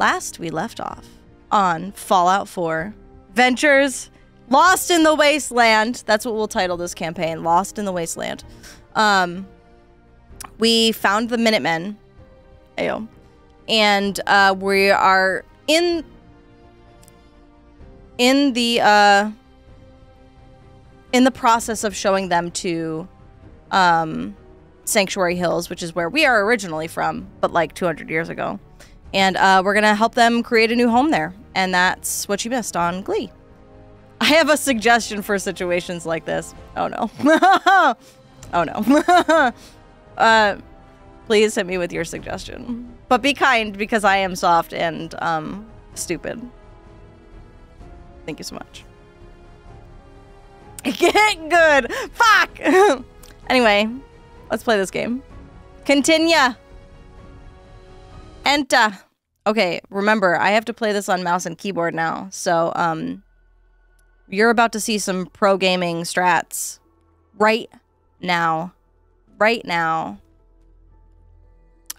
last we left off on Fallout 4 Ventures Lost in the Wasteland. That's what we'll title this campaign Lost in the Wasteland. Um, we found the Minutemen. Ayo. And uh, we are in in the uh, in the process of showing them to um, Sanctuary Hills, which is where we are originally from, but like 200 years ago. And uh, we're gonna help them create a new home there, and that's what you missed on Glee. I have a suggestion for situations like this. Oh no. oh no. uh, please hit me with your suggestion, but be kind because I am soft and um, stupid. Thank you so much. Get good. Fuck. anyway, let's play this game. Continue. Enter. Okay, remember, I have to play this on mouse and keyboard now. So, um, you're about to see some pro gaming strats right now. Right now.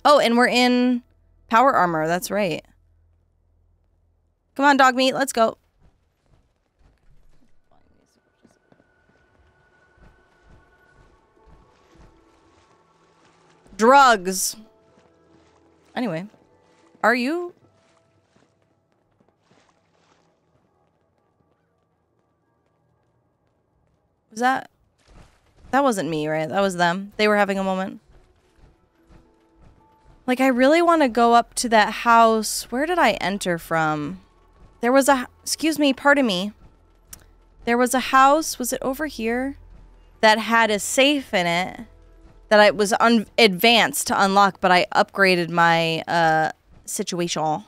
Oh, and we're in power armor. That's right. Come on, dog meat. Let's go. Drugs. Anyway, are you? Was that? That wasn't me, right? That was them. They were having a moment. Like, I really want to go up to that house. Where did I enter from? There was a... Excuse me, pardon me. There was a house. Was it over here? That had a safe in it that I was advanced to unlock, but I upgraded my uh, situation.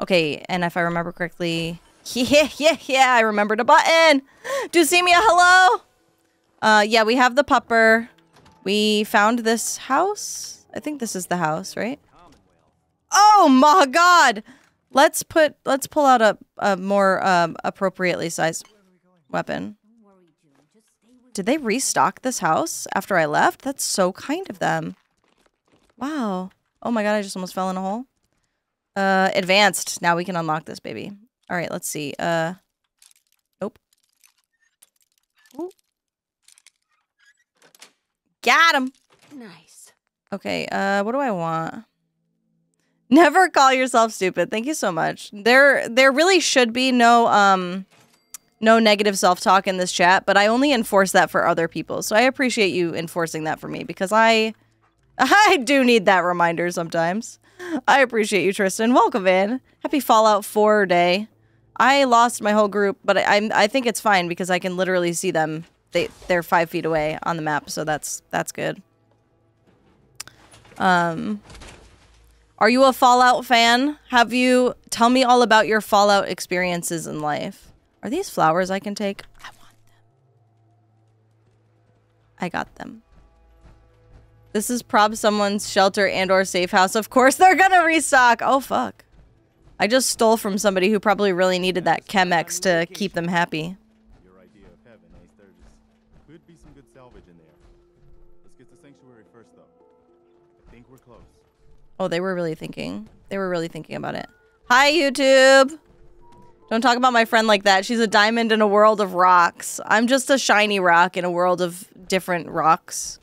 Okay, and if I remember correctly, yeah, yeah, yeah, I remembered a button. Do you see me a hello? Uh, yeah, we have the pupper. We found this house. I think this is the house, right? Oh my god! Let's put, let's pull out a, a more um, appropriately sized weapon. Did they restock this house after I left? That's so kind of them. Wow. Oh my god, I just almost fell in a hole. Uh, advanced. Now we can unlock this baby. All right, let's see. Uh, nope. Ooh. Got him. Nice. Okay, uh, what do I want? Never call yourself stupid. Thank you so much. There, there really should be no, um, no negative self-talk in this chat, but I only enforce that for other people. So I appreciate you enforcing that for me because I I do need that reminder sometimes. I appreciate you, Tristan. Welcome in. Happy Fallout 4 day. I lost my whole group, but I I think it's fine because I can literally see them. They they're five feet away on the map, so that's that's good. Um Are you a Fallout fan? Have you tell me all about your Fallout experiences in life? Are these flowers I can take? I want them. I got them. This is prob someone's shelter and or safe house. Of course they're gonna restock. Oh, fuck. I just stole from somebody who probably really needed that Chemex to keep them happy. Your idea of heaven, eh, Sturgis? Could be some good salvage in there. Let's get to Sanctuary first, though. I think we're close. Oh, they were really thinking. They were really thinking about it. Hi, YouTube! Don't talk about my friend like that. She's a diamond in a world of rocks. I'm just a shiny rock in a world of different rocks.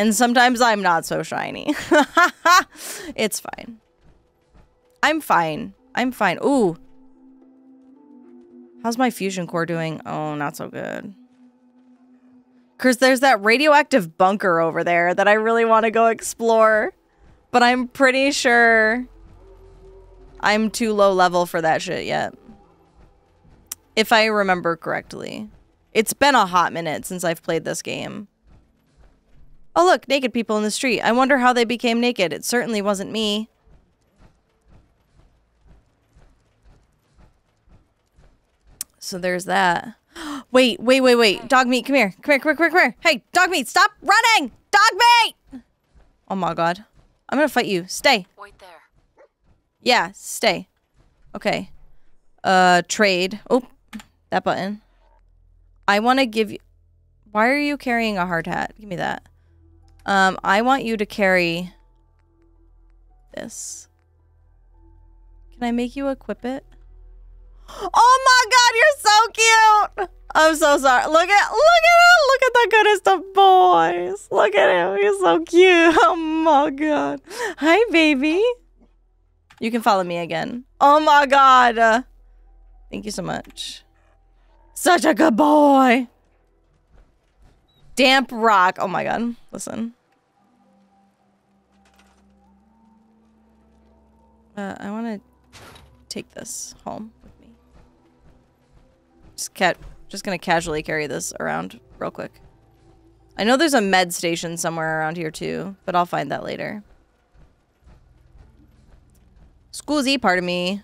And sometimes I'm not so shiny. it's fine. I'm fine. I'm fine. Ooh. How's my fusion core doing? Oh, not so good. Because there's that radioactive bunker over there that I really want to go explore. But I'm pretty sure I'm too low level for that shit yet. If I remember correctly. It's been a hot minute since I've played this game. Oh look, naked people in the street. I wonder how they became naked. It certainly wasn't me. So there's that. Wait, wait, wait, wait. Dog meat, come here. Come here, come here, come here, come here. Hey, dog meat, stop running! Dog meat! Oh my god. I'm gonna fight you. Stay. Wait there. Yeah, stay. Okay. Uh, trade. Oh, that button. I want to give you... Why are you carrying a hard hat? Give me that. Um, I want you to carry this. Can I make you equip it? Oh my god, you're so cute! I'm so sorry. Look at look at him! Look at the goodest of boys. Look at him. He's so cute. Oh my god. Hi, baby. You can follow me again. Oh my god. Thank you so much. Such a good boy. Damp rock. Oh my god. Listen. Uh, I want to take this home with me. Just cat. Just gonna casually carry this around real quick. I know there's a med station somewhere around here too, but I'll find that later. School Z part of me.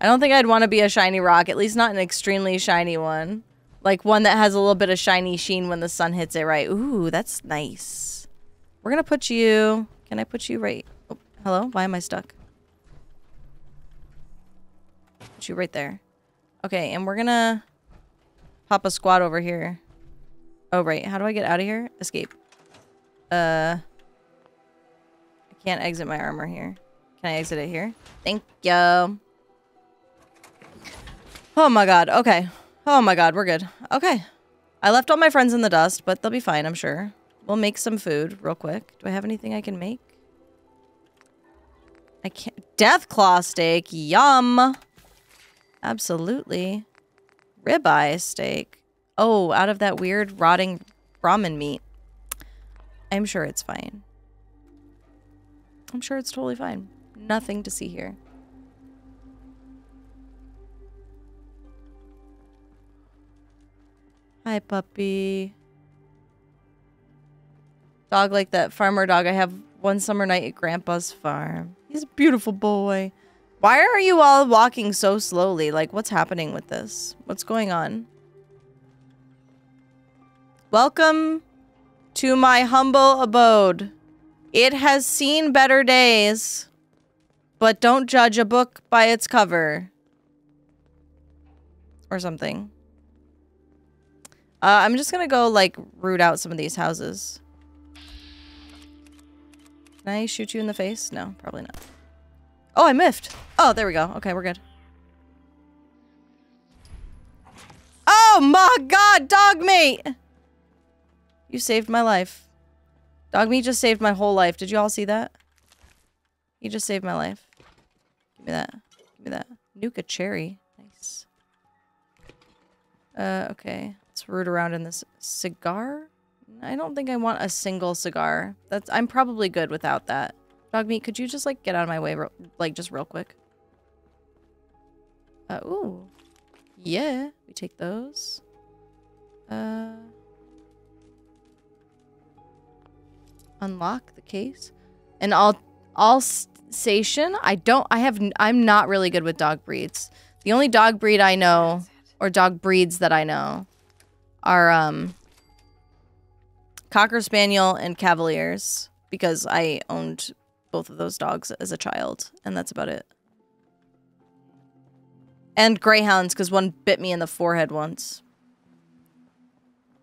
I don't think I'd want to be a shiny rock, at least not an extremely shiny one. Like one that has a little bit of shiny sheen when the sun hits it right. Ooh, that's nice. We're gonna put you... Can I put you right... Hello? Why am I stuck? Put you right there. Okay, and we're gonna pop a squad over here. Oh, right. How do I get out of here? Escape. Uh... I can't exit my armor here. Can I exit it here? Thank you. Oh my god. Okay. Oh my god, we're good. Okay. I left all my friends in the dust, but they'll be fine, I'm sure. We'll make some food real quick. Do I have anything I can make? I can't. Deathclaw steak. Yum. Absolutely. Ribeye steak. Oh, out of that weird rotting ramen meat. I'm sure it's fine. I'm sure it's totally fine. Nothing to see here. Hi, puppy. Dog like that farmer dog I have one summer night at Grandpa's farm. He's a beautiful boy. Why are you all walking so slowly? Like, what's happening with this? What's going on? Welcome to my humble abode. It has seen better days, but don't judge a book by its cover. Or something. Uh, I'm just gonna go, like, root out some of these houses. Can I shoot you in the face? No, probably not. Oh, I miffed. Oh, there we go. Okay, we're good. Oh my god, dog mate! You saved my life. Dog meat just saved my whole life. Did you all see that? He just saved my life. Give me that. Give me that. Nuka cherry. Nice. Uh, okay. Let's root around in this cigar. I don't think I want a single cigar. That's I'm probably good without that. Dog meat, could you just like get out of my way, like just real quick? Uh, ooh. Yeah, we take those. Uh, unlock the case. And all Alsatian. I don't. I have. I'm not really good with dog breeds. The only dog breed I know, or dog breeds that I know, are um Cocker Spaniel and Cavaliers because I owned both of those dogs as a child, and that's about it. And Greyhounds because one bit me in the forehead once.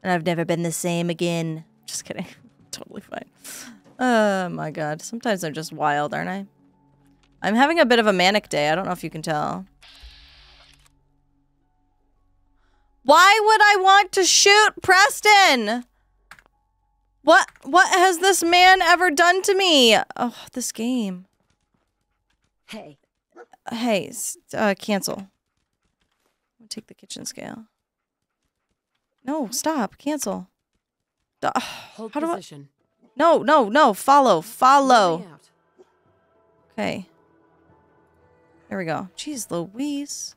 And I've never been the same again. Just kidding. totally fine. Oh my god. Sometimes I'm just wild, aren't I? I'm having a bit of a manic day. I don't know if you can tell. Why would I want to shoot Preston? What what has this man ever done to me? Oh, this game. Hey. Hey, uh, cancel. Take the kitchen scale. No, stop. Cancel. Uh, Hold how position. I... No, no, no. Follow. Follow. Okay. There we go. Jeez Louise.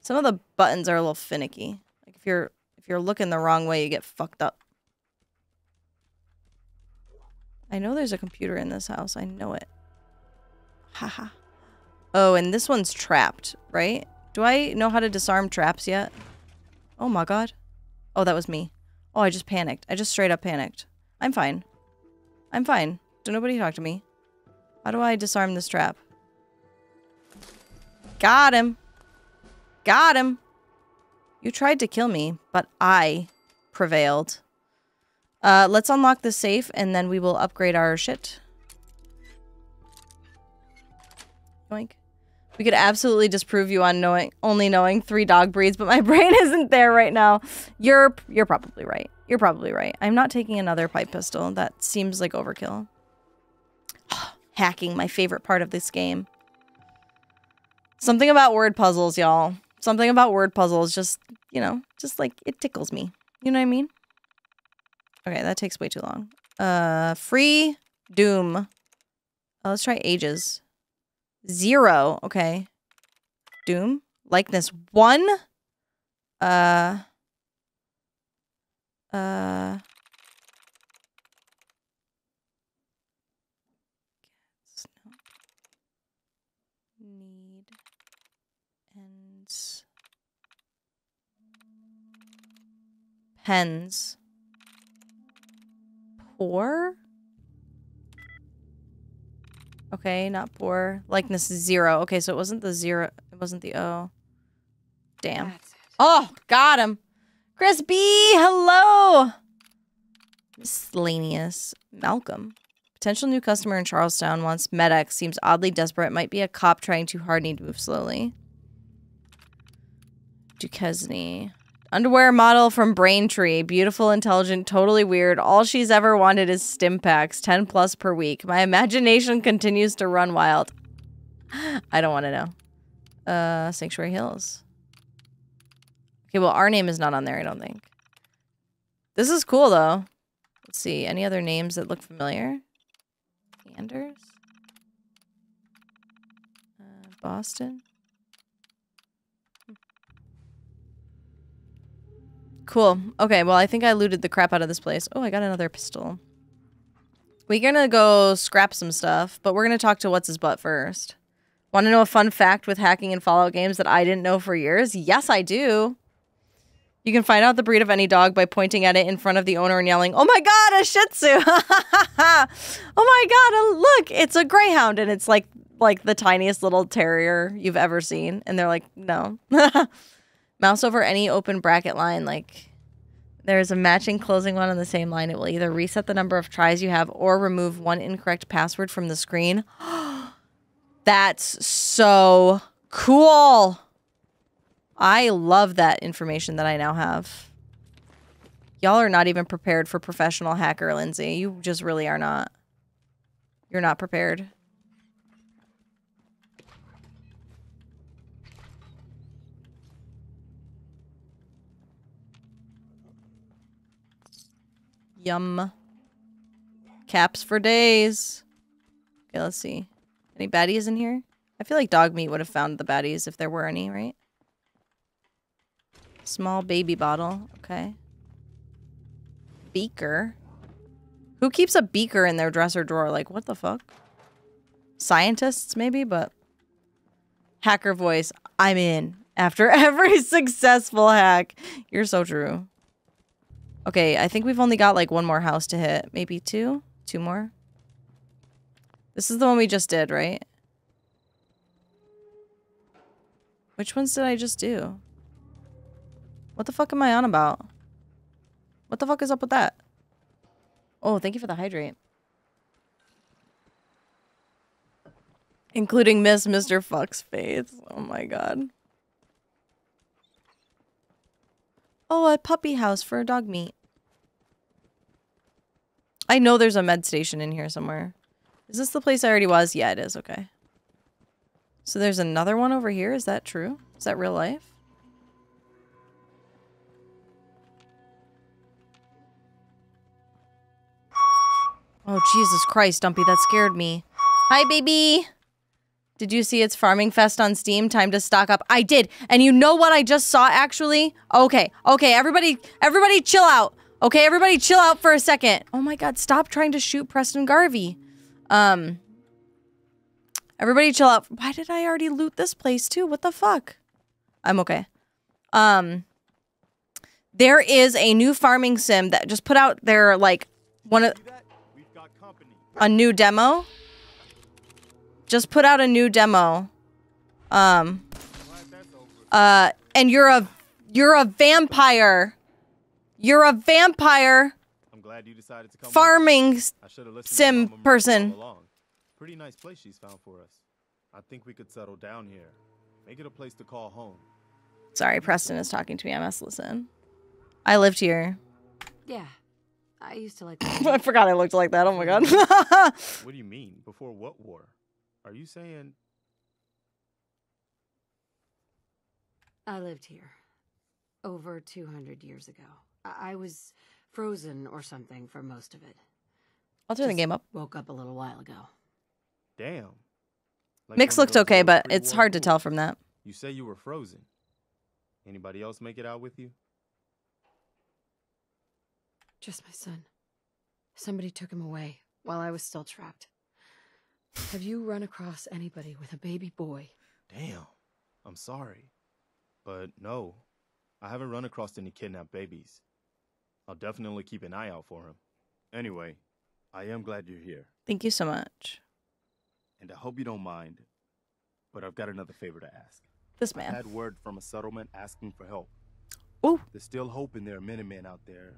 Some of the buttons are a little finicky. Like if you're if you're looking the wrong way, you get fucked up. I know there's a computer in this house. I know it. Haha. oh, and this one's trapped, right? Do I know how to disarm traps yet? Oh my god. Oh, that was me. Oh, I just panicked. I just straight up panicked. I'm fine. I'm fine. Don't nobody talk to me. How do I disarm this trap? Got him. Got him. You tried to kill me, but I prevailed. Uh, let's unlock the safe, and then we will upgrade our shit. Yoink. We could absolutely disprove you on knowing only knowing three dog breeds, but my brain isn't there right now. You're you're probably right. You're probably right. I'm not taking another pipe pistol. That seems like overkill. Hacking, my favorite part of this game. Something about word puzzles, y'all. Something about word puzzles just, you know, just like it tickles me. You know what I mean? Okay, that takes way too long. Uh, free doom. Uh, let's try ages. Zero. Okay. Doom. Likeness one. Uh. Uh. Need ends. Pens. Poor? Okay, not poor. Likeness zero. Okay, so it wasn't the zero. It wasn't the O. Damn. Oh, got him. Chris B, hello. Miscellaneous. Malcolm. Potential new customer in Charlestown wants Med-X. Seems oddly desperate. Might be a cop trying too hard. Need to move slowly. Duquesne. Underwear model from Braintree. Beautiful, intelligent, totally weird. All she's ever wanted is Stimpaks. 10 plus per week. My imagination continues to run wild. I don't want to know. Uh, Sanctuary Hills. Okay, well, our name is not on there, I don't think. This is cool, though. Let's see. Any other names that look familiar? Anders? Uh, Boston? Cool. Okay, well, I think I looted the crap out of this place. Oh, I got another pistol. We're gonna go scrap some stuff, but we're gonna talk to What's His Butt first. Want to know a fun fact with hacking and Fallout games that I didn't know for years? Yes, I do. You can find out the breed of any dog by pointing at it in front of the owner and yelling, "Oh my god, a Shih Tzu!" oh my god, look, it's a Greyhound, and it's like like the tiniest little terrier you've ever seen, and they're like, "No." Mouse over any open bracket line, like there's a matching closing one on the same line. It will either reset the number of tries you have or remove one incorrect password from the screen. That's so cool. I love that information that I now have. Y'all are not even prepared for professional hacker, Lindsay. You just really are not. You're not prepared. Yum. Caps for days. Okay, let's see. Any baddies in here? I feel like dog meat would have found the baddies if there were any, right? Small baby bottle. Okay. Beaker. Who keeps a beaker in their dresser drawer? Like, what the fuck? Scientists, maybe, but... Hacker voice. I'm in. After every successful hack. You're so true. Okay, I think we've only got like one more house to hit. Maybe two? Two more? This is the one we just did, right? Which ones did I just do? What the fuck am I on about? What the fuck is up with that? Oh, thank you for the hydrate. Including Miss Mr. Fuck's face. Oh my god. Oh, a puppy house for a dog meat. I know there's a med station in here somewhere. Is this the place I already was? Yeah, it is. Okay. So there's another one over here. Is that true? Is that real life? Oh, Jesus Christ, Dumpy, that scared me. Hi, baby. Did you see it's Farming Fest on Steam? Time to stock up. I did. And you know what I just saw actually? Okay. Okay, everybody everybody chill out. Okay, everybody chill out for a second. Oh my god, stop trying to shoot Preston Garvey. Um Everybody chill out. Why did I already loot this place too? What the fuck? I'm okay. Um there is a new farming sim that just put out their like one of We've got company. a new demo. Just put out a new demo. Um Glad that's over. uh and you're a you're a vampire. You're a vampire I'm glad you decided to come. farming s- I should have listened to sim person. along. Pretty nice place she's found for us. I think we could settle down here. Make it a place to call home. Sorry, Preston is talking to me. I must listen. I lived here. Yeah. I used to like I forgot I looked like that. Oh my god. What do you mean? Before what war? Are you saying I lived here over 200 years ago. I, I was frozen or something for most of it. I'll turn the game up. Woke up a little while ago. damn? Like Mix looked okay, but it's pre-war hard to tell from that. You say you were frozen. Anybody else make it out with you? Just my son. Somebody took him away while I was still trapped. Have you run across anybody with a baby boy? Damn. I'm sorry. But no, I haven't run across any kidnapped babies. I'll definitely keep an eye out for him. Anyway, I am glad you're here, Thank you so much. and I hope you don't mind, but I've got another favor to ask. This man. I man. had word from a settlement asking for help. Ooh. There's still hope in there are Minutemen out there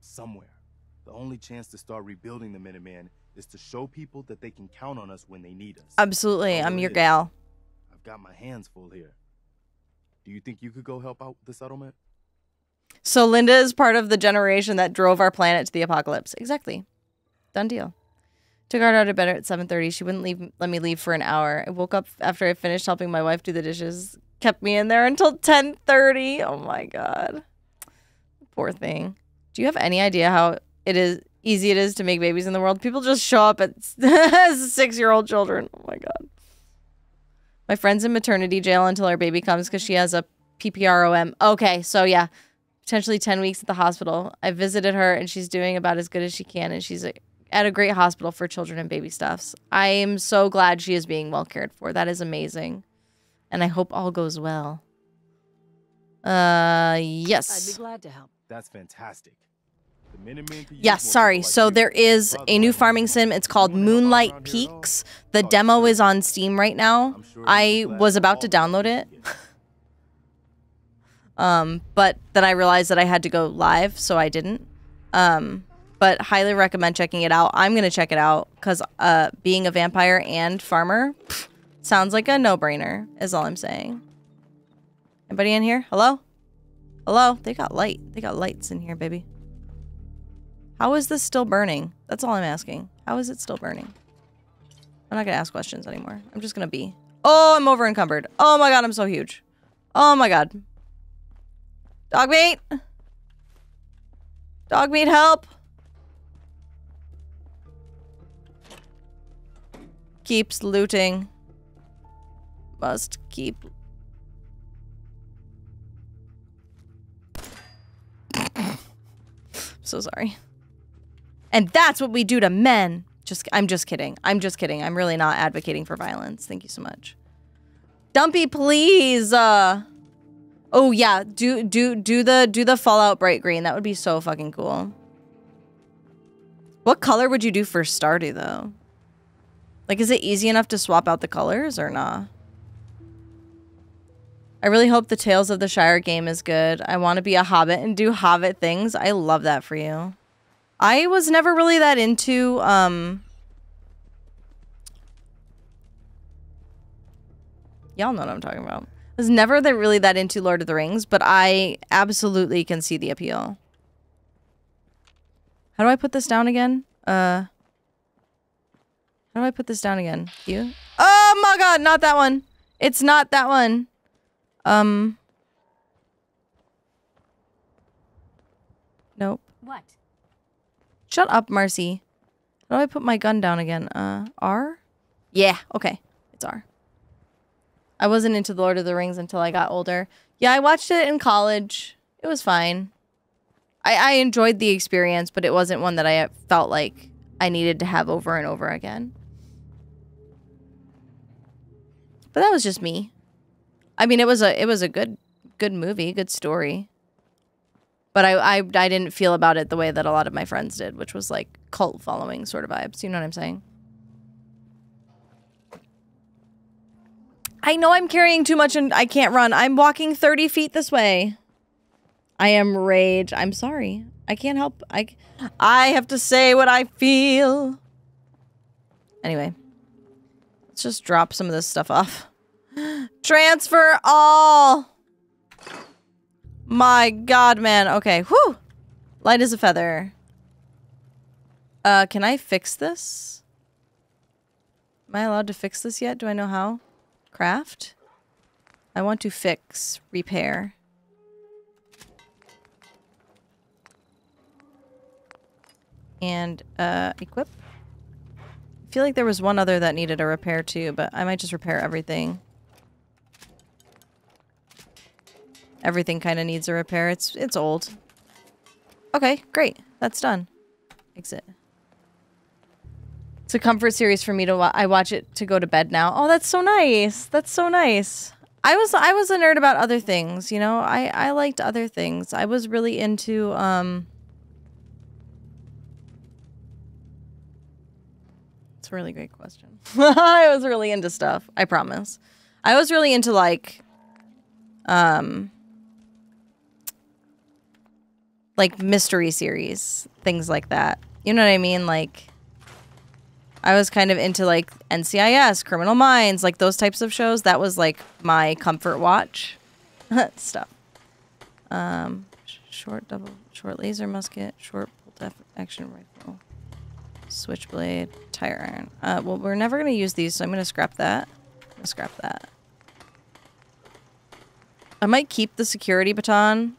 somewhere. The only chance to start rebuilding the Minutemen is to show people that they can count on us when they need us. Absolutely. I'm your gal. I've got my hands full here. Do you think you could go help out with the settlement? So Linda is part of the generation that drove our planet to the apocalypse. Exactly. Done deal. Took her out of bed at 7:30. She wouldn't leave let me leave for an hour. I woke up after I finished helping my wife do the dishes. Kept me in there until 10:30. Oh my god. Poor thing. Do you have any idea how it is easy it is to make babies in the world? People just show up at as 6-year-old children. Oh my god. My friend's in maternity jail until our baby comes cuz she has a PPROM. Okay, so yeah, potentially 10 weeks at the hospital. I visited her and she's doing about as good as she can and she's at a great hospital for children and baby stuffs. I am so glad she is being well cared for. That is amazing. And I hope all goes well. Uh yes. I'd be glad to help. That's fantastic. The Minutemen could use Yes, sorry. So there is a new farming sim. It's called Moonlight Peaks. The demo is on Steam right now. I was about to download it. Um, but then I realized that I had to go live, so I didn't. Um, but highly recommend checking it out. I'm gonna check it out because uh, being a vampire and farmer sounds like a no-brainer. Is all I'm saying. Anybody in here? Hello? Hello? They got light. They got lights in here, baby. How is this still burning? That's all I'm asking. How is it still burning? I'm not gonna ask questions anymore. I'm just gonna be. Oh, I'm over encumbered. Oh my god, I'm so huge. Oh my god. Dog meat! Dog meat, help! Keeps looting. Must keep. so sorry. And that's what we do to men. Just I'm just kidding. I'm just kidding. I'm really not advocating for violence. Thank you so much. Dumpy, please. Uh Oh yeah, do do do the do the Fallout bright green. That would be so fucking cool. What color would you do for Stardew though? Like, is it easy enough to swap out the colors or nah? I really hope the Tales of the Shire game is good. I want to be a hobbit and do hobbit things. I love that for you. I was never really that into um Y'all know what I'm talking about. I was never that really that into Lord of the Rings, but I absolutely can see the appeal. How do I put this down again? Uh How do I put this down again? You? Oh my god, not that one. It's not that one. Um Nope. What? Shut up, Marcy. How do I put my gun down again? Uh, R? Yeah, okay. It's R. I wasn't into The Lord of the Rings until I got older. Yeah, I watched it in college. It was fine. I, I enjoyed the experience, but it wasn't one that I felt like I needed to have over and over again. But that was just me. I mean, it was a it was a good good movie, good story but I, I I didn't feel about it the way that a lot of my friends did, which was like cult following sort of vibes. You know what I'm saying? I know I'm carrying too much and I can't run. I'm walking 30 feet this way. I am rage. I'm sorry. I can't help. I I have to say what I feel. Anyway, Let's just drop some of this stuff off. Transfer all. My god, man. Okay, whew. Light as a feather. Uh, can I fix this? Am I allowed to fix this yet? Do I know how? Craft? I want to fix, repair. And, uh, equip. I feel like there was one other that needed a repair too, but I might just repair everything. Everything kind of needs a repair. It's it's old. Okay, great. That's done. Exit. It's a comfort series for me to watch. I watch it to go to bed now. Oh, that's so nice. That's so nice. I was I was a nerd about other things, you know. I I liked other things. I was really into um It's a really great question. I was really into stuff, I promise. I was really into like um like mystery series, things like that. You know what I mean? Like I was kind of into like NCIS, Criminal Minds, like those types of shows. That was like my comfort watch stuff. Um, short double, short laser musket, short def action rifle, switchblade, tire iron. Uh, well, we're never gonna use these, so I'm gonna scrap that. I'm gonna scrap that. I might keep the security baton.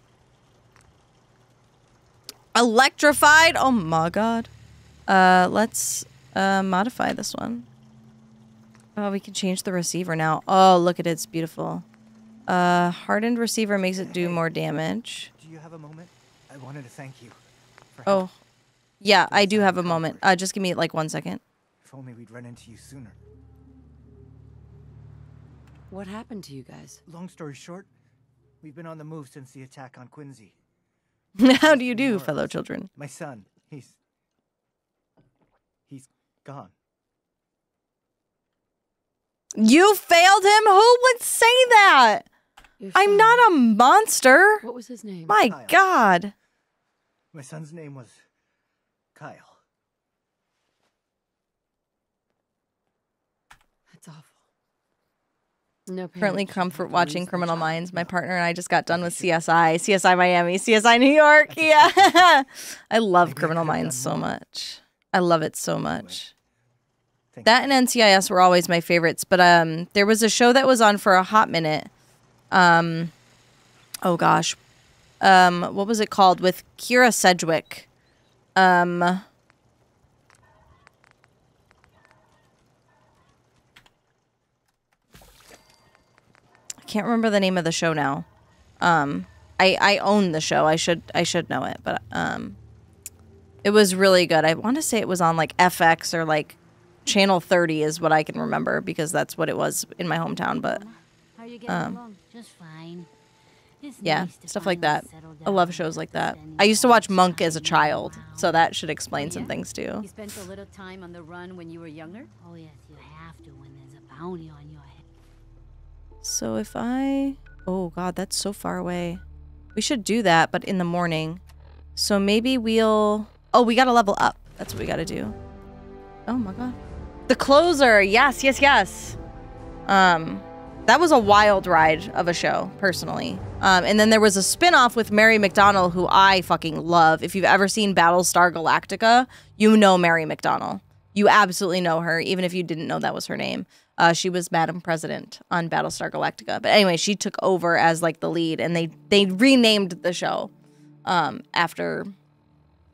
Electrified. Oh my god. Uh, let's uh, modify this one. Oh, we can change the receiver now. Oh, look at it. It's beautiful. Uh, hardened receiver makes it do more damage. Do you have a moment? I wanted to thank you. Oh, yeah, I do have a moment. Uh, just give me like one second. If only we'd run into you sooner. What happened to you guys? Long story short, we've been on the move since the attack on Quincy. How do you do, Ignore fellow children? My son, he's he's gone. You failed him? Who would say that? I'm not a monster. What was his name? My Kyle. god. My son's name was Kyle. That's awful. No. Currently comfort watching Criminal. Minds. My partner and I just got done with CSI, CSI Miami, CSI New York. Yeah. I love Criminal Minds so much. I love it so much. That and NCIS were always my favorites, but um there was a show that was on for a hot minute. Um oh gosh. Um what was it called with Kyra Sedgwick? Um can't remember the name of the show now. Um I I own the show. I should I should know it, but um it was really good. I want to say it was on like FX or like Channel 30 is what I can remember because that's what it was in my hometown. But How are you getting Um. Just fine. It's yeah, stuff like that. I love shows like that. I used to watch Monk as a child, so that should explain Oh, some things too. You spent a little time on the run when you were younger. Oh yes, you have to when there's a bounty on your. So if I. Oh, God, that's so far away. We should do that, but in the morning. So maybe we'll. Oh, we gotta level up. That's what we gotta do. Oh my God. The closer. Yes, yes, yes. Um. That was a wild ride of a show, personally. Um, and then there was a spin-off with Mary McDonnell, who I fucking love. If you've ever seen Battlestar Galactica, you know Mary McDonnell. You absolutely know her, even if you didn't know that was her name. Uh, she was Madam President on Battlestar Galactica. But anyway, she took over as like the lead, and they they renamed the show um, after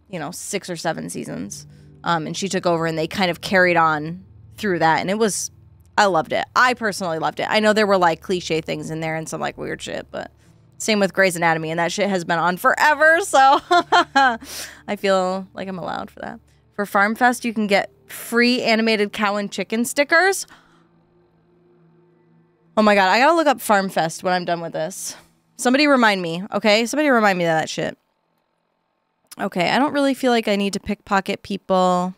you know six or seven seasons. Um, and she took over, and they kind of carried on through that, and it was I loved it. I personally loved it. I know there were like cliche things in there and some like weird shit, but same with Grey's Anatomy, and that shit has been on forever. So I feel like I'm allowed for that. For Farm Fest, you can get free animated cow and chicken stickers. Oh my god, I gotta look up Farm Fest when I'm done with this. Somebody remind me, okay? Somebody remind me of that shit. Okay, I don't really feel like I need to pickpocket people.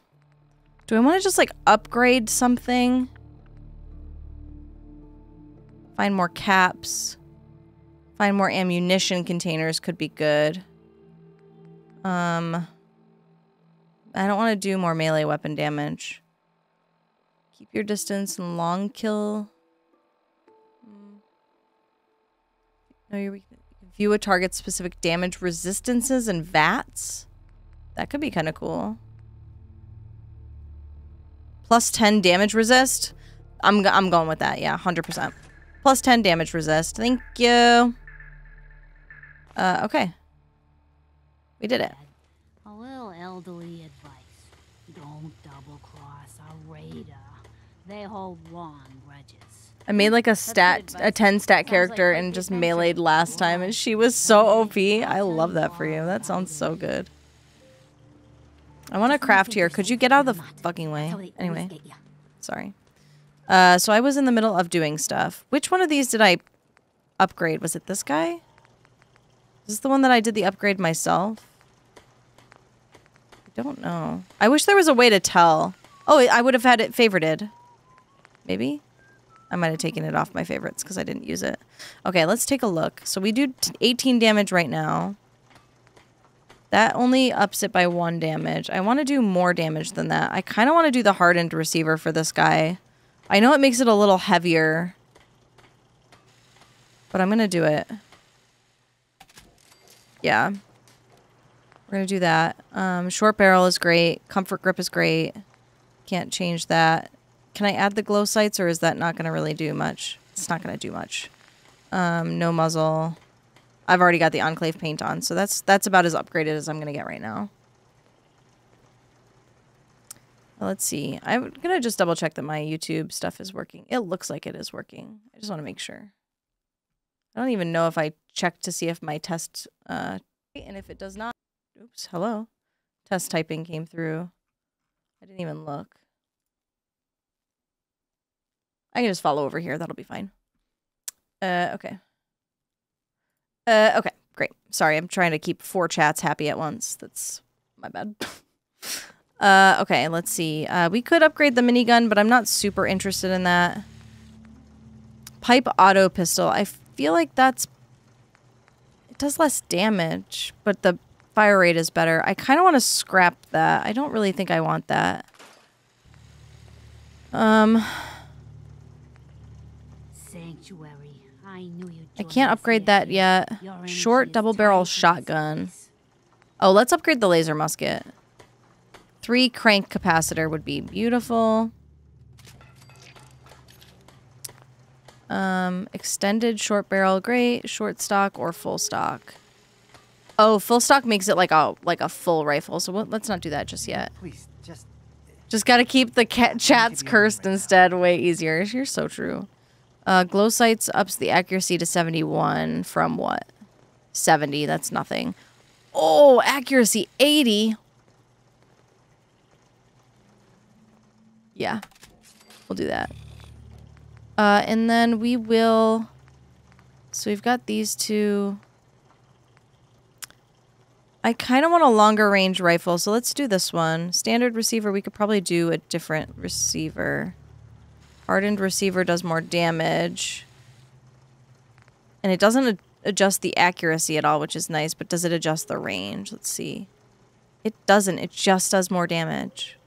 Do I want to just like upgrade something? Find more caps. Find more ammunition containers could be good. Um, I don't want to do more melee weapon damage. Keep your distance and long kill. No, you're weak. View a target's specific damage resistances and VATS. That could be kind of cool. Plus 10 damage resist. I'm, I'm going with that. Yeah, 100%. Plus 10 damage resist. Thank you. Uh, okay. We did it. A little elderly advice. Don't double cross a raider. They hold grudges. I made like a stat, a 10 stat character and just meleeed last time, and she was so OP. I love that for you. That sounds so good. I want to craft here. Could you get out of the fucking way? Anyway, sorry. Uh, so I was in the middle of doing stuff. Which one of these did I upgrade? Was it this guy? Is this the one that I did the upgrade myself? I don't know. I wish there was a way to tell. Oh, I would have had it favorited. Maybe? I might have taken it off my favorites because I didn't use it. Okay, let's take a look. So we do t- 18 damage right now. That only ups it by one damage. I want to do more damage than that. I kind of want to do the hardened receiver for this guy. I know it makes it a little heavier. But I'm going to do it. Yeah. We're going to do that. Um, short barrel is great. Comfort grip is great. Can't change that. Can I add the glow sights or is that not going to really do much? It's not going to do much. Um, no muzzle. I've already got the enclave paint on, so that's that's about as upgraded as I'm going to get right now. Let's see. I'm going to just double check that my YouTube stuff is working. It looks like it is working. I just want to make sure. I don't even know if I checked to see if my test uh and if it does not oops, hello. Test typing came through. I didn't even look. I can just follow over here. That'll be fine. Uh, okay. Uh, okay, great. Sorry, I'm trying to keep four chats happy at once. That's my bad. uh, okay, let's see. Uh, we could upgrade the minigun, but I'm not super interested in that. Pipe auto pistol. I feel like that's it does less damage, but the fire rate is better. I kind of want to scrap that. I don't really think I want that. Um, Sanctuary. I knew you'd I can't upgrade that yet. Short double barrel tied to this shotgun. Oh, let's upgrade the laser musket. Three crank capacitor would be beautiful. Um, extended short barrel, great. Short stock or full stock. Oh, full stock makes it like a like a full rifle. So we'll, let's not do that just yet. Please, just Just got to keep the cat chats cursed right instead way easier. You're so true. Uh, glow sights ups the accuracy to 71 from what? 70. That's nothing. Oh, accuracy 80. Yeah, we'll do that. Uh, and then we will. So we've got these two. I kind of want a longer range rifle, so let's do this one. Standard receiver, we could probably do a different receiver. Hardened receiver does more damage. And it doesn't ad- adjust the accuracy at all, which is nice, but does it adjust the range? Let's see. It doesn't, it just does more damage.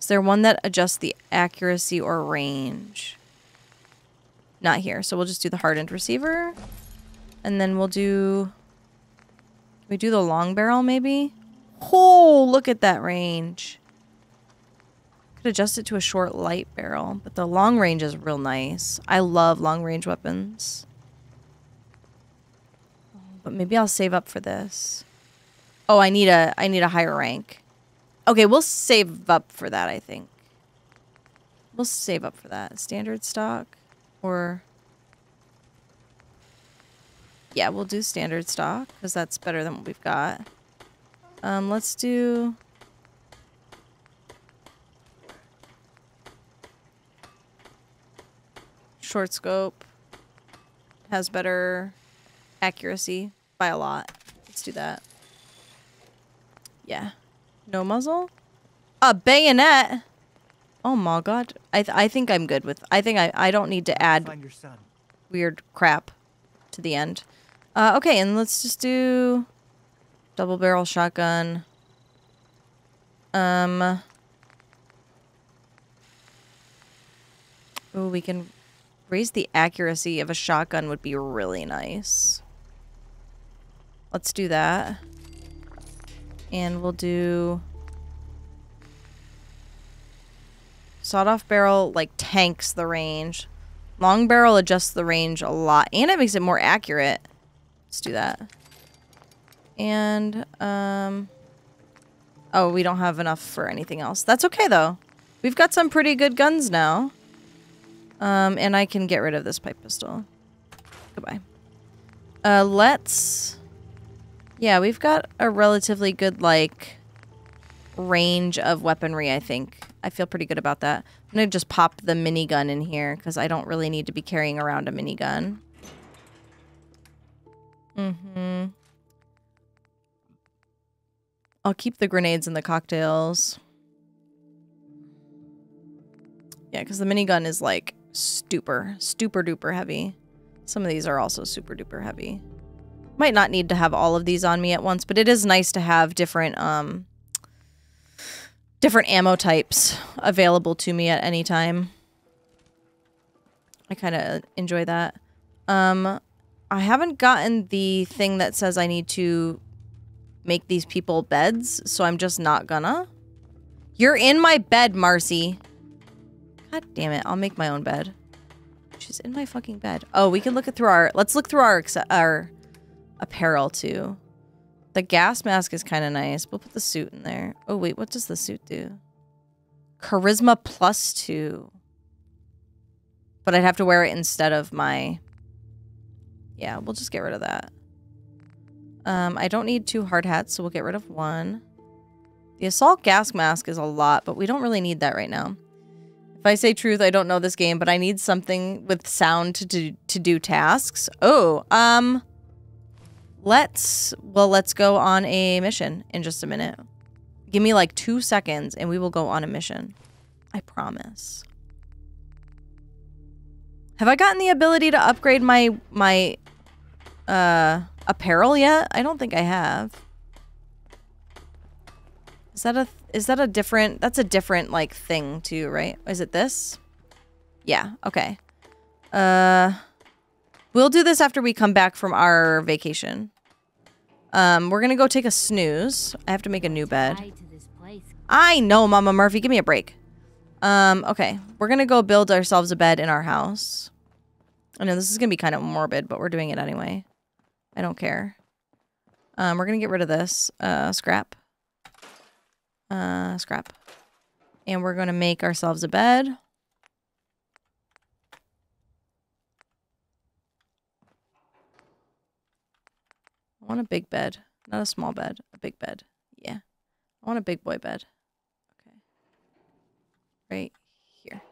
Is there one that adjusts the accuracy or range? Not here, so we'll just do the hardened receiver. And then we'll do we do the long barrel maybe? Oh, look at that range. Could adjust it to a short light barrel, but the long range is real nice. I love long range weapons. But maybe I'll save up for this. Oh, I need a I need a higher rank. Okay, we'll save up for that, I think. We'll save up for that. Standard stock or yeah, we'll do standard stock because that's better than what we've got. Um, let's do. Short scope has better accuracy by a lot. Let's do that. Yeah. No muzzle? A bayonet? Oh my god. I, th- I think I'm good with. I think I, I don't need to add find your son. weird crap to the end. Uh, okay, and let's just do double barrel shotgun. Um, Oh, we can raise the accuracy of a shotgun would be really nice. Let's do that. And we'll do... Sawed-off barrel, like, tanks the range. Long barrel adjusts the range a lot. And it makes it more accurate. Let's do that. And, um... Oh, we don't have enough for anything else. That's okay, though. We've got some pretty good guns now. Um, and I can get rid of this pipe pistol. Goodbye. Uh, let's... Yeah, we've got a relatively good, like, range of weaponry, I think. I feel pretty good about that. I'm going to just pop the minigun in here, because I don't really need to be carrying around a minigun. Mm-hmm. I'll keep the grenades and the cocktails. Yeah, because the minigun is, like, super, super duper heavy. Some of these are also super duper heavy. Might not need to have all of these on me at once, but it is nice to have different um different ammo types available to me at any time. I kind of enjoy that. Um I haven't gotten the thing that says I need to make these people beds, so I'm just not gonna. You're in my bed, Marcy. God damn it. I'll make my own bed. She's in my fucking bed. Oh, we can look it through our... Let's look through our, our apparel, too. The gas mask is kind of nice. We'll put the suit in there. Oh, wait. What does the suit do? Charisma plus two. But I'd have to wear it instead of my... Yeah, we'll just get rid of that. Um, I don't need two hard hats, so we'll get rid of one. The assault gas mask is a lot, but we don't really need that right now. If I say truth, I don't know this game, but I need something with sound to do, to do tasks. Oh, um, let's, well, let's go on a mission in just a minute. Give me like two seconds and we will go on a mission. I promise. Have I gotten the ability to upgrade my, my, uh, apparel yet? I don't think I have. Is that a is that a different that's a different like thing too, right? Is it this? Yeah, okay. Uh we'll do this after we come back from our vacation. Um we're going to go take a snooze. I have to make a new bed. I know, Mama Murphy, give me a break. Um okay, we're going to go build ourselves a bed in our house. I know this is going to be kind of morbid, but we're doing it anyway. I don't care. Um we're going to get rid of this uh scrap. Uh, scrap. And we're going to make ourselves a bed. I want a big bed. Not a small bed. A big bed. Yeah. I want a big boy bed. Okay. Right here.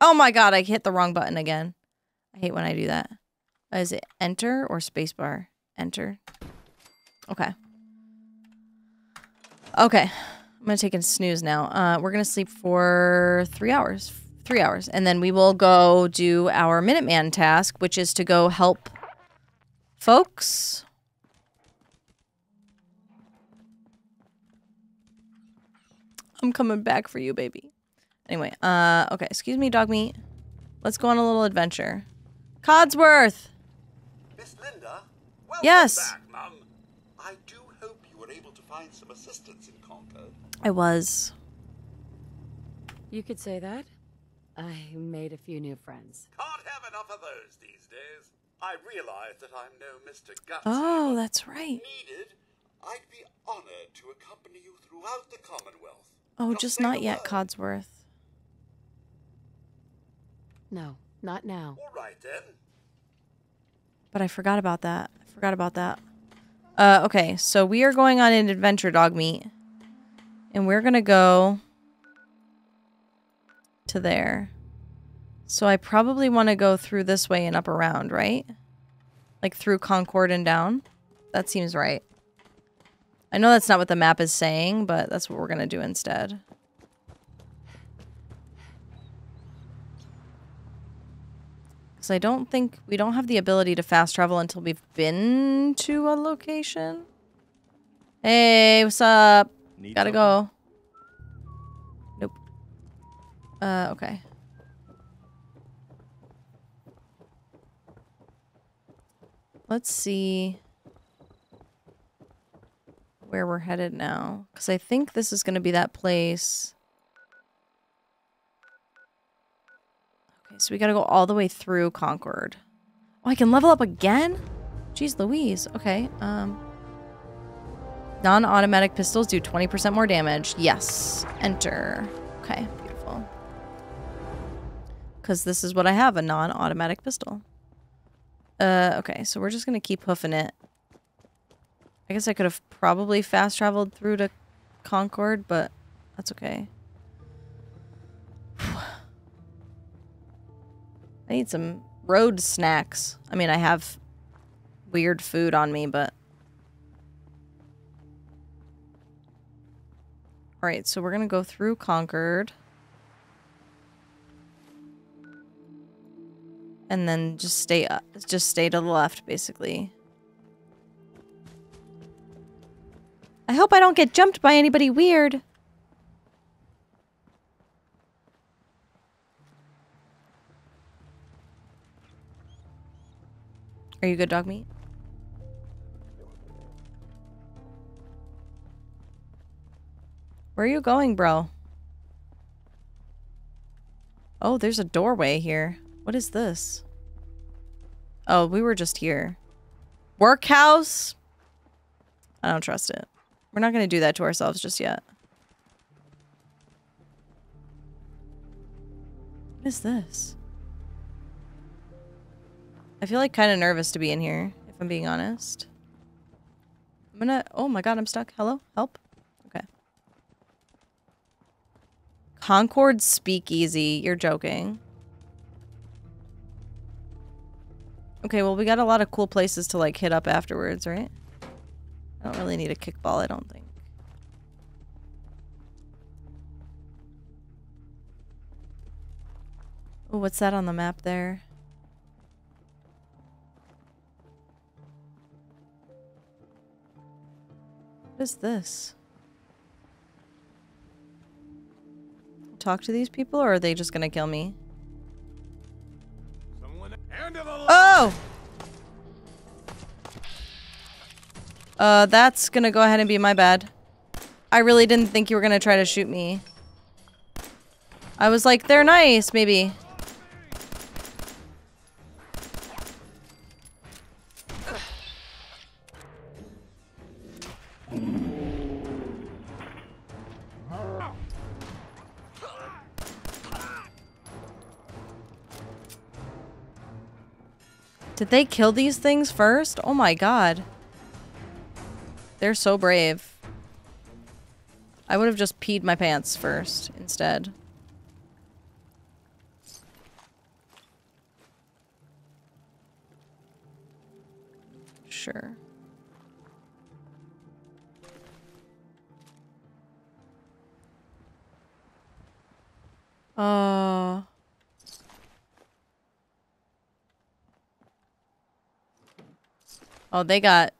Oh my god, I hit the wrong button again. I hate when I do that. Uh, is it enter or spacebar? Enter. Okay. Okay. I'm gonna take a snooze now. Uh, we're gonna sleep for three hours. Three hours. And then we will go do our Minuteman task, which is to go help folks. I'm coming back for you, baby. Anyway, uh, okay, excuse me, Dogmeat. Let's go on a little adventure. Codsworth! Miss Linda, welcome yes. back, Mum. I do hope you were able to find some assistance. I was. You could say that. I made a few new friends. Can't have enough of those these days. I realize that I'm no Mr. Gutsy. Oh, that's right. Needed, I'd be honored to accompany you throughout the Commonwealth. Oh, just say not yet, word. Codsworth. No, not now. All right then. But I forgot about that. I forgot about that. Uh, okay, so we are going on an adventure, Dogmeat. And we're gonna go to there. So I probably want to go through this way and up around, right? Like through Concord and down? That seems right. I know that's not what the map is saying, but that's what we're gonna do instead. Because I don't think we don't have the ability to fast travel until we've been to a location. Hey, what's up? Need Gotta something? go. Nope. Uh, okay. Let's see where we're headed now. Because I think this is going to be that place. Okay, so we got to go all the way through Concord. Oh, I can level up again? Jeez Louise. Okay. Um, Non-automatic pistols do 20% more damage. Yes. Enter. Okay, beautiful. Because this is what I have, a non-automatic pistol. Uh, okay, so we're just going to keep hoofing it. I guess I could have probably fast traveled through to Concord, but that's okay. I need some road snacks. I mean, I have weird food on me, but... Alright, so we're gonna go through Concord. And then just stay up, just stay to the left, basically. I hope I don't get jumped by anybody weird. Are you good, Dogmeat? Where are you going, bro? Oh, there's a doorway here. What is this? Oh, we were just here. Workhouse? I don't trust it. We're not going to do that to ourselves just yet. What is this? I feel like kind of nervous to be in here, if I'm being honest. I'm gonna... Oh my god, I'm stuck. Hello? Help? Okay. Concord Speakeasy. You're joking. Okay, well, we got a lot of cool places to, like, hit up afterwards, right? I don't really need a kickball, I don't think. Oh, what's that on the map there? What is this? Talk to these people, or are they just gonna kill me? Oh! Uh, that's gonna go ahead and be my bad. I really didn't think you were gonna try to shoot me. I was like, they're nice, maybe. Did they kill these things first? Oh my god. They're so brave. I would have just peed my pants first instead. Sure. Uh... Oh, they got...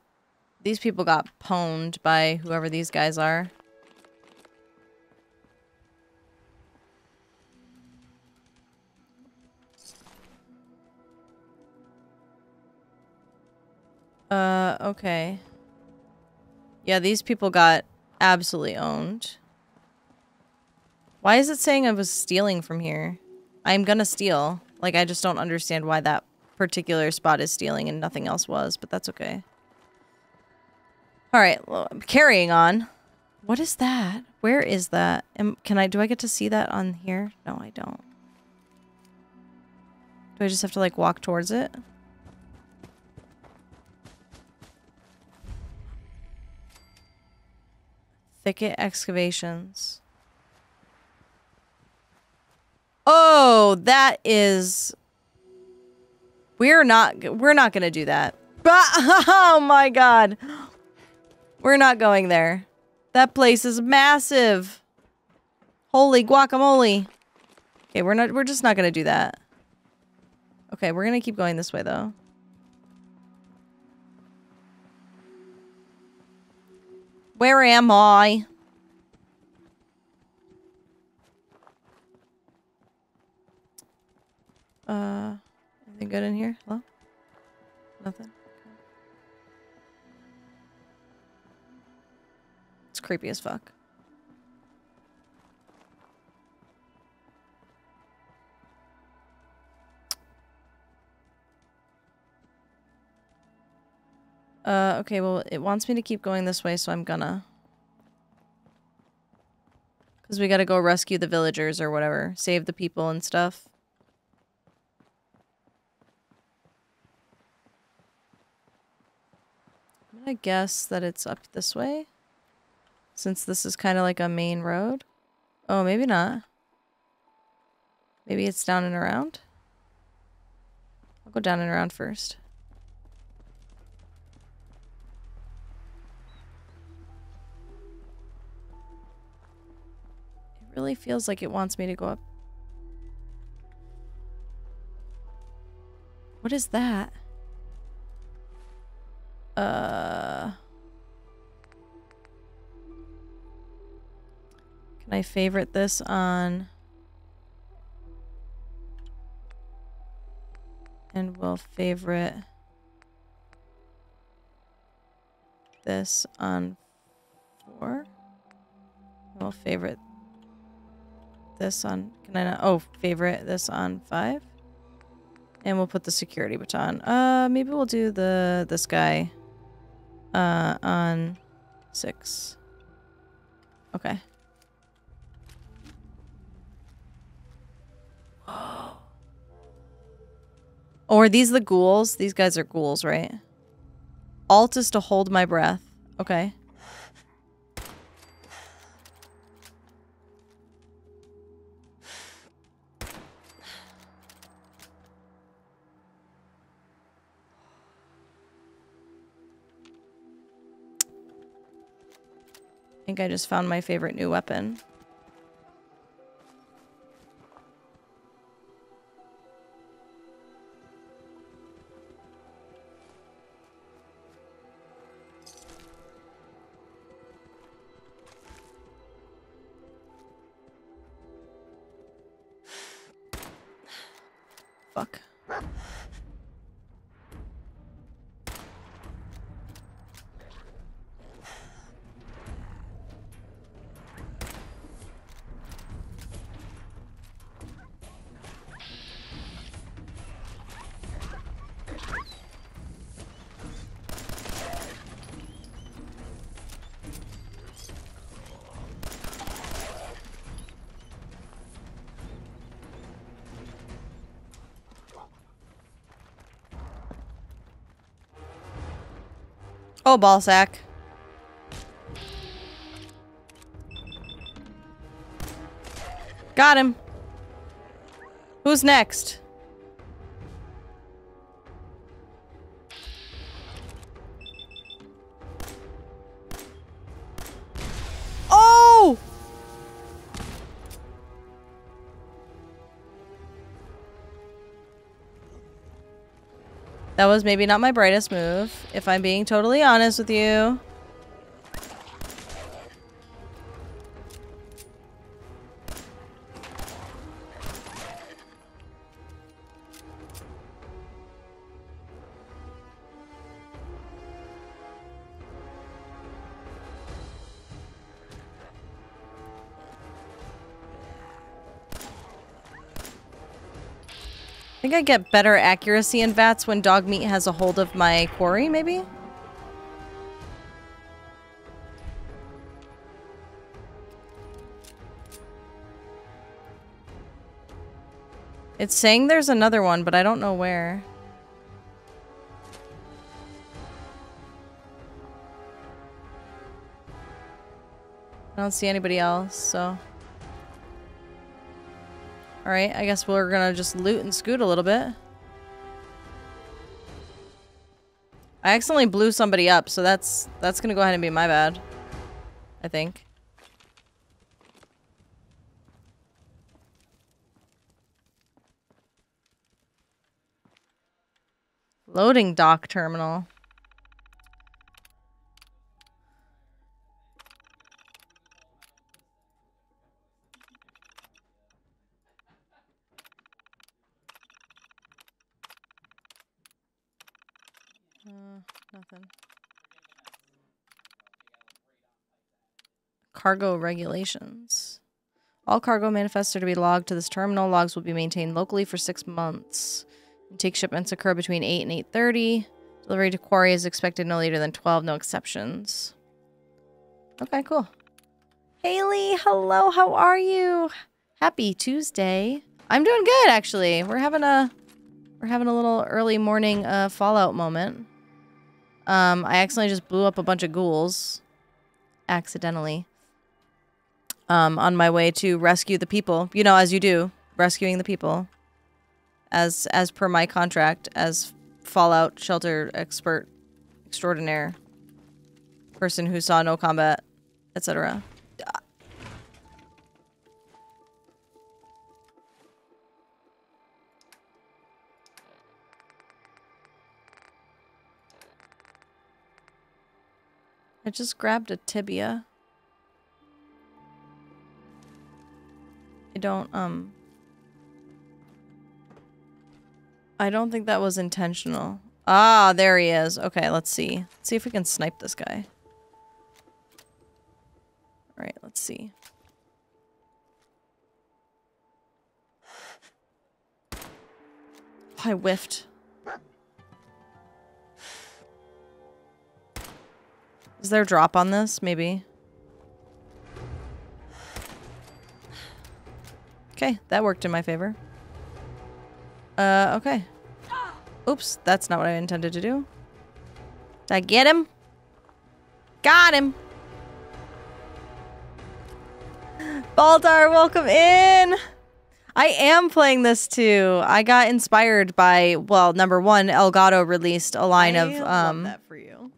These people got pwned by whoever these guys are. Uh, okay. Yeah, these people got absolutely owned. Why is it saying I was stealing from here? I'm gonna steal. Like, I just don't understand why that particular spot is stealing and nothing else was, but that's okay. Alright, well, I'm carrying on. What is that? Where is that? Am, can I, do I get to see that on here? No, I don't. Do I just have to, like, walk towards it? Thicket excavations. Oh, that is... We're not, we're not gonna do that. Oh my god. We're not going there. That place is massive. Holy guacamole. Okay, we're not, we're just not gonna do that. Okay, we're gonna keep going this way though. Where am I? Uh, Anything good in here? Hello? Nothing? It's creepy as fuck. Uh, okay, well, it wants me to keep going this way, so I'm gonna. Because we gotta go rescue the villagers or whatever. Save the people and stuff. Gonna guess that it's up this way. Since this is kind of like a main road. Oh, maybe not. Maybe it's down and around? I'll go down and around first. It really feels like it wants me to go up. What is that? Uh... Can I favorite this on... And we'll favorite this on four. We'll favorite this on, can I not, oh, favorite this on five. And we'll put the security baton. Uh, maybe we'll do the, this guy, uh, on six. Okay. Oh. are these the ghouls? These guys are ghouls, right? Alt is to hold my breath. Okay. I think I just found my favorite new weapon. Oh, ball sack. Got him. Who's next? That was maybe not my brightest move, if I'm being totally honest with you. I get better accuracy in VATS when Dogmeat has a hold of my quarry, maybe? It's saying there's another one, but I don't know where. I don't see anybody else, so... Alright, I guess we're gonna just loot and scoot a little bit. I accidentally blew somebody up, so that's that's gonna go ahead and be my bad. I think. Loading dock terminal. Uh, nothing. Cargo regulations. All cargo manifests are to be logged to this terminal. Logs will be maintained locally for six months. Take shipments occur between 8 and 8.30. Delivery to quarry is expected no later than 12, no exceptions. Okay, cool. Haley, hello, how are you? Happy Tuesday. I'm doing good, actually. We're having a we're having a little early morning uh, Fallout moment. Um, I accidentally just blew up a bunch of ghouls. Accidentally. Um, on my way to rescue the people. You know, as you do. Rescuing the people. As as per my contract as Fallout shelter expert extraordinaire. Person who saw no combat, etc. I just grabbed a tibia. I don't, um... I don't think that was intentional. Ah, there he is. Okay, let's see. Let's see if we can snipe this guy. Alright, let's see. I whiffed. Is there a drop on this? Maybe. Okay, that worked in my favor. Uh, okay. Oops, that's not what I intended to do. Did I get him? Got him! Baldar, welcome in! I am playing this too. I got inspired by, well, number one, Elgato released a line I of um, that for you.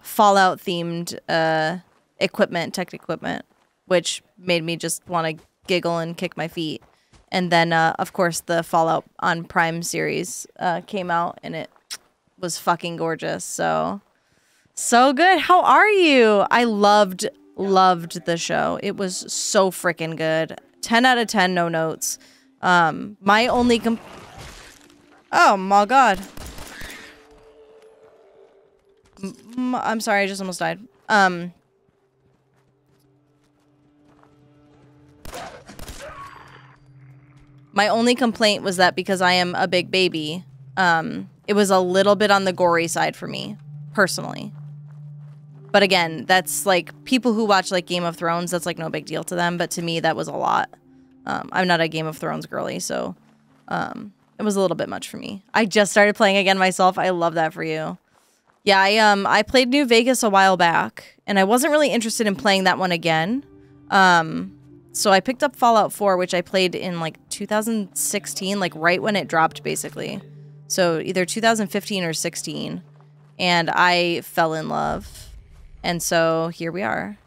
Fallout themed uh, equipment, tech equipment, which made me just want to giggle and kick my feet. And then, uh, of course, the Fallout on Prime series uh, came out, and it was fucking gorgeous. So, so good. How are you? I loved, loved the show. It was so freaking good. Ten out of ten, no notes. Um, my only com- Oh my god. M- I'm sorry, I just almost died. Um. My only complaint was that because I am a big baby, um, it was a little bit on the gory side for me, personally. But again, that's like people who watch like Game of Thrones, that's like no big deal to them. But to me, that was a lot. Um, I'm not a Game of Thrones girly, so um, it was a little bit much for me. I just started playing again myself. I love that for you. Yeah, I um I played New Vegas a while back, and I wasn't really interested in playing that one again. Um, so I picked up Fallout 4, which I played in like 2016, like right when it dropped, basically. So either 2015 or 16, and I fell in love, and so here we are.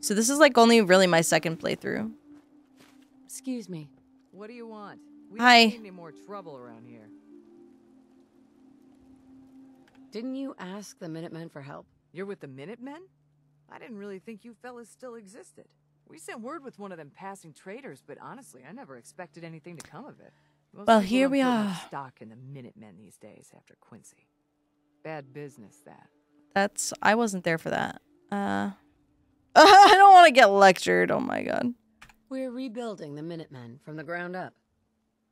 So this is like only really my second playthrough. Excuse me. What do you want? We Hi. don't need any more trouble around here. Didn't you ask the Minutemen for help? You're with the Minutemen? I didn't really think you fellas still existed. We sent word with one of them passing traders, but honestly, I never expected anything to come of it. Most Well, here we are. Stock in the Minutemen these days after Quincy. Bad business, that. That's I wasn't there for that. Uh I don't want to get lectured. Oh my god. We're rebuilding the Minutemen from the ground up.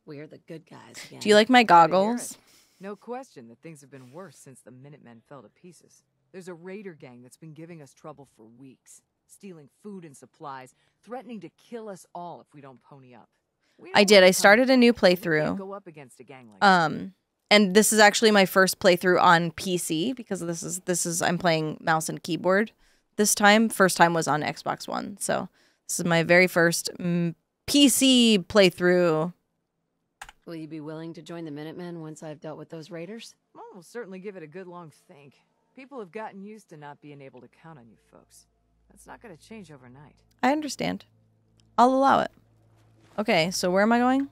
We're the good guys again. Do you like my Glad to goggles? No question that things have been worse since the Minutemen fell to pieces. There's a raider gang that's been giving us trouble for weeks, stealing food and supplies, threatening to kill us all if we don't pony up. Know I did. I started a new from. We can't playthrough. Go up against a gang like. Um and this is actually my first playthrough on PC because this is this is I'm playing mouse and keyboard this time. First time was on Xbox One. So this is my very first mm, PC playthrough. Will you be willing to join the Minutemen once I've dealt with those raiders? Well, we'll certainly give it a good long think. People have gotten used to not being able to count on you folks. That's not going to change overnight. I understand. I'll allow it. Okay, so where am I going?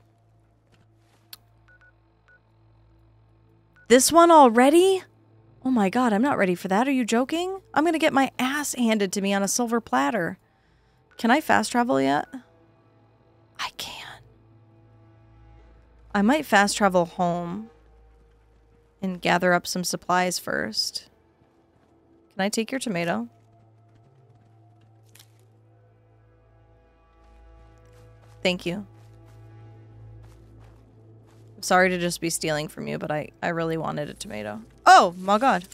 This one already? Oh my god, I'm not ready for that. Are you joking? I'm gonna get my ass handed to me on a silver platter. Can I fast travel yet? I can. I might fast travel home and gather up some supplies first. Can I take your tomato? Thank you. I'm sorry to just be stealing from you, but I, I really wanted a tomato. Oh, my god.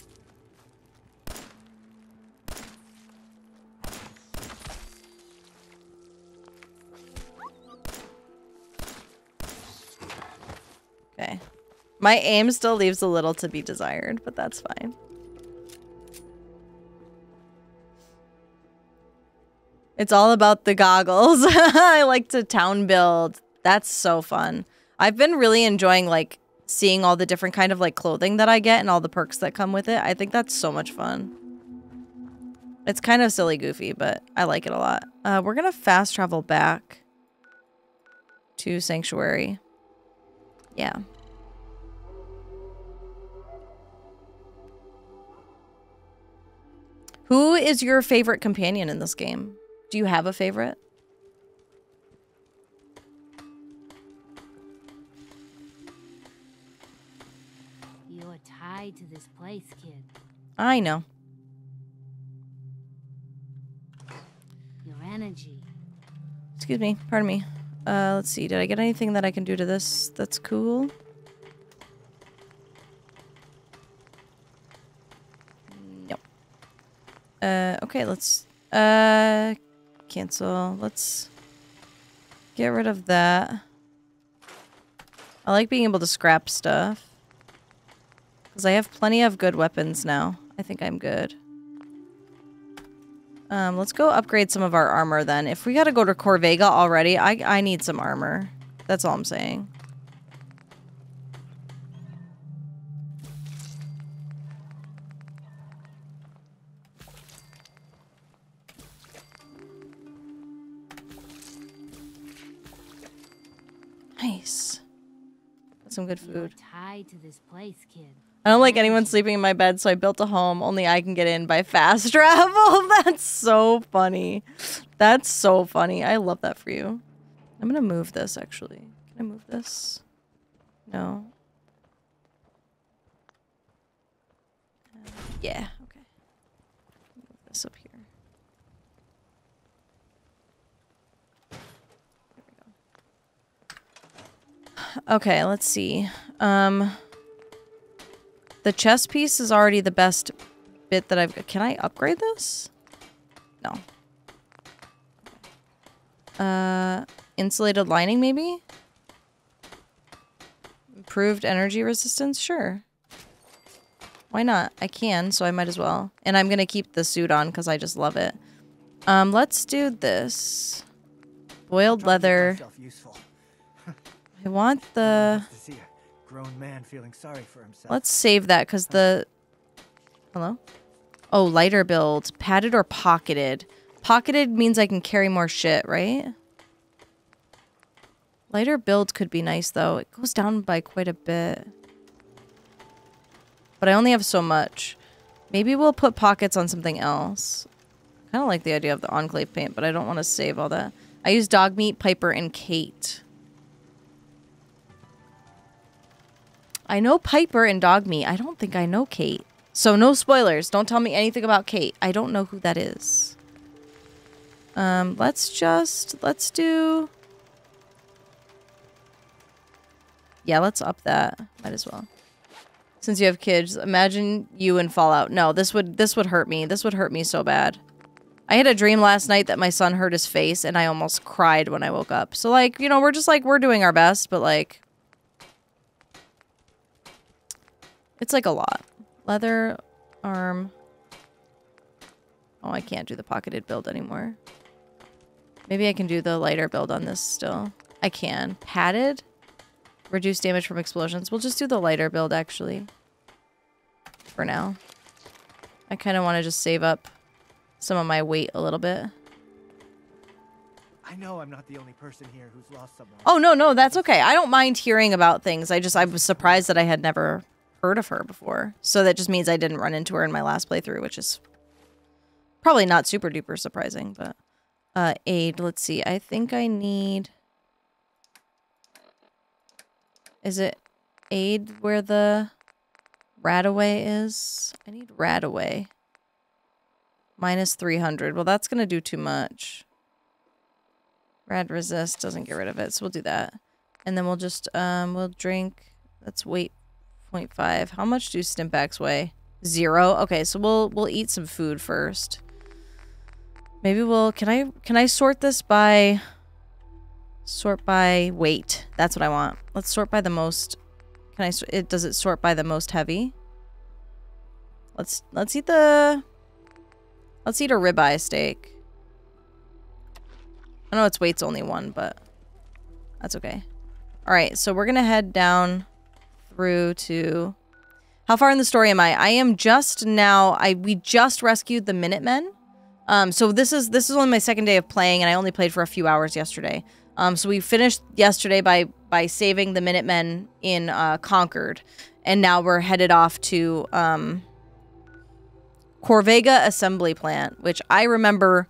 My aim still leaves a little to be desired, but that's fine. It's all about the goggles. I like to town build. That's so fun. I've been really enjoying like seeing all the different kind of like clothing that I get and all the perks that come with it. I think that's so much fun. It's kind of silly goofy, but I like it a lot. Uh, we're going to fast travel back to Sanctuary. Yeah. Who is your favorite companion in this game? Do you have a favorite? You're tied to this place, kid. I know. Your energy. Excuse me. Pardon me. Uh, let's see. Did I get anything that I can do to this that's cool? Uh, okay, let's... Uh, cancel. Let's get rid of that. I like being able to scrap stuff. Because I have plenty of good weapons now. I think I'm good. Um, let's go upgrade some of our armor then. If we gotta go to Corvega already, I, I need some armor. That's all I'm saying. Some good food. tied to this place, kid. I don't like anyone sleeping in my bed, so I built a home only I can get in by fast travel. That's so funny. That's so funny. I love that for you. I'm gonna move this actually. Can I move this? No. Yeah, okay. Move this up here. There we go. Okay, let's see. Um the chess piece is already the best bit that I've... Can I upgrade this? No. Uh, insulated lining, maybe? Improved energy resistance? Sure. Why not? I can, so I might as well. And I'm going to keep the suit on because I just love it. Um, let's do this. Boiled leather. I want the... Grown man feeling sorry for himself. Let's save that because the. Hello? Oh, lighter build. Padded or pocketed? Pocketed means I can carry more shit, right? Lighter build could be nice though. It goes down by quite a bit. But I only have so much. Maybe we'll put pockets on something else. I kind of like the idea of the enclave paint, but I don't want to save all that. I use Dogmeat, Piper, and Kate. I know Piper and Dogmeat. I don't think I know Kate. So no spoilers. Don't tell me anything about Kate. I don't know who that is. Um, let's just let's do Yeah, let's up that. Might as well. Since you have kids, imagine you in Fallout. No, this would this would hurt me. This would hurt me so bad. I had a dream last night that my son hurt his face and I almost cried when I woke up. So like, you know, we're just like we're doing our best, but like It's like a lot. Leather, arm. Oh, I can't do the pocketed build anymore. Maybe I can do the lighter build on this still. I can. Padded? Reduce damage from explosions. We'll just do the lighter build, actually. For now. I kind of want to just save up some of my weight a little bit. I know I'm not the only person here who's lost someone. Oh, no, no, that's okay. I don't mind hearing about things. I just, I was surprised that I had never heard of her before. So that just means I didn't run into her in my last playthrough, which is probably not super duper surprising, but uh aid, let's see. I think I need Is it aid where the Radaway is. I need Radaway. Minus 300. Well, that's going to do too much. Rad resist doesn't get rid of it, so we'll do that. And then we'll just, um, we'll drink. Let's weight 0.5. How much do Stimpaks weigh? Zero. Okay, so we'll, we'll eat some food first. Maybe we'll, can I, can I sort this by, sort by weight? That's what I want. Let's sort by the most, can I? it, does it sort by the most heavy? Let's, let's eat the, let's eat a ribeye steak. I know its weight's only one, but that's okay. All right, so we're gonna head down through to. How far in the story am I? I am just now. I we just rescued the Minutemen. Um, so this is this is only my second day of playing, and I only played for a few hours yesterday. Um, so we finished yesterday by by saving the Minutemen in uh, Concord, and now we're headed off to um, Corvega Assembly Plant, which I remember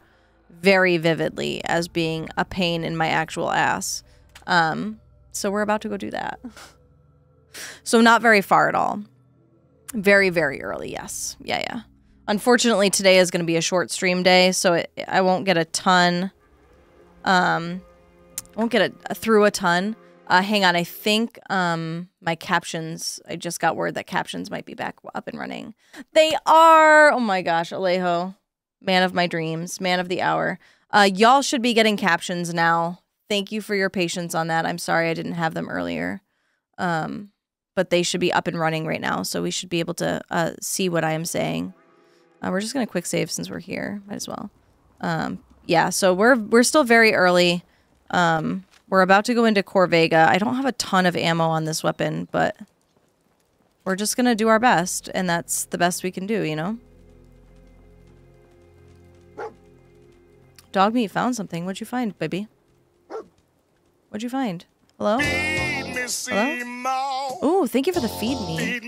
very vividly as being a pain in my actual ass. Um, so we're about to go do that. So not very far at all. Very, very early, yes. Yeah, yeah. Unfortunately, today is going to be a short stream day, so it, I won't get a ton. Um, won't get a, through a ton. Uh, hang on, I think um my captions. I just got word that captions might be back up and running. They are. Oh my gosh, Alejo, man of my dreams, man of the hour. Uh, y'all should be getting captions now. Thank you for your patience on that. I'm sorry I didn't have them earlier. Um, but they should be up and running right now, so we should be able to uh, see what I am saying. Uh, we're just gonna quick save since we're here. Might as well. Um, yeah, so we're we're still very early. Um, we're about to go into Corvega. I don't have a ton of ammo on this weapon, but we're just gonna do our best, and that's the best we can do, you know. Dogmeat found something. What'd you find, baby? What'd you find? Hello? Hello? Oh, thank you for the feed me.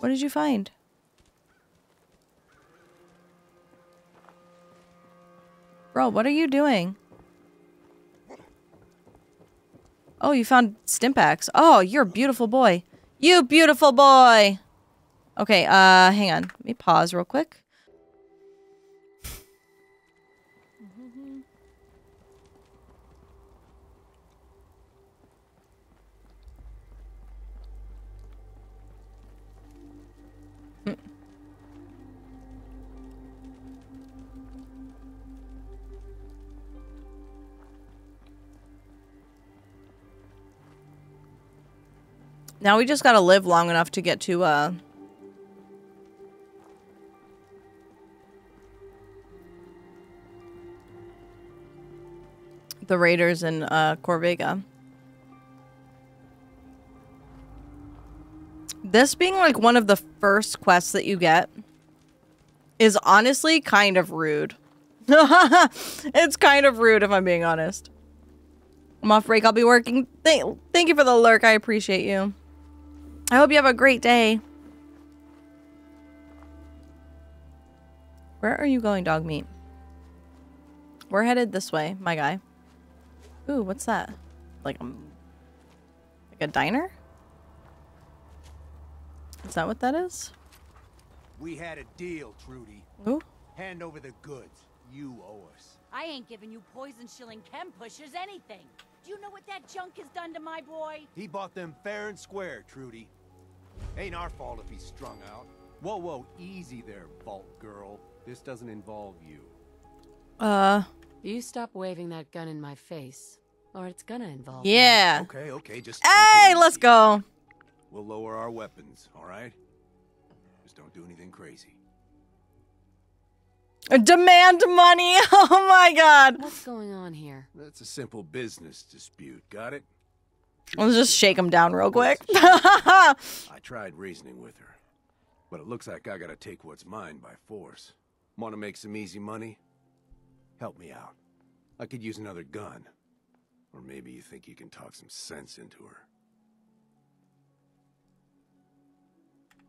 What did you find? Bro, what are you doing? Oh, you found Stimpaks. Oh, you're a beautiful boy. You beautiful boy. Okay, uh, hang on. Let me pause real quick. Now we just gotta live long enough to get to, uh... The Raiders in, uh, Corvega. This being, like, one of the first quests that you get is honestly kind of rude. it's kind of rude, if I'm being honest. I'm off break. I'll be working. Thank, thank you for the lurk. I appreciate you. I hope you have a great day. Where are you going, Dogmeat? We're headed this way, my guy. Ooh, what's that? Like a, like a diner? Is that what that is? We had a deal, Trudy. Ooh. Hand over the goods. You owe us. I ain't giving you poison shilling chem pushers anything. Do you know what that junk has done to my boy? He bought them fair and square, Trudy. Ain't our fault if he's strung out. Whoa, whoa, easy there, Vault Girl. This doesn't involve you. Uh, You stop waving that gun in my face, or it's gonna involve. me. yeah. Okay, okay, just. Hey, let's easy. go. We'll lower our weapons, all right? Just don't do anything crazy. Demand money. Oh my god. What's going on here? That's a simple business dispute, got it? Let's just shake him down real quick. I tried reasoning with her, but it looks like I gotta take what's mine by force. Want to make some easy money? Help me out. I could use another gun. Or maybe you think you can talk some sense into her.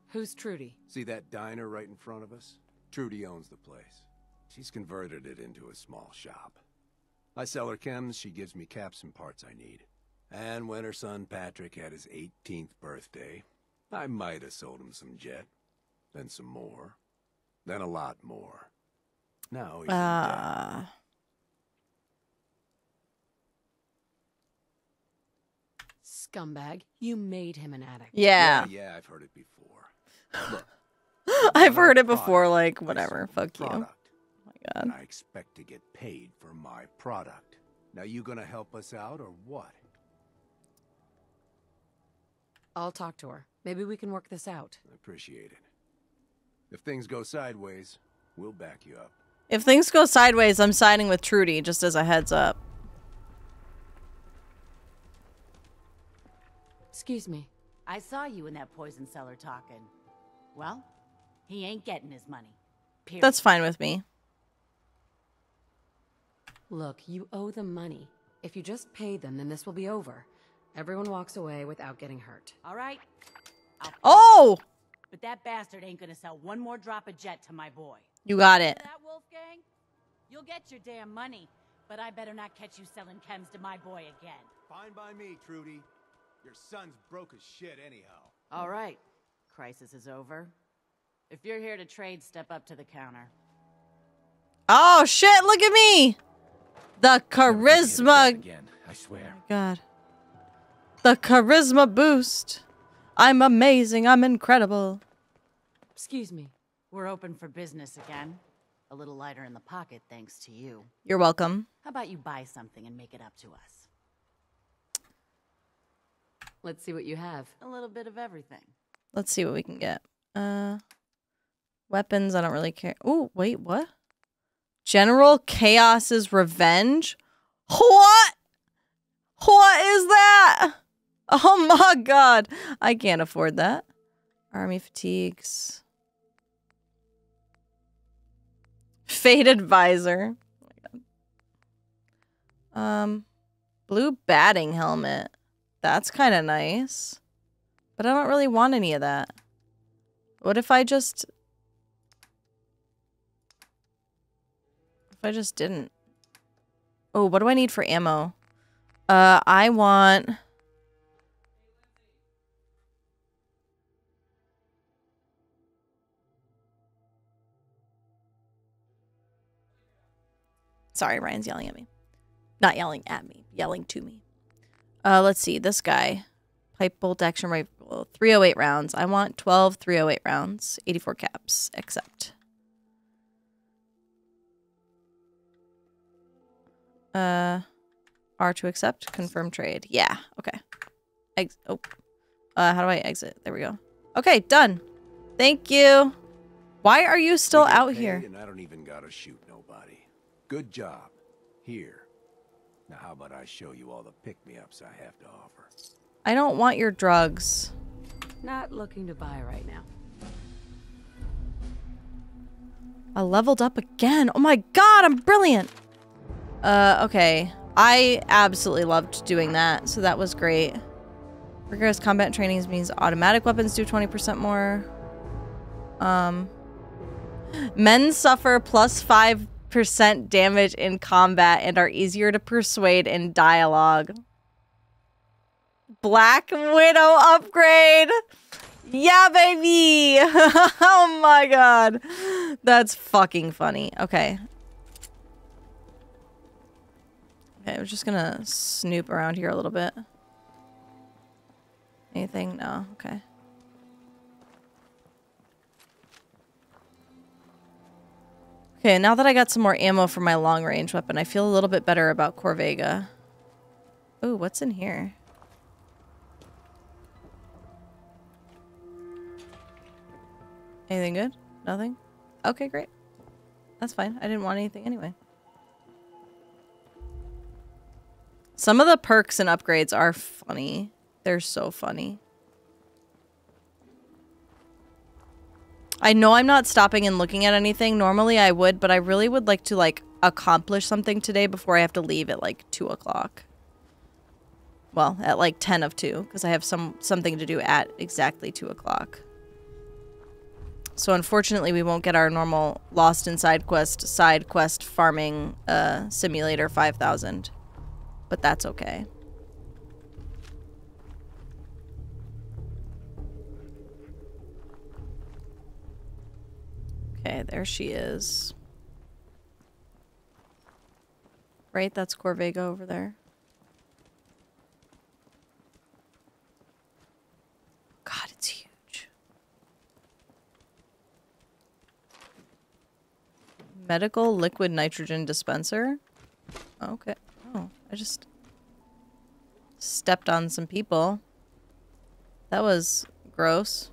Who's Trudy? See that diner right in front of us? Trudy owns the place. She's converted it into a small shop. I sell her chems, she gives me caps and parts I need. And when her son Patrick had his 18th birthday, I might have sold him some jet, then some more, then a lot more. Now he's in debt. Uh, Scumbag, you made him an addict. yeah. yeah, I've heard it before. Look, I've heard it before, like, whatever. sold Fuck you. Oh my god. I expect to get paid for my product. Now you gonna help us out or what? I'll talk to her. Maybe we can work this out. Appreciate it. If things go sideways, we'll back you up. If things go sideways, I'm siding with Trudy, just as a heads up. Excuse me. I saw you in that poison cellar talking. Well, he ain't getting his money. Period. That's fine with me. Look, you owe them money. If you just pay them, then this will be over. Everyone walks away without getting hurt. all right. Oh! But that bastard ain't gonna sell one more drop of jet to my boy. You got it. That Wolfgang? You'll get your damn money, but I better not catch you selling chems to my boy again. Fine by me, Trudy. Your son's broke as shit anyhow. All right. Crisis is over. If you're here to trade, step up to the counter. Oh shit, look at me! The charisma again. I swear. Oh, God. The charisma boost. I'm amazing, I'm incredible. Excuse me. We're open for business again. A little lighter in the pocket thanks to you. You're welcome. How about you buy something and make it up to us? Let's see what you have. A little bit of everything. Let's see what we can get. Uh weapons, I don't really care. Oh, wait, what? General Chaos's Revenge? What? What is that? Oh my god. I can't afford that. Army fatigues. Fate advisor. Um blue batting helmet. That's kind of nice. But I don't really want any of that. What if I just If I just didn't? Oh, what do I need for ammo? Uh, I want... Sorry, Ryan's yelling at me. Not yelling at me, yelling to me. Uh, let's see. This guy. Pipe bolt action rifle. 308 rounds. I want 12 308 rounds. 84 caps. Accept. Uh, R to accept. Confirm trade. Yeah. Okay. Ex- oh. Uh, how do I exit? There we go. Okay, done. Thank you. Why are you still out here? And I don't even gotta shoot nobody. Good job. Here. Now how about I show you all the pick-me-ups I have to offer? I don't want your drugs. Not looking to buy right now. I leveled up again. Oh my god, I'm brilliant. Uh, okay. I absolutely loved doing that, so that was great. Rigorous combat trainings means automatic weapons do 20% more. Um, men suffer 5% damage in combat and are easier to persuade in dialogue. Black Widow upgrade. Yeah, baby. oh my god. That's fucking funny. Okay. Okay, I'm just gonna snoop around here a little bit. Anything? No. Okay. Okay, now that I got some more ammo for my long range weapon, I feel a little bit better about Corvega. Ooh, what's in here? Anything good? Nothing? Okay, great. That's fine. I didn't want anything anyway. Some of the perks and upgrades are funny. They're so funny. I know I'm not stopping and looking at anything. Normally I would, but I really would like to like accomplish something today before I have to leave at like 2 o'clock. Well, at like 10 of 2, because I have some something to do at exactly 2 o'clock. So unfortunately, we won't get our normal Lost in Side Quest side quest farming uh, simulator 5000. But that's okay. Okay, there she is. Right, that's Corvega over there. God, it's huge. Medical liquid nitrogen dispenser? Okay. Oh, I just stepped on some people. That was gross.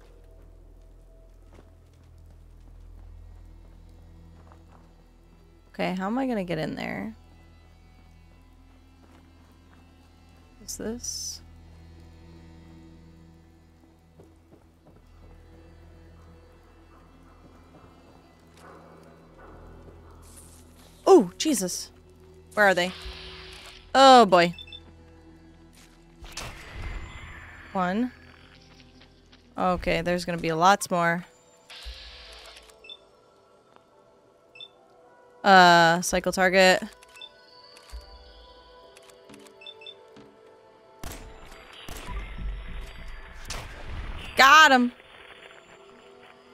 Okay, how am I gonna get in there? Is this? Oh, Jesus. Where are they? Oh, boy. One. Okay, there's gonna be lots more. Uh, cycle target. Got him!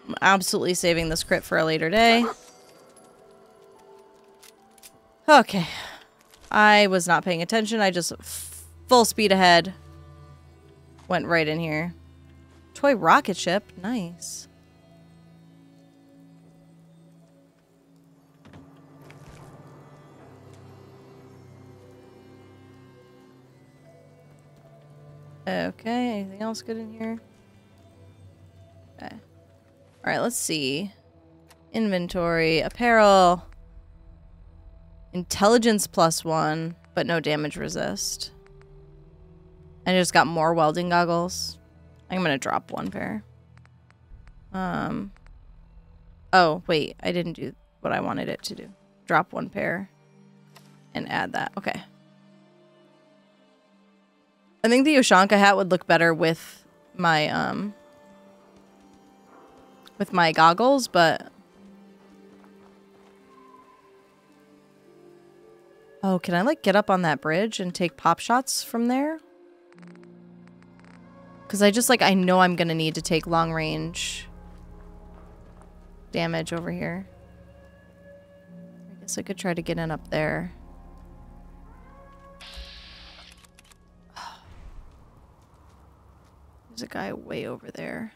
I'm absolutely saving this crit for a later day. Okay. I was not paying attention. I just full speed ahead. Went right in here. Toy rocket ship. Nice. Okay, anything else good in here? Okay. Alright, let's see. Inventory, apparel. Intelligence plus one, but no damage resist. I just got more welding goggles. I'm gonna drop one pair. Um. Oh, wait. I didn't do what I wanted it to do. Drop one pair. And add that. Okay. I think the Ushanka hat would look better with my, um... With my goggles, but... Oh, can I, like, get up on that bridge and take pop shots from there? Because I just, like, I know I'm going to need to take long range damage over here. I guess I could try to get in up there. There's a guy way over there.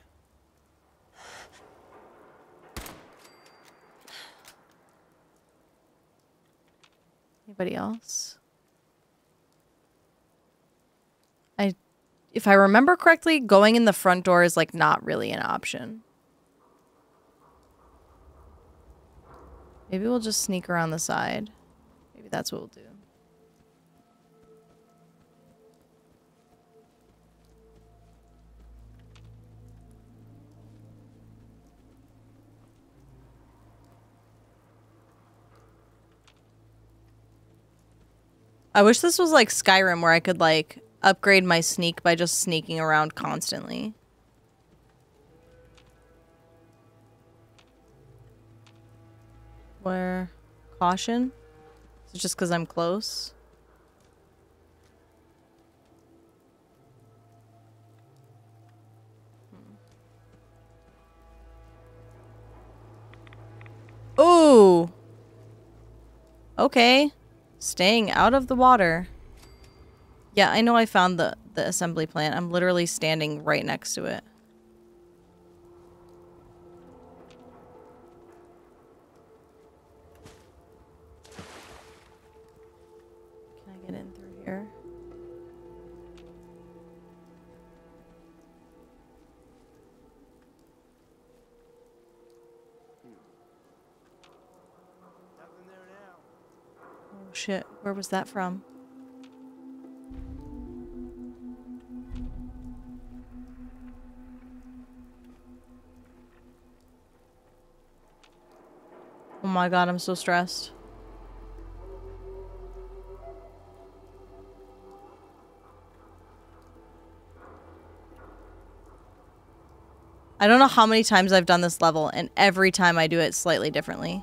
Anybody else? I if I remember correctly, going in the front door is like not really an option. Maybe we'll just sneak around the side. Maybe that's what we'll do. I wish this was like Skyrim where I could like upgrade my sneak by just sneaking around constantly. Where caution? Is it just because I'm close? Hmm. Ooh. Okay. Staying out of the water. Yeah, I know I found the, the assembly plant. I'm literally standing right next to it. Can I get in through here? Shit, where was that from? Oh my god, I'm so stressed. I don't know how many times I've done this level, and every time I do it slightly differently.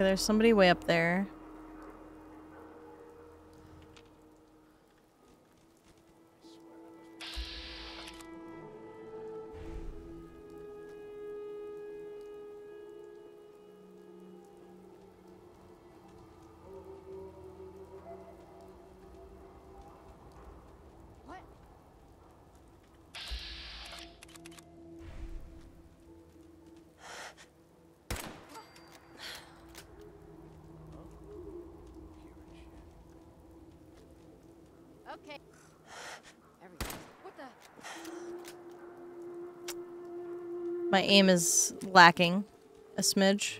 Okay, there's somebody way up there. Aim is lacking a smidge.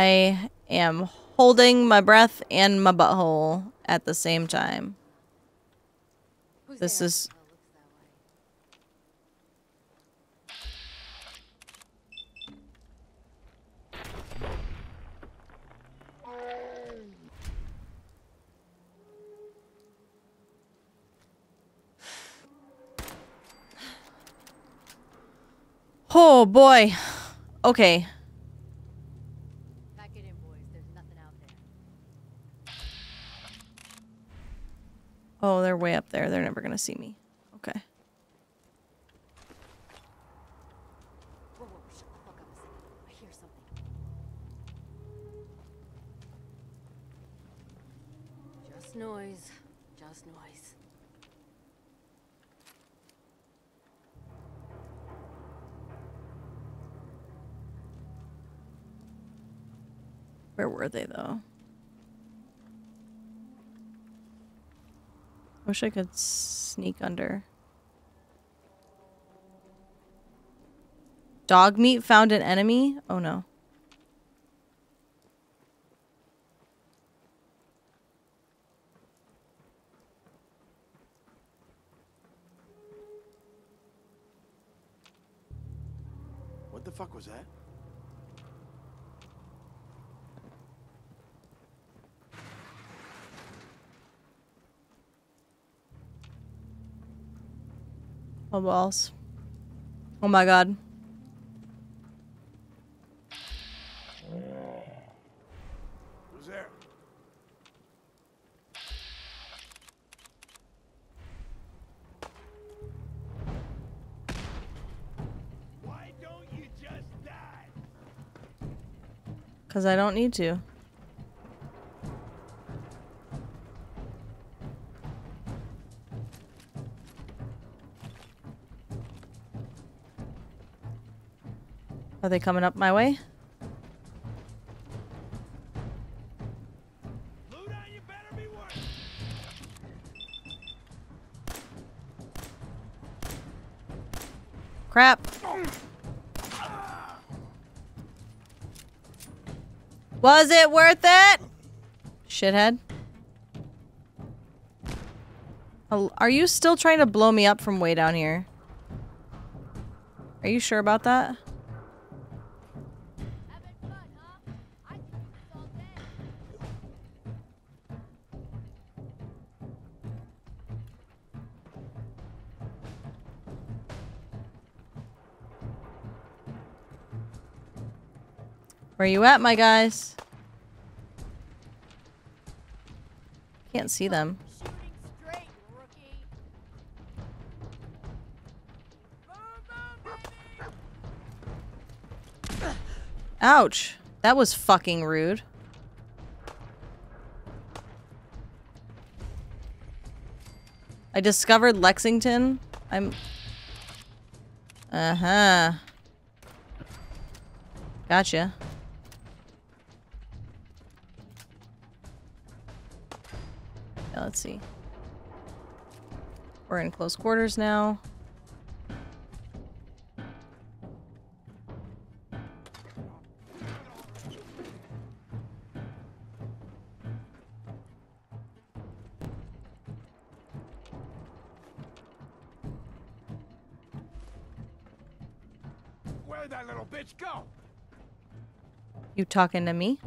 I am holding my breath and my butthole at the same time. This is Oh boy. Okay. Pack it in, boys. There's nothing out there. Oh, they're way up there. They're never gonna see me. Okay. Whoa, whoa, shut the fuck up a second. I hear something. Just noise. Just noise. Where were they though? Wish I could sneak under. Dogmeat found an enemy? Oh no. What the fuck was that? Oh balls. Oh my god. Who's there? Why don't you just die? Cause I don't need to. Are they coming up my way? Crap. Was it worth it? Shithead. Are you still trying to blow me up from way down here? Are you sure about that? Where you at, my guys? Can't see them. Ouch. That was fucking rude. I discovered Lexington. I'm... Uh-huh. Gotcha. Let's see. We're in close quarters now. Where'd that little bitch go? You talking to me?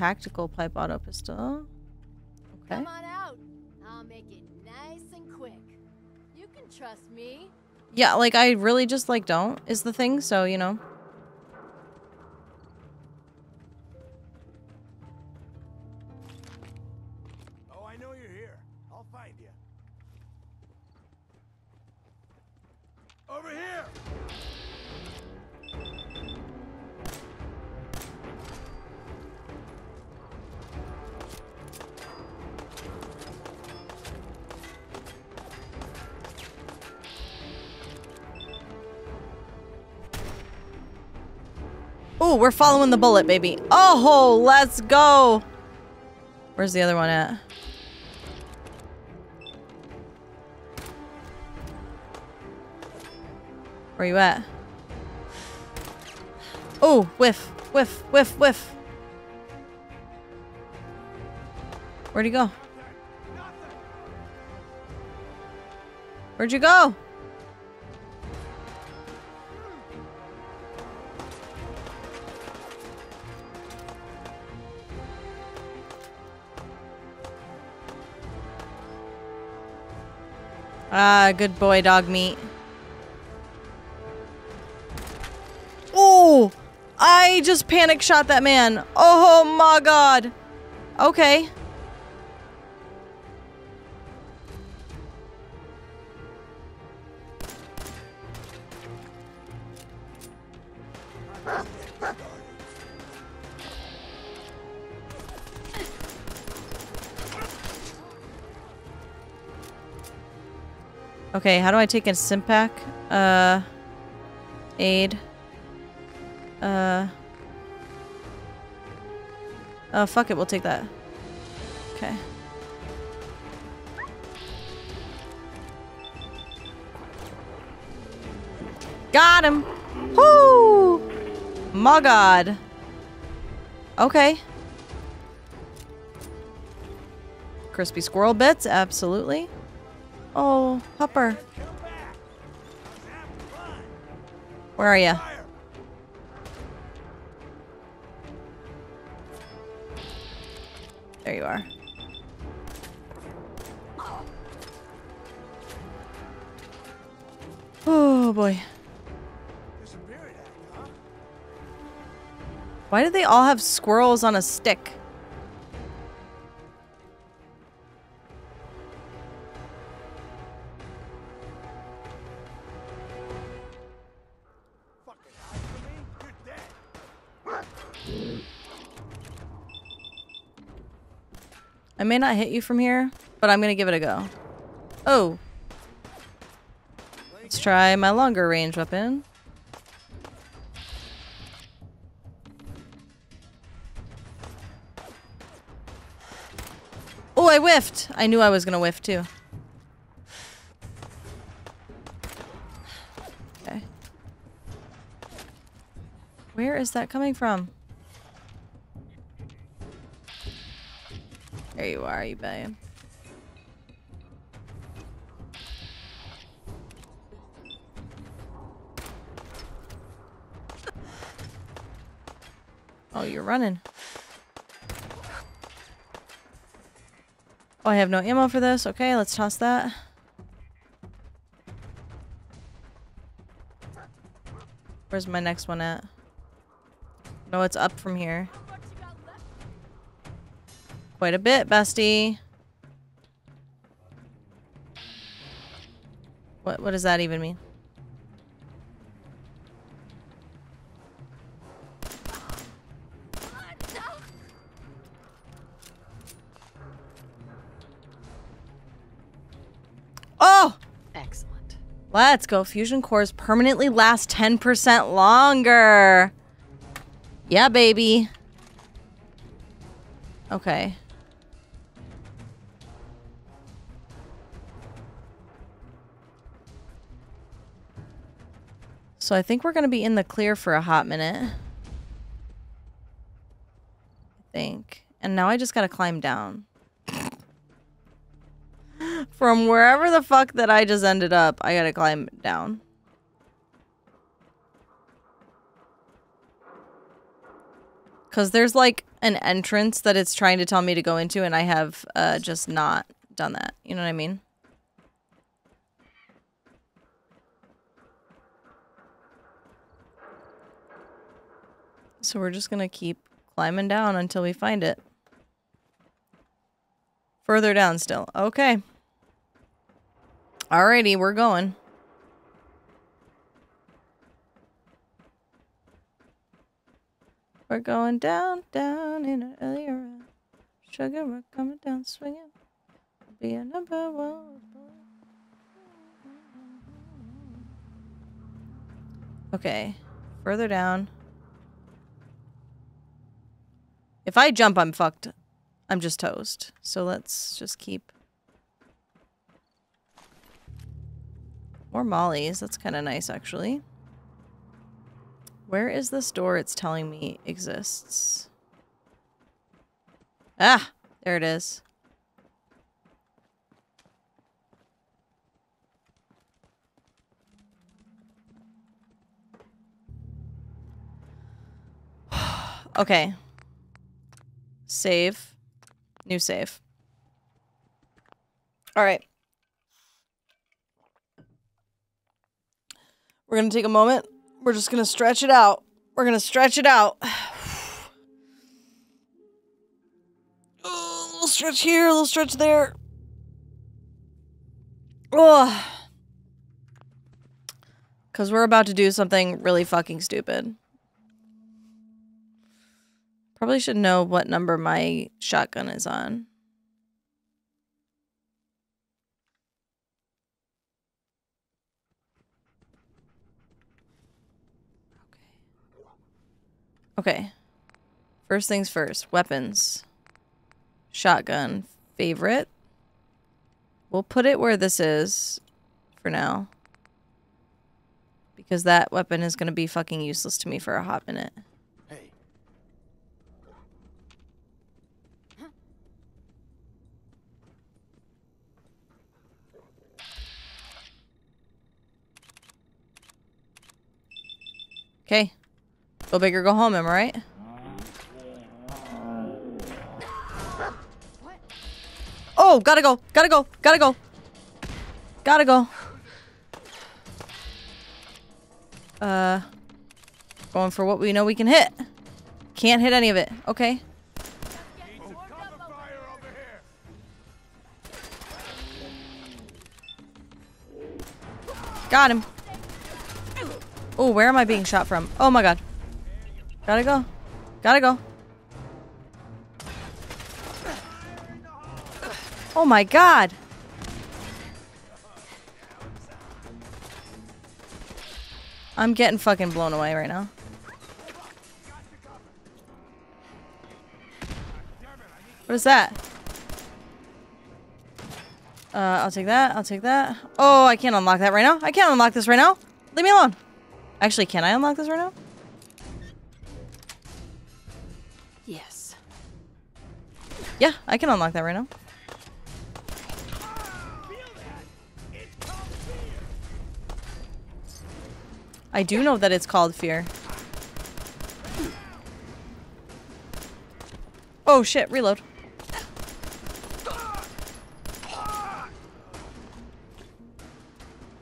Tactical pipe auto pistol. Okay. Come on out. I'll make it nice and quick. You can trust me. Yeah, like I really just like don't is the thing, so you know. We're following the bullet, baby. Oh, let's go. Where's the other one at? Where you at? Oh, whiff, whiff, whiff, whiff. Where'd he go? Where'd you go? Ah, good boy, Dogmeat. Oh! I just panic shot that man. Oh my god. Okay. Okay, how do I take a Stimpak? Uh, aid. Uh. Oh, fuck it, we'll take that. Okay. Got him! Whoo! My god. Okay. Crispy squirrel bits, absolutely. Oh, Hopper. Where are you? There you are. Oh boy. Why do they all have squirrels on a stick? May not hit you from here, but I'm gonna give it a go. Oh. Let's try my longer range weapon. Oh, I whiffed! I knew I was gonna whiff too. Okay. Where is that coming from? You are, babe. Oh, you're running. Oh, I have no ammo for this. Okay, let's toss that. Where's my next one at? No, it's up from here. Quite a bit, bestie. What what does that even mean? Oh! Excellent. Let's go. Fusion cores permanently last 10% longer. Yeah, baby. Okay. So I think we're going to be in the clear for a hot minute. I think. And now I just got to climb down. From wherever the fuck that I just ended up, I got to climb down. Because there's like an entrance that it's trying to tell me to go into, and I have uh, just not done that. You know what I mean? So we're just going to keep climbing down until we find it. Further down still. Okay. Alrighty, we're going. We're going down, down in an earlier round. Sugar, we're coming down swinging. Be a number one. Okay, further down. If I jump, I'm fucked. I'm just toast. So let's just keep... More mollies. That's kind of nice, actually. Where is this door it's telling me exists? Ah! There it is. okay. Save. New save. Alright. We're going to take a moment. We're just going to stretch it out. We're going to stretch it out. Oh, a little stretch here, a little stretch there. Because we're about to do something really fucking stupid. Probably should know what number my shotgun is on. Okay. Okay. First things first. Weapons. Shotgun. Favorite. We'll put it where this is for now. Because that weapon is going to be fucking useless to me for a hot minute. Hey. Okay. Go big or go home, am I right? Oh, gotta go. Gotta go. Gotta go. Gotta go. Uh, going for what we know we can hit. Can't hit any of it. Okay. Got him. Oh, where am I being shot from? Oh my god. Gotta go. Gotta go. Oh my god. I'm getting fucking blown away right now. What is that? Uh, I'll take that. I'll take that. Oh, I can't unlock that right now. I can't unlock this right now. Leave me alone. Actually, can I unlock this right now? Yes. Yeah, I can unlock that right now. I do know that it's called fear. Oh shit, reload.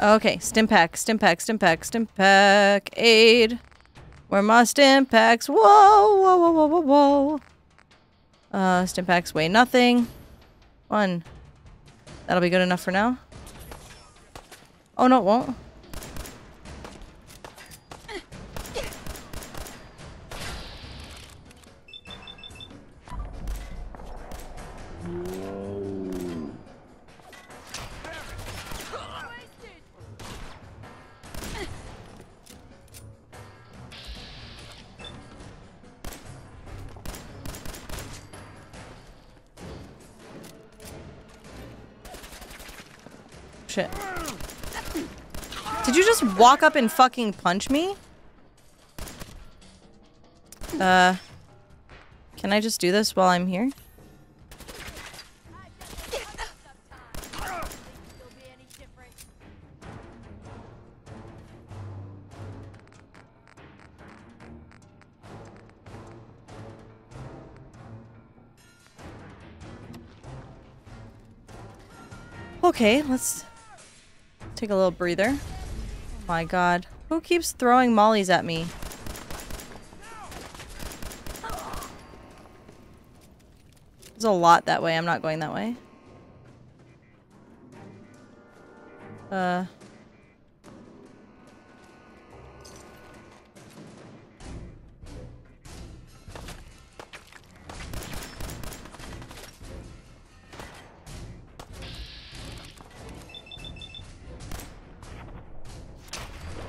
Okay, Stimpak, Stimpak, Stimpak, Stimpak, aid. Where my Stimpaks? Whoa, whoa, whoa, whoa, whoa, whoa. Uh, Stimpaks weigh nothing. One. That'll be good enough for now. Oh, no, it won't. Walk up and fucking punch me? Uh, can I just do this while I'm here? Okay, let's take a little breather. My god. Who keeps throwing mollies at me? There's a lot that way. I'm not going that way. Uh...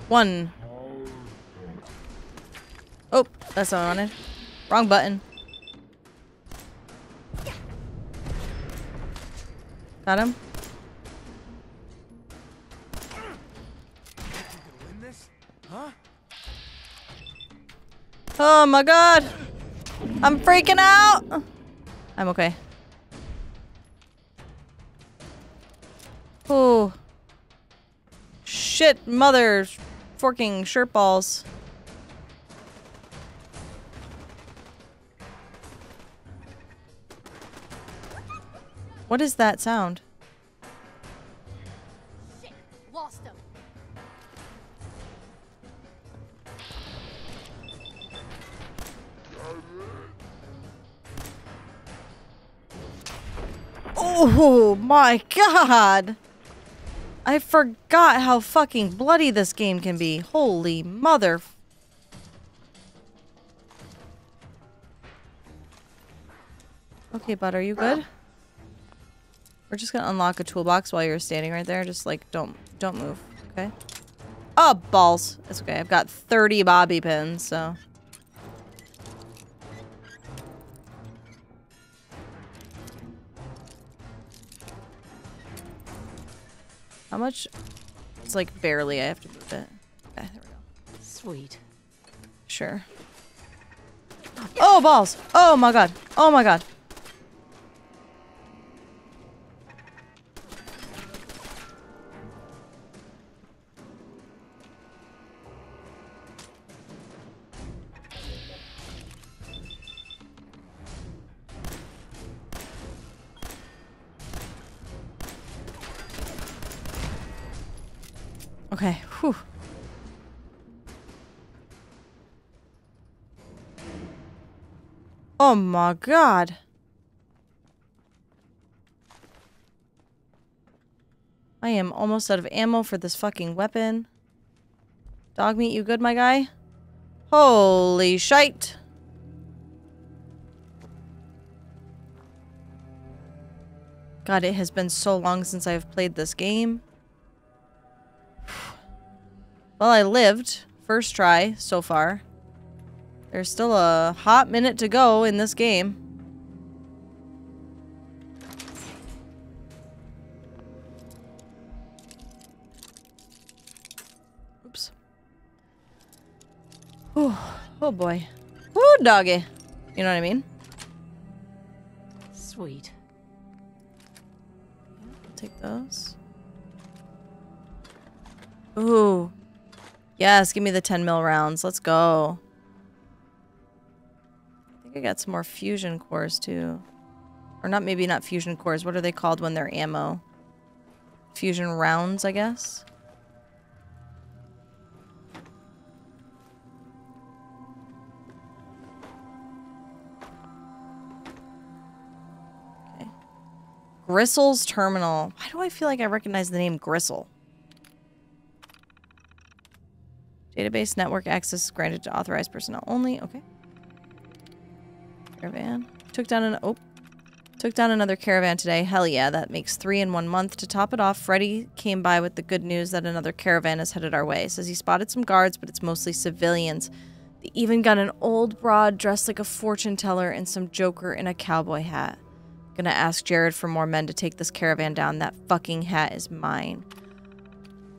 One. Oh, that's what I wanted. Wrong button. Got him. Oh my god! I'm freaking out! I'm okay. Oh. Shit, mother forking shirt balls. What is that sound? Oh my god! I forgot how fucking bloody this game can be. Holy mother. Okay, bud, are you good? We're just gonna unlock a toolbox while you're standing right there. Just like, don't, don't move, okay? Oh, balls. It's okay. I've got 30 bobby pins, so. Much? It's like barely. I have to move it. Okay, there we go. Sweet. Sure. Oh, balls! Oh my god. Oh my god. Oh my god. I am almost out of ammo for this fucking weapon. Dogmeat, you good, my guy? Holy shite. God, it has been so long since I've played this game. Well, I lived. First try so far. There's still a hot minute to go in this game. Oops. Oh, oh boy. Woo, doggy. You know what I mean? Sweet. I'll take those. Ooh. Yes, give me the 10 mil rounds. Let's go. I got some more fusion cores too. Or not, maybe not fusion cores. What are they called when they're ammo? Fusion rounds, I guess? Okay. Gristle's Terminal. Why do I feel like I recognize the name Gristle? Database network access granted to authorized personnel only. Okay. Caravan. Took down an... Oh. Took down another caravan today. Hell yeah, that makes three in one month. To top it off, Freddy came by with the good news that another caravan is headed our way. Says he spotted some guards, but it's mostly civilians. They even got an old broad dressed like a fortune teller and some joker in a cowboy hat. Gonna ask Jared for more men to take this caravan down. That fucking hat is mine.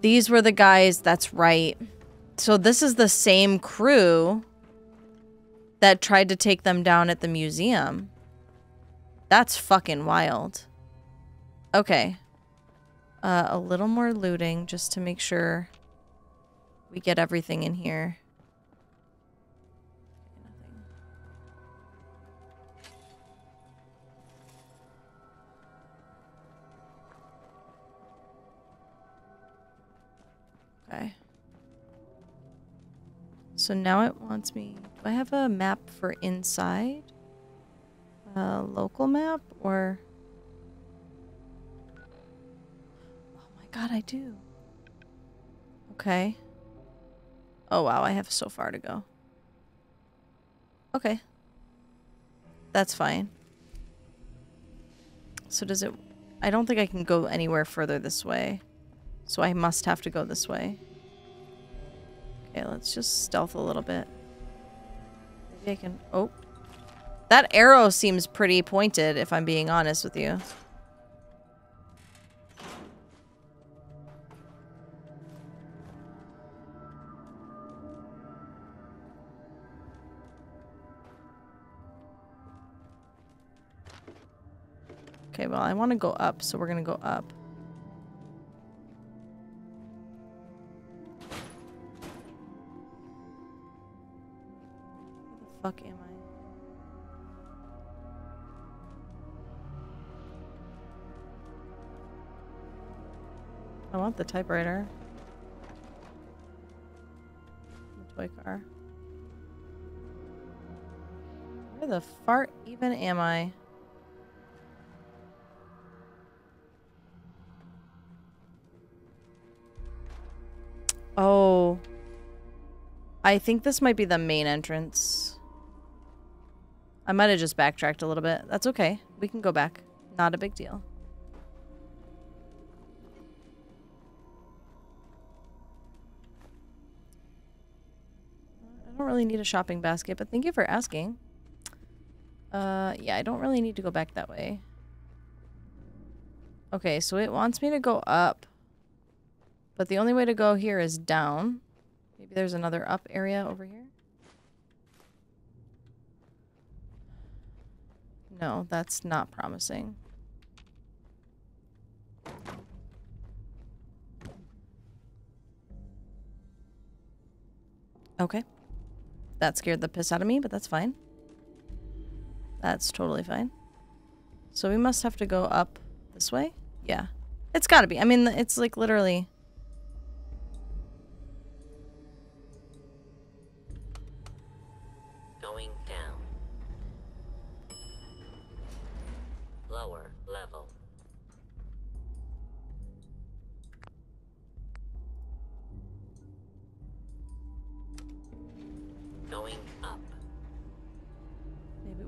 These were the guys, that's right. So this is the same crew that tried to take them down at the museum. That's fucking wild. Okay. Uh, a little more looting just to make sure we get everything in here. So now it wants me... Do I have a map for inside? A local map or... Oh my god, I do. Okay. Oh wow, I have so far to go. Okay. That's fine. So does it... I don't think I can go anywhere further this way. So I must have to go this way. Okay, let's just stealth a little bit. Maybe I can... Oh. That arrow seems pretty pointed, if I'm being honest with you. Okay, well, I want to go up, so we're going to go up. Fuck am I? I want the typewriter. The toy car. Where the fart even am I? Oh. I think this might be the main entrance. I might have just backtracked a little bit. That's okay. We can go back. Not a big deal. I don't really need a shopping basket, but thank you for asking. Uh, yeah, I don't really need to go back that way. Okay, so it wants me to go up. But the only way to go here is down. Maybe there's another up area over here. No, that's not promising. Okay. That scared the piss out of me, but that's fine. That's totally fine. So we must have to go up this way? Yeah. It's gotta be. I mean, it's like literally...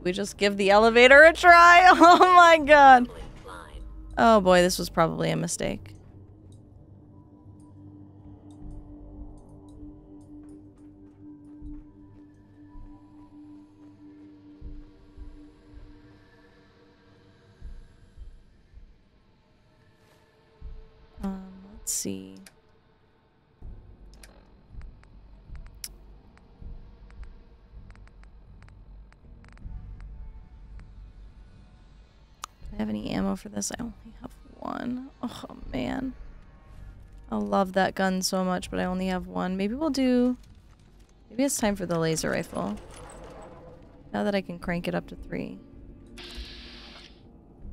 we just give the elevator a try. Oh my god. Oh boy, this was probably a mistake. For this? I only have one. Oh, man. I love that gun so much, but I only have one. Maybe we'll do... Maybe it's time for the laser rifle. Now that I can crank it up to three.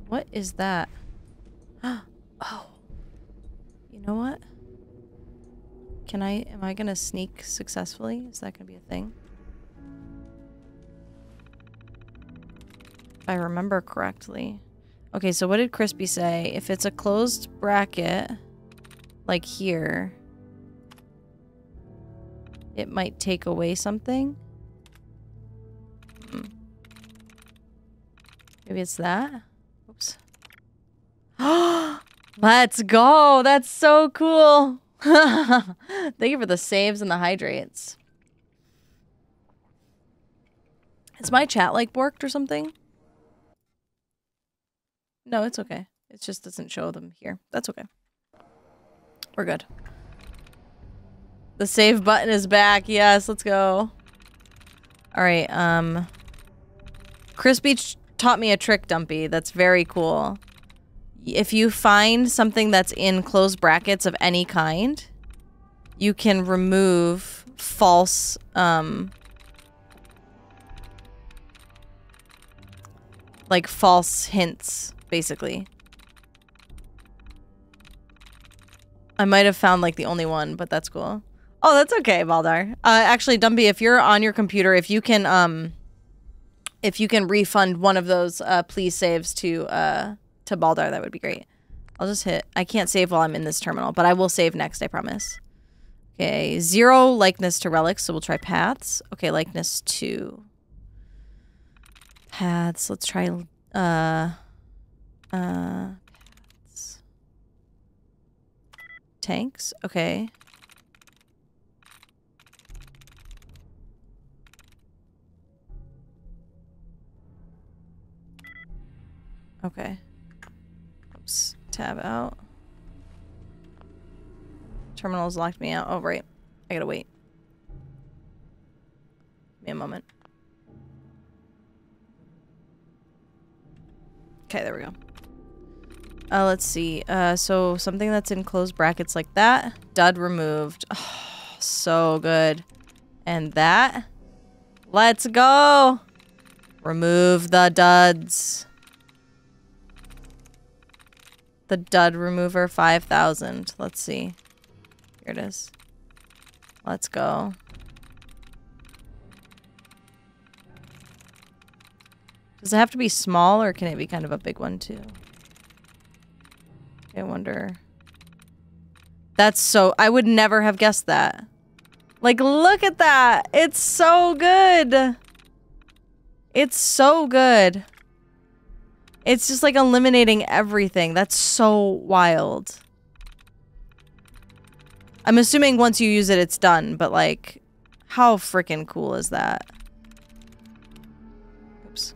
What is that? oh. You know what? Can I... Am I gonna sneak successfully? Is that gonna be a thing? If I remember correctly. Okay, so what did Crispy say? If it's a closed bracket, like here, it might take away something. Hmm. Maybe it's that? Oops. Let's go! That's so cool! Thank you for the saves and the hydrates. Is my chat like borked or something? No, it's okay. It just doesn't show them here. That's okay. We're good. The save button is back. Yes, let's go. All right, um Crispy taught me a trick, Dumpy. That's very cool. If you find something that's in closed brackets of any kind, you can remove false um like false hints basically. I might have found like the only one, but that's cool. Oh, that's okay, Baldar. Uh, actually, Dumpy, if you're on your computer, if you can, um, if you can refund one of those, uh, please saves to, uh, to Baldar, that would be great. I'll just hit. I can't save while I'm in this terminal, but I will save next. I promise. Okay, zero likeness to relics, so we'll try paths. Okay, likeness to paths. Let's try. Uh, uh. Tanks. Okay. Okay. Oops. Tab out. Terminal's locked me out. Oh, right. I gotta wait. Give me a moment. Okay, there we go. Uh, let's see. Uh, so something that's in closed brackets like that. Dud removed. Oh, so good. And that. Let's go. Remove the duds. The dud remover 5000. Let's see. Here it is. Let's go. Does it have to be small or can it be kind of a big one too? I wonder. That's so... I would never have guessed that. Like, look at that! It's so good! It's so good. It's just like eliminating everything. That's so wild. I'm assuming once you use it, it's done, but like, how freaking cool is that? Oops.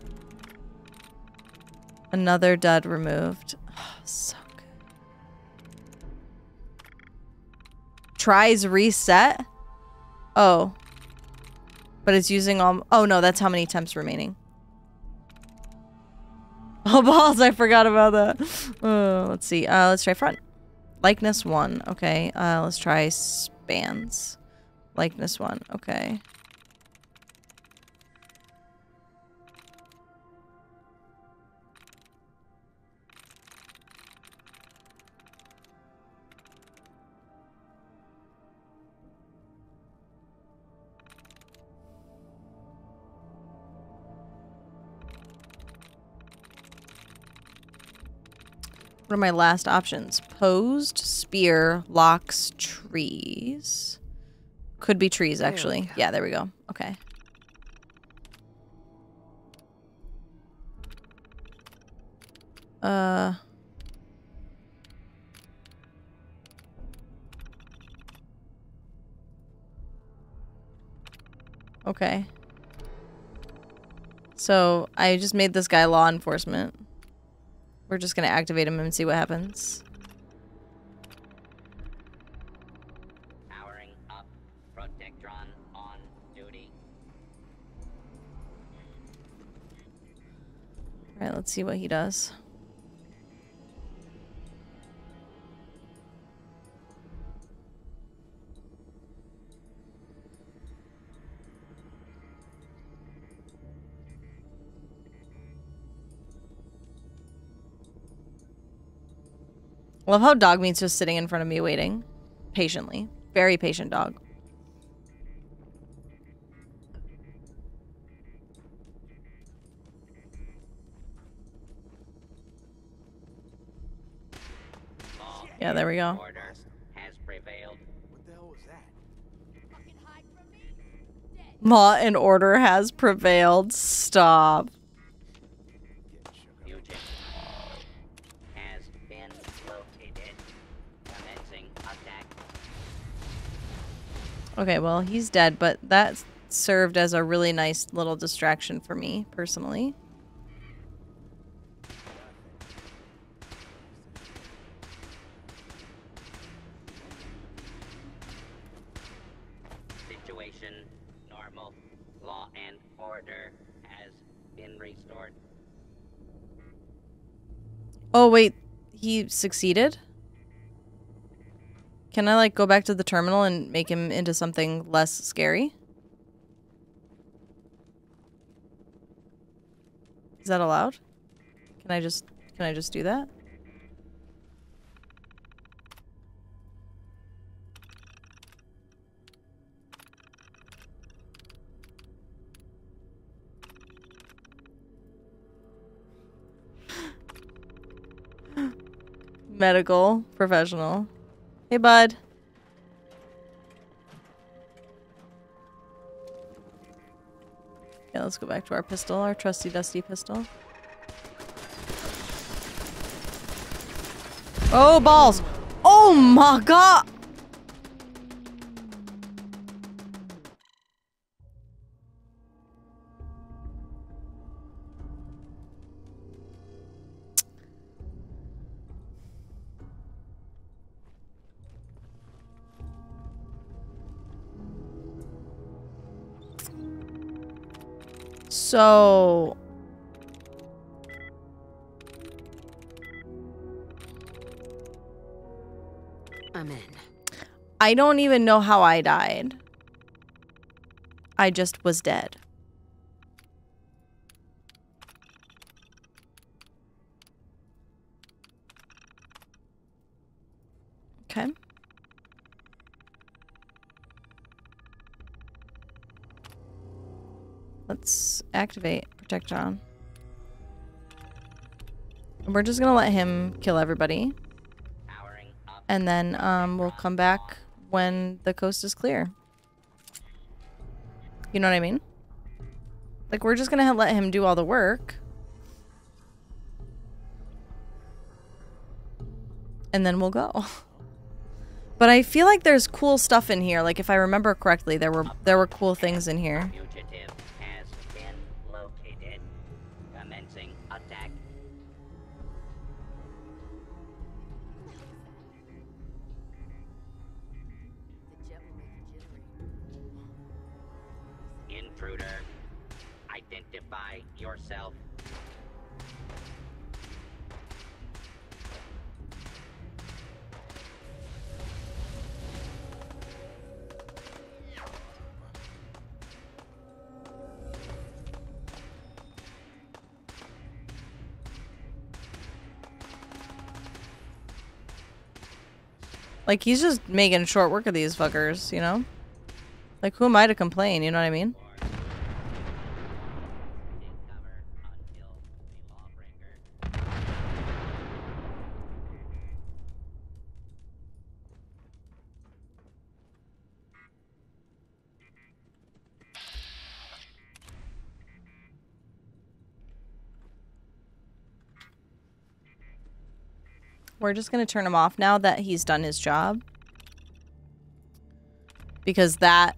Another dud removed. Oh, so Tries reset? Oh. But it's using all- oh no, that's how many attempts remaining. Oh, balls, I forgot about that. Uh, let's see. Uh, let's try front. Likeness 1. Okay. Uh, let's try spans. Likeness 1. Okay. What are my last options? Posed, spear, locks, trees. Could be trees, actually. Yeah, there we go. Okay. Uh... Okay. So, I just made this guy law enforcement. We're just gonna activate him and see what happens. Powering up. Protectron on duty. Alright, let's see what he does. Love how Dogmeat's just sitting in front of me waiting. Patiently. Very patient dog. Yeah, there we go. Law and order has prevailed. Stop. Okay, well, he's dead, but that served as a really nice little distraction for me, personally. Situation normal. Law and order has been restored. Oh, wait. He succeeded? Can I, like, go back to the terminal and make him into something less scary? Is that allowed? Can I just... Can I just do that? Medical professional. Hey, bud. Yeah, let's go back to our pistol, our trusty dusty pistol. Oh, balls! Oh my god! So... I'm in. I don't even know how I died. I just was dead. Okay. Let's activate Protectron. And we're just gonna let him kill everybody. And then um, we'll come back when the coast is clear. You know what I mean? Like, we're just gonna let him do all the work. And then we'll go. But I feel like there's cool stuff in here. Like, if I remember correctly, there were there were cool things in here. Yourself. Like, he's just making short work of these fuckers, you know? Like, who am I to complain, you know what I mean? We're just gonna turn him off now that he's done his job. Because that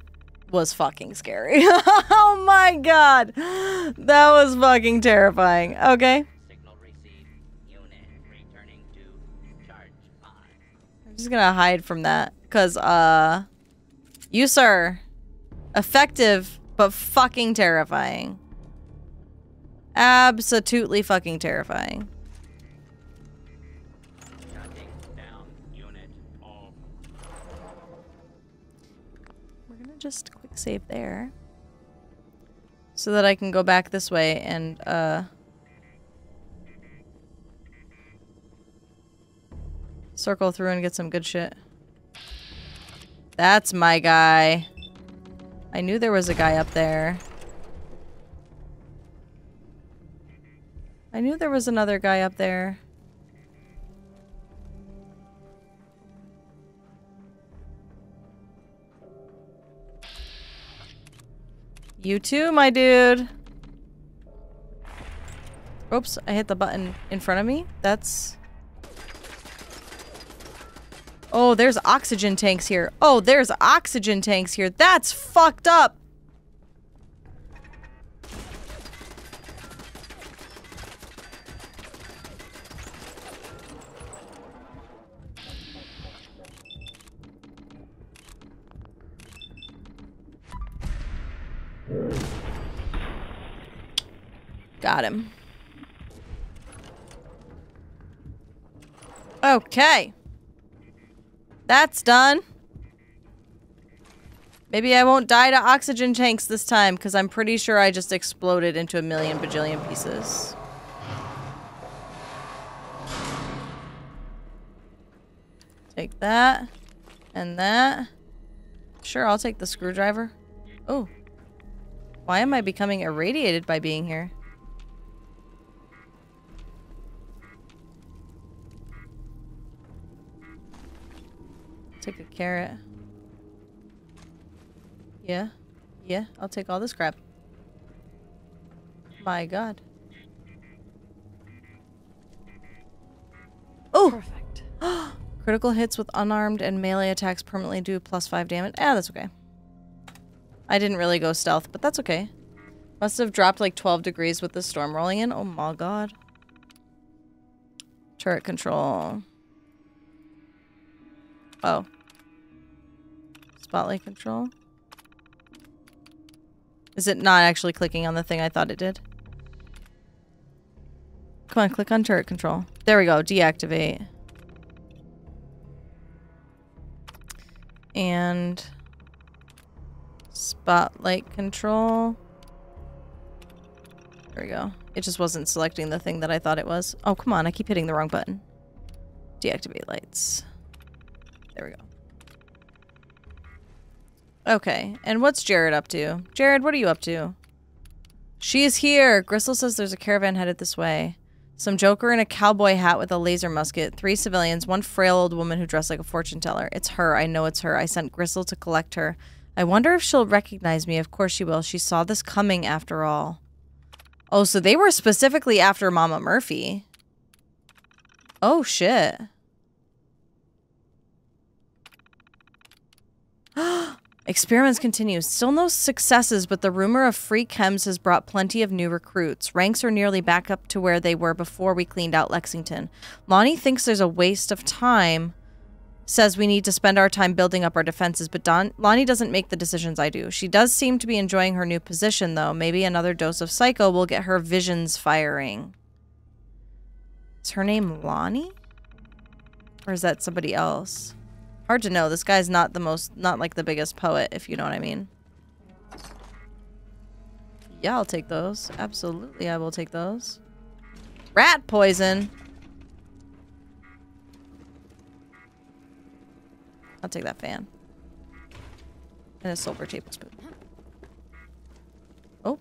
was fucking scary. oh my god! That was fucking terrifying. Okay. I'm just gonna hide from that. Cause, uh... You, sir. Effective, but fucking terrifying. Absolutely fucking terrifying. Just quick save there. So that I can go back this way and, uh... Circle through and get some good shit. That's my guy. I knew there was a guy up there. I knew there was another guy up there. You too, my dude. Oops, I hit the button in front of me. That's... Oh, there's oxygen tanks here. Oh, there's oxygen tanks here. That's fucked up. Got him. Okay. That's done. Maybe I won't die to oxygen tanks this time, because I'm pretty sure I just exploded into a million bajillion pieces. Take that. And that. Sure, I'll take the screwdriver. Oh. Why am I becoming irradiated by being here? Take a carrot. Yeah. Yeah, I'll take all this crap. My god. Oh! Perfect. Critical hits with unarmed and melee attacks permanently do plus 5 damage. Ah, that's okay. I didn't really go stealth, but that's okay. Must have dropped like 12 degrees with the storm rolling in. Oh my god. Turret control. Oh. Spotlight control. Is it not actually clicking on the thing I thought it did? Come on, click on turret control. There we go. Deactivate. And spotlight control. There we go. It just wasn't selecting the thing that I thought it was. Oh, come on. I keep hitting the wrong button. Deactivate lights. There we go. Okay, and what's Jared up to? Jared, what are you up to? She is here. Gristle says there's a caravan headed this way. Some joker in a cowboy hat with a laser musket, three civilians, one frail old woman who dressed like a fortune teller. It's her. I know it's her. I sent Gristle to collect her. I wonder if she'll recognize me. Of course she will. She saw this coming after all. Oh, so they were specifically after Mama Murphy. Oh, shit. Experiments continue. Still no successes, but the rumor of free chems has brought plenty of new recruits. Ranks are nearly back up to where they were before we cleaned out Lexington. Lonnie thinks there's a waste of time, says we need to spend our time building up our defenses, but Don Lonnie doesn't make the decisions I do. She does seem to be enjoying her new position, though. Maybe another dose of Psycho will get her visions firing. Is her name Lonnie? Or is that somebody else? Hard to know. This guy's not the most, not like the biggest poet, if you know what I mean. Yeah, I'll take those. Absolutely, I will take those. Rat poison. I'll take that fan. And a silver tablespoon. Oh.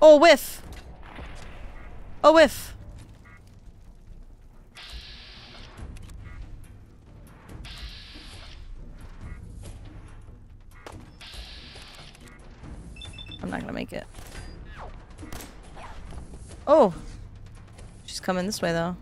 Oh, whiff. A whiff. I'm not gonna make it. Oh! She's coming this way, though.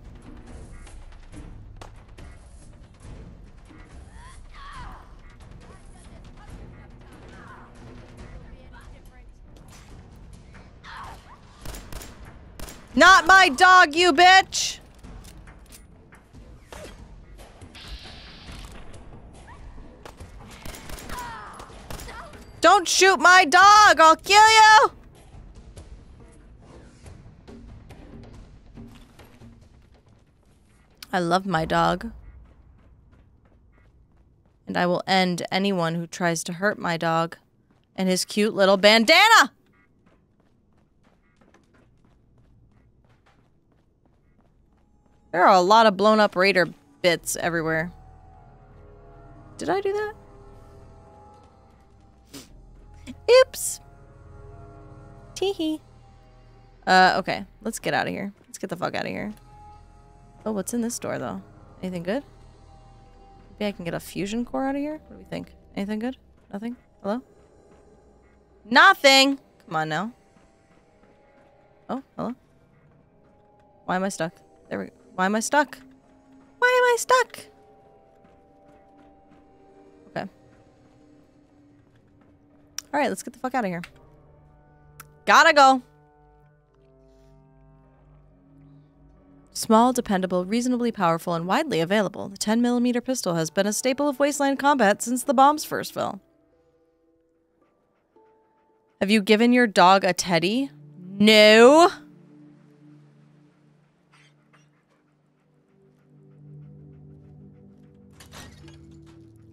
Not my dog, you bitch! Don't shoot my dog! I'll kill you! I love my dog. And I will end anyone who tries to hurt my dog and his cute little bandana! There are a lot of blown up raider bits everywhere. Did I do that? Oops. Teehee. Uh, okay. Let's get out of here. Let's get the fuck out of here. Oh, what's in this door, though? Anything good? Maybe I can get a fusion core out of here? What do we think? Anything good? Nothing? Hello? Nothing! Come on now. Oh, hello? Why am I stuck? There we Why am I stuck? Why am I stuck? Okay. Alright, let's get the fuck out of here. Gotta go. Small, dependable, reasonably powerful, and widely available, the 10mm pistol has been a staple of wasteland combat since the bombs first fell. Have you given your dog a teddy? No.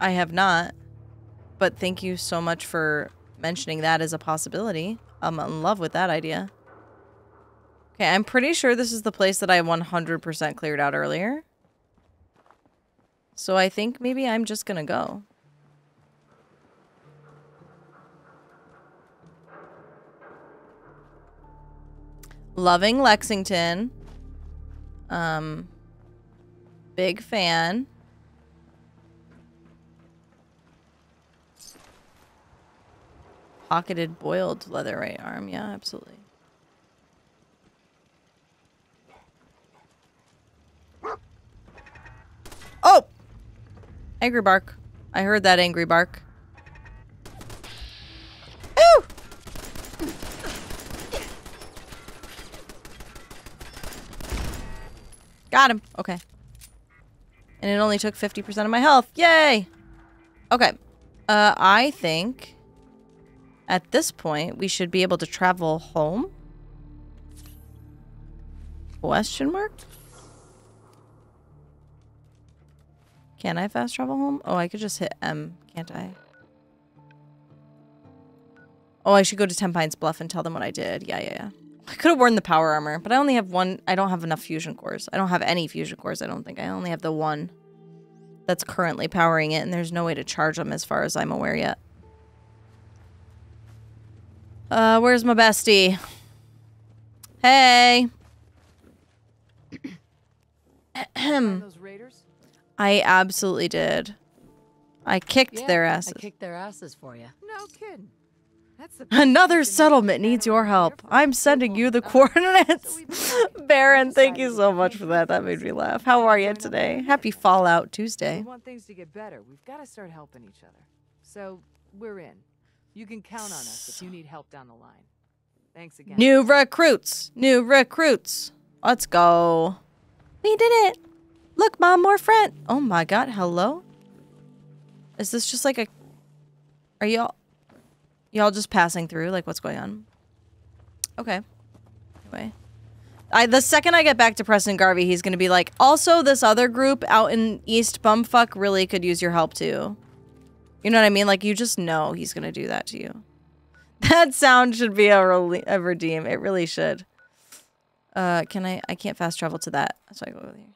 I have not. But thank you so much for mentioning that as a possibility. I'm in love with that idea. Okay, I'm pretty sure this is the place that I 100% cleared out earlier. So I think maybe I'm just gonna go. Loving Lexington. Um, big fan. Pocketed boiled leather right arm. Yeah, absolutely. Oh! Angry bark. I heard that angry bark. Ooh! Got him. Okay. And it only took 50% of my health. Yay! Okay. Uh, I think at this point we should be able to travel home. Question mark? Can I fast travel home? Oh, I could just hit M, can't I? Oh, I should go to Tenpines Bluff and tell them what I did. Yeah, yeah, yeah. I could have worn the power armor, but I only have one. I don't have enough fusion cores. I don't have any fusion cores, I don't think. I only have the one that's currently powering it, and there's no way to charge them as far as I'm aware yet. Uh, where's my bestie? Hey. those raiders? I absolutely did. I kicked Yeah, their I kicked their asses for you. No kidding. That's the Another settlement needs your help. I'm sending you the coordinates. Baron, thank you so much for that. That made me laugh. How are you today? Happy Fallout Tuesday. We Tuesday. want things to get better. We've got to start helping each other. So we're in. You can count on us if you need help down the line. Thanks again. New recruits. New recruits. Let's go. We did it. Look, mom, more friend. Oh my god, hello? Is this just like a Are y'all y'all just passing through? Like what's going on? Okay. Anyway. I the second I get back to Preston Garvey, he's gonna be like, also this other group out in East Bumfuck really could use your help too. You know what I mean? Like you just know he's gonna do that to you. That sound should be a, rele- a redeem. It really should. Uh, can I? I can't fast travel to that. So I go over here.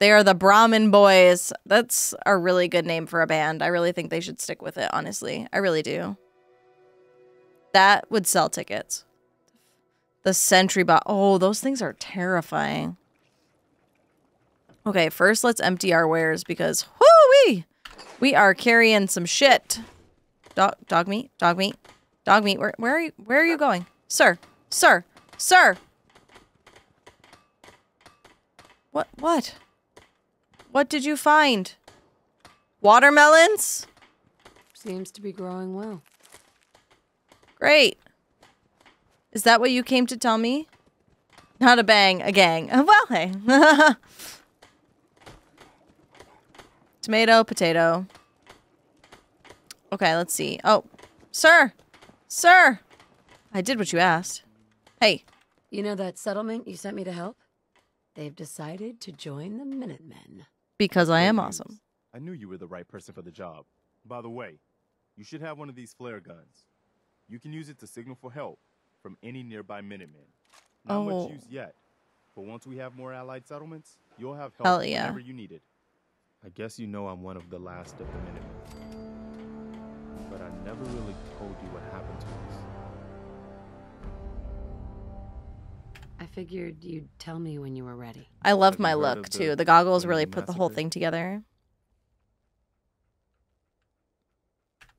They are the Brahmin Boys. That's a really good name for a band. I really think they should stick with it. Honestly, I really do. That would sell tickets. The Sentry Bot. Oh, those things are terrifying. Okay, first let's empty our wares because whoo we are carrying some shit. Dog, Dogmeat, dog meat, Dogmeat. Where, where are you? Where are you going, sir? Sir, sir. What? What? What did you find? Watermelons? Seems to be growing well. Great. Is that what you came to tell me? Not a bang, a gang. Well, hey. Tomato, potato. Okay, let's see. Oh, sir. Sir. I did what you asked. Hey. You know that settlement you sent me to help? They've decided to join the Minutemen. Because I am awesome. I knew you were the right person for the job. By the way, you should have one of these flare guns. You can use it to signal for help from any nearby Minutemen. Not Oh. much use yet, but once we have more allied settlements, you'll have help Hell yeah. whenever you need it. I guess you know I'm one of the last of the Minutemen. But I never really told you what happened to us. I figured you'd tell me when you were ready. I love my Have you look of the too. The goggles Kennedy really put the whole thing together.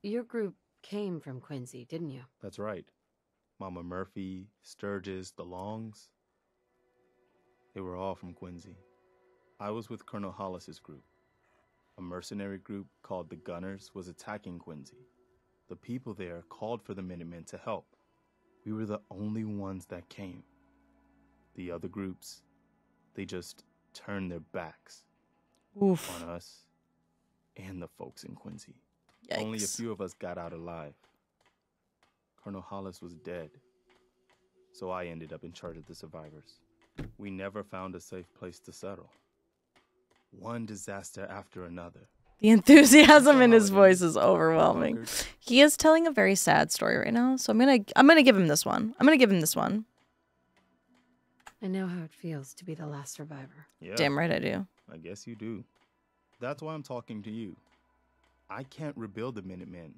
Your group came from Quincy, didn't you? That's right. Mama Murphy, Sturgis, the Longs. They were all from Quincy. I was with Colonel Hollis's group. A mercenary group called the Gunners was attacking Quincy. The people there called for the Minutemen to help. We were the only ones that came. The other groups, they just turned their backs Oof. on us and the folks in Quincy. Only a few of us got out alive. Colonel Hollis was dead, so I ended up in charge of the survivors. We never found a safe place to settle. One disaster after another. The enthusiasm in his voice is overwhelming. He is telling a very sad story right now, so I'm gonna I'm gonna give him this one. I'm gonna give him this one. I know how it feels to be the last survivor. Yeah, Damn right I do. I guess you do. That's why I'm talking to you. I can't rebuild the Minutemen,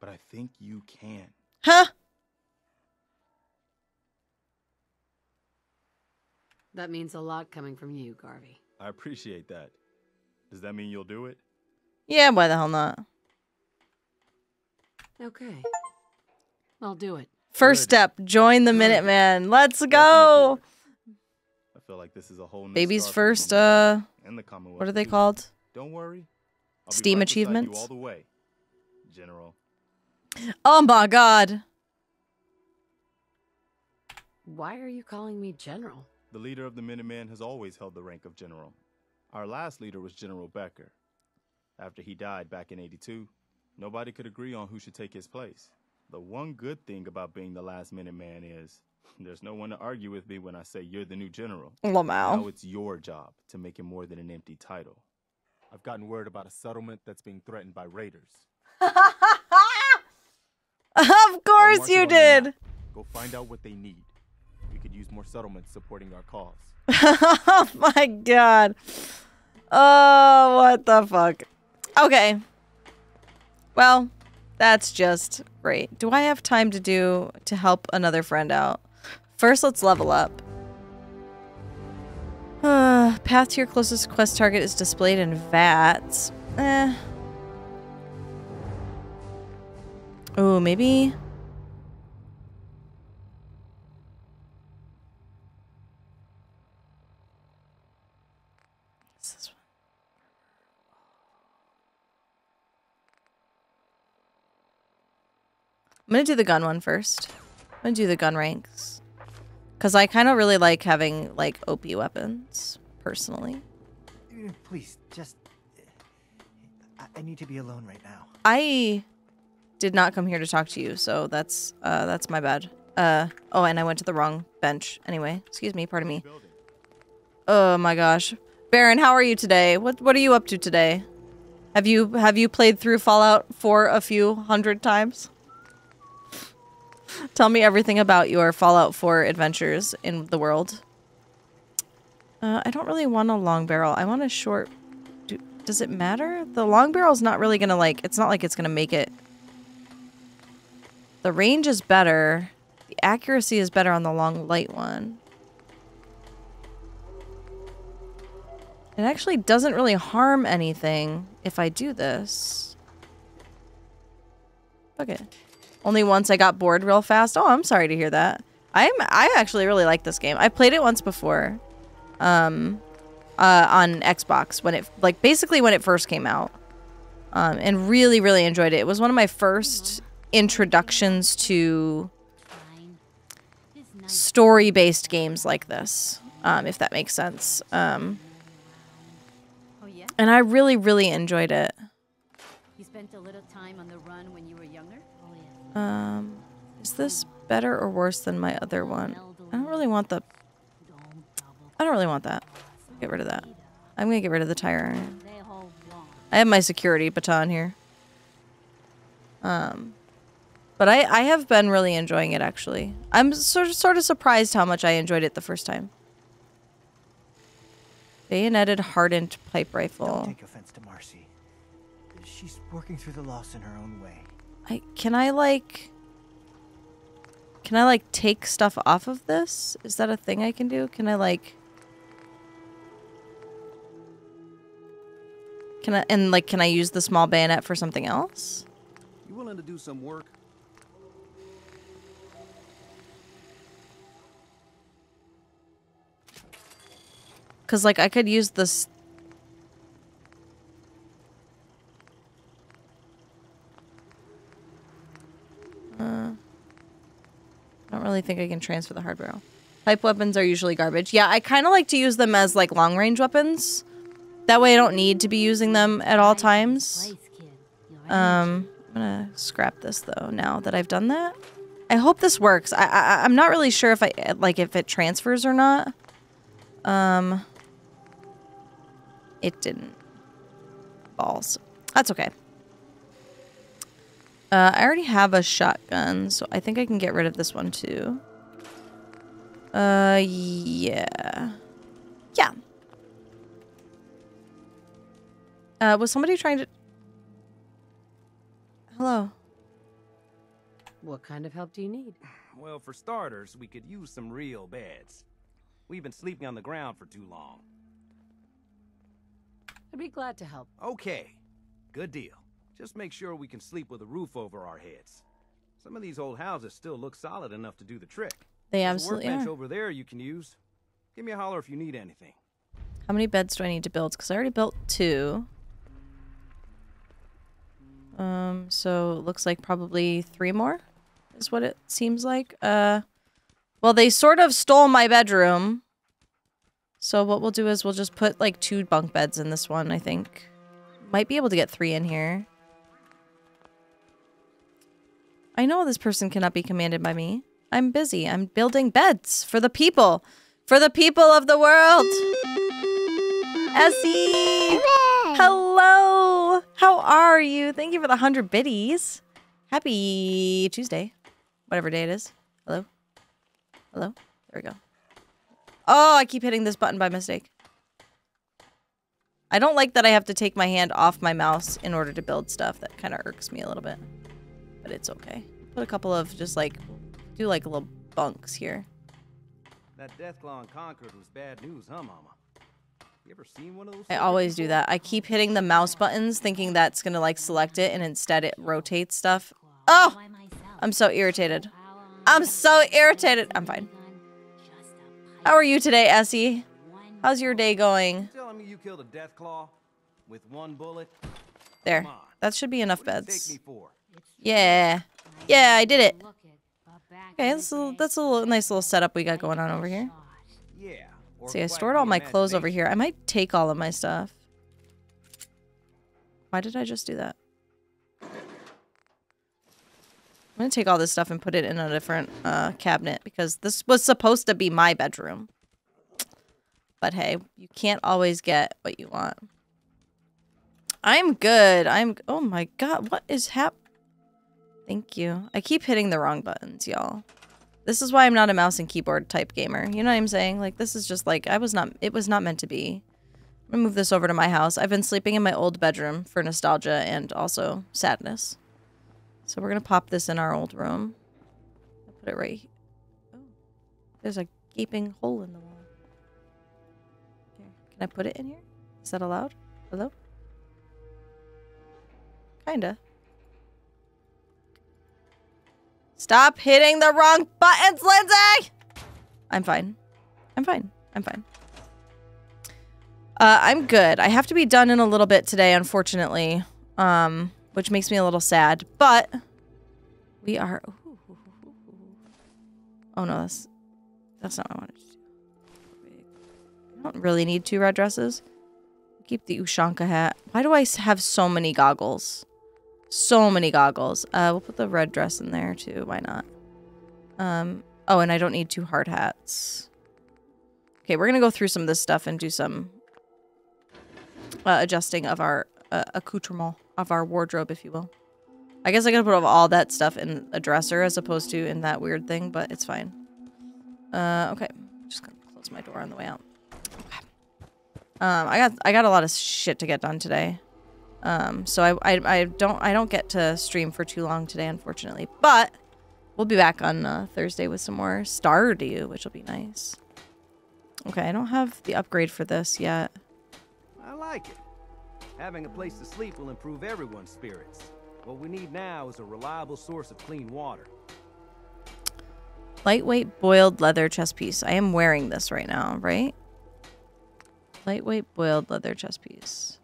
but I think you can. Huh? That means a lot coming from you, Garvey. I appreciate that. Does that mean you'll do it? Yeah, why the hell not? Okay. I'll do it. First step, join the Minutemen. Let's go. I feel like this is a whole new Baby's start the first uh and the Commonwealth. what are they called? Don't worry. I'll Steam right achievements? all the way, General. Oh my god. Why are you calling me General? The leader of the Minutemen has always held the rank of general. Our last leader was General Becker. After he died back in 82, nobody could agree on who should take his place. The one good thing about being the last Minuteman is there's no one to argue with me when I say you're the new general. Lamau. Now it's your job to make it more than an empty title. I've gotten word about a settlement that's being threatened by raiders. of I'll course mark it you on your map. did. Go find out what they need. Use more settlements supporting our cause. oh my god. Oh, what the fuck. Okay. Well, that's just great. Do I have time to do to help another friend out? First, let's level up. Uh, path to your closest quest target is displayed in VATS. Eh. Oh, maybe. I'm gonna do the gun one first. I'm gonna do the gun ranks. Cause I kind of really like having like OP weapons, personally. Please, just. I, I need to be alone right now. I did not come here to talk to you, so that's uh that's my bad. Uh oh, and I went to the wrong bench. Anyway, excuse me, pardon me. Oh my gosh. Baron, how are you today? What what are you up to today? Have you have you played through Fallout for a few hundred times? Tell me everything about your Fallout 4 adventures in the world. Uh, I don't really want a long barrel. I want a short. Do, does it matter? The long barrel's not really gonna like. It's not like it's gonna make it. The range is better. The accuracy is better on the long light one. It actually doesn't really harm anything if I do this. Okay. Only once I got bored real fast. Oh, I'm sorry to hear that. I'm I actually really like this game. I played it once before. Um uh on Xbox when it like basically when it first came out. Um and really really enjoyed it. It was one of my first introductions to story-based games like this. Um if that makes sense. Um Oh, and I really really enjoyed it. You spent a little time on the run when you were younger? Oh, yeah. Um, is this better or worse than my other one? I don't really want the. I don't really want that. Get rid of that. I'm gonna get rid of the tire iron. I have my security baton here. Um, but I I have been really enjoying it actually. I'm sort of sort of surprised how much I enjoyed it the first time. Bayoneted hardened pipe rifle. Don't take offense to Marcy. She's working through the loss in her own way. I can I like Can I like take stuff off of this? Is that a thing I can do? Can I like Can I and like can I use the small bayonet for something else? You willing to do some work? Cause like I could use this. Uh, I don't really think I can transfer the hard barrel. Pipe weapons are usually garbage. Yeah, I kind of like to use them as like long range weapons. That way I don't need to be using them at all times. Um, I'm gonna scrap this though now that I've done that. I hope this works. I, I I'm not really sure if I like if it transfers or not. Um, it didn't. Balls. That's okay. Uh, I already have a shotgun, so I think I can get rid of this one too. Uh, yeah. Yeah. Uh, was somebody trying to... Hello. What kind of help do you need? Well, for starters, we could use some real beds. We've been sleeping on the ground for too long. I'd be glad to help. Okay, good deal. Just make sure we can sleep with a roof over our heads. Some of these old houses still look solid enough to do the trick. They There's absolutely workbench are. over there you can use. Give me a holler if you need anything. How many beds do I need to build? Because I already built two. Um, so it looks like probably three more is what it seems like. Uh, well, they sort of stole my bedroom. So what we'll do is we'll just put like two bunk beds in this one, I think. Might be able to get three in here. I know this person cannot be commanded by me. I'm busy. I'm building beds for the people. For the people of the world. Essie! Hello! How are you? Thank you for the 100 biddies. Happy Tuesday. Whatever day it is. Hello? Hello? There we go. Oh, I keep hitting this button by mistake. I don't like that I have to take my hand off my mouse in order to build stuff. That kind of irks me a little bit. But it's okay. Put a couple of just like, do like little bunks here. That Deathclaw in Concord was bad news, huh, Mama? You ever seen one of those? I always do that. I keep hitting the mouse buttons thinking that's going to like select it and instead it rotates stuff. Oh! I'm so irritated. I'm so irritated. I'm fine. How are you today, Essie? How's your day going? Telling me you killed a Deathclaw with one bullet? There. That should be enough beds. Yeah. Yeah, I did it. Okay, that's a, that's a little, nice little setup we got going on over here. Yeah. See, I stored all my clothes over here. I might take all of my stuff. Why did I just do that? I'm gonna take all this stuff and put it in a different uh, cabinet because this was supposed to be my bedroom. But hey, you can't always get what you want. I'm good. I'm. Oh my god, what is hap? Thank you. I keep hitting the wrong buttons, y'all. This is why I'm not a mouse and keyboard type gamer. You know what I'm saying? Like this is just like I was not. It was not meant to be. I'm gonna move this over to my house. I've been sleeping in my old bedroom for nostalgia and also sadness. So we're gonna pop this in our old room. I'll put it right. he- Oh, there's a gaping hole in the wall. Here, can I put it in here? Is that allowed? Hello? Kinda. Stop hitting the wrong buttons, Lindsay! I'm fine. I'm fine. I'm fine. Uh, I'm good. I have to be done in a little bit today, unfortunately, um, which makes me a little sad. But we are. Oh no, that's that's not what I wanted to do. I don't really need two red dresses. Keep the Ushanka hat. Why do I have so many goggles? So many goggles. Uh, we'll put the red dress in there too. Why not? Um. Oh, and I don't need two hard hats. Okay, we're gonna go through some of this stuff and do some uh, adjusting of our uh, accoutrement of our wardrobe, if you will. I guess I gotta put all that stuff in a dresser as opposed to in that weird thing, but it's fine. Uh, okay, just gonna close my door on the way out. Okay. Um, I got I got a lot of shit to get done today. Um, so I, I I don't I don't get to stream for too long today, unfortunately. But we'll be back on uh, Thursday with some more Stardew, which will be nice. Okay, I don't have the upgrade for this yet. I like it. Having a place to sleep will improve everyone's spirits. What we need now is a reliable source of clean water. Lightweight boiled leather chest piece. I am wearing this right now, right? Lightweight boiled leather chest piece.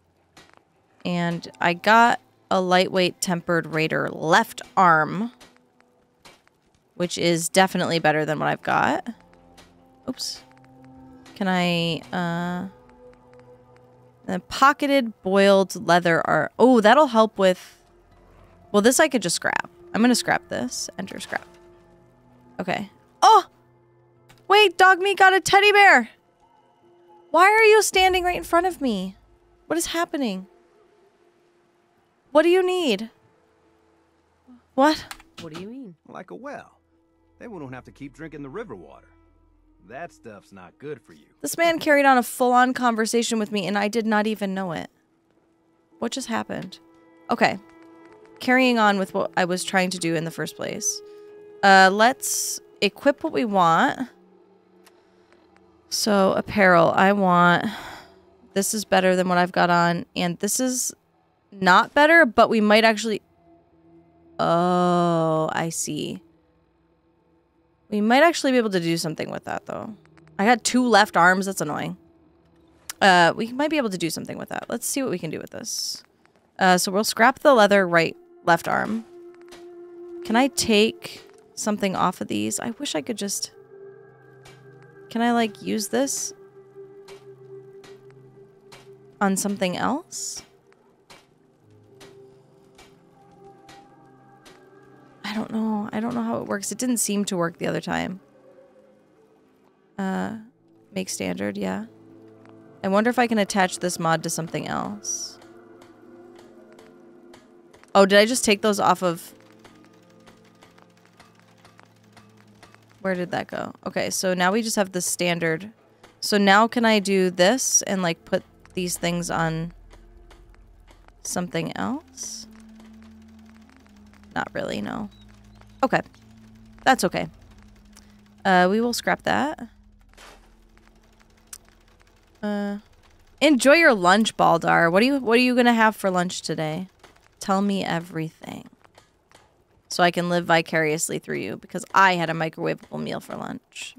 And I got a lightweight tempered raider left arm, which is definitely better than what I've got. Oops. Can I, uh... And pocketed boiled leather are... Oh, that'll help with... Well, this I could just scrap. I'm to scrap this. Enter scrap. Okay. Oh! Wait, Dogmeat got a teddy bear! Why are you standing right in front of me? What is happening? What do you need? What? What do you mean? Like a well. They we don't have to keep drinking the river water. That stuff's not good for you. This man carried on a full-on conversation with me and I did not even know it. What just happened? Okay. Carrying on with what I was trying to do in the first place. Uh, let's equip what we want. So, apparel. I want... This is better than what I've got on. And this is not better, but we might actually... Oh, I see. We might actually be able to do something with that, though. I got two left arms. That's annoying. Uh, we might be able to do something with that. Let's see what we can do with this. Uh, so we'll scrap the leather right left arm. Can I take something off of these? I wish I could just... Can I, like, use this? On something else? I don't know. I don't know how it works. It didn't seem to work the other time. Uh, make standard, yeah. I wonder if I can attach this mod to something else. Oh, did I just take those off of... Where did that go? Okay, so now we just have the standard. So now can I do this and like put these things on something else? Not really, no. Okay. That's okay. Uh, we will scrap that. Uh, enjoy your lunch, Baldar. What are you What are you gonna have for lunch today? Tell me everything, so I can live vicariously through you. Because I had a microwavable meal for lunch,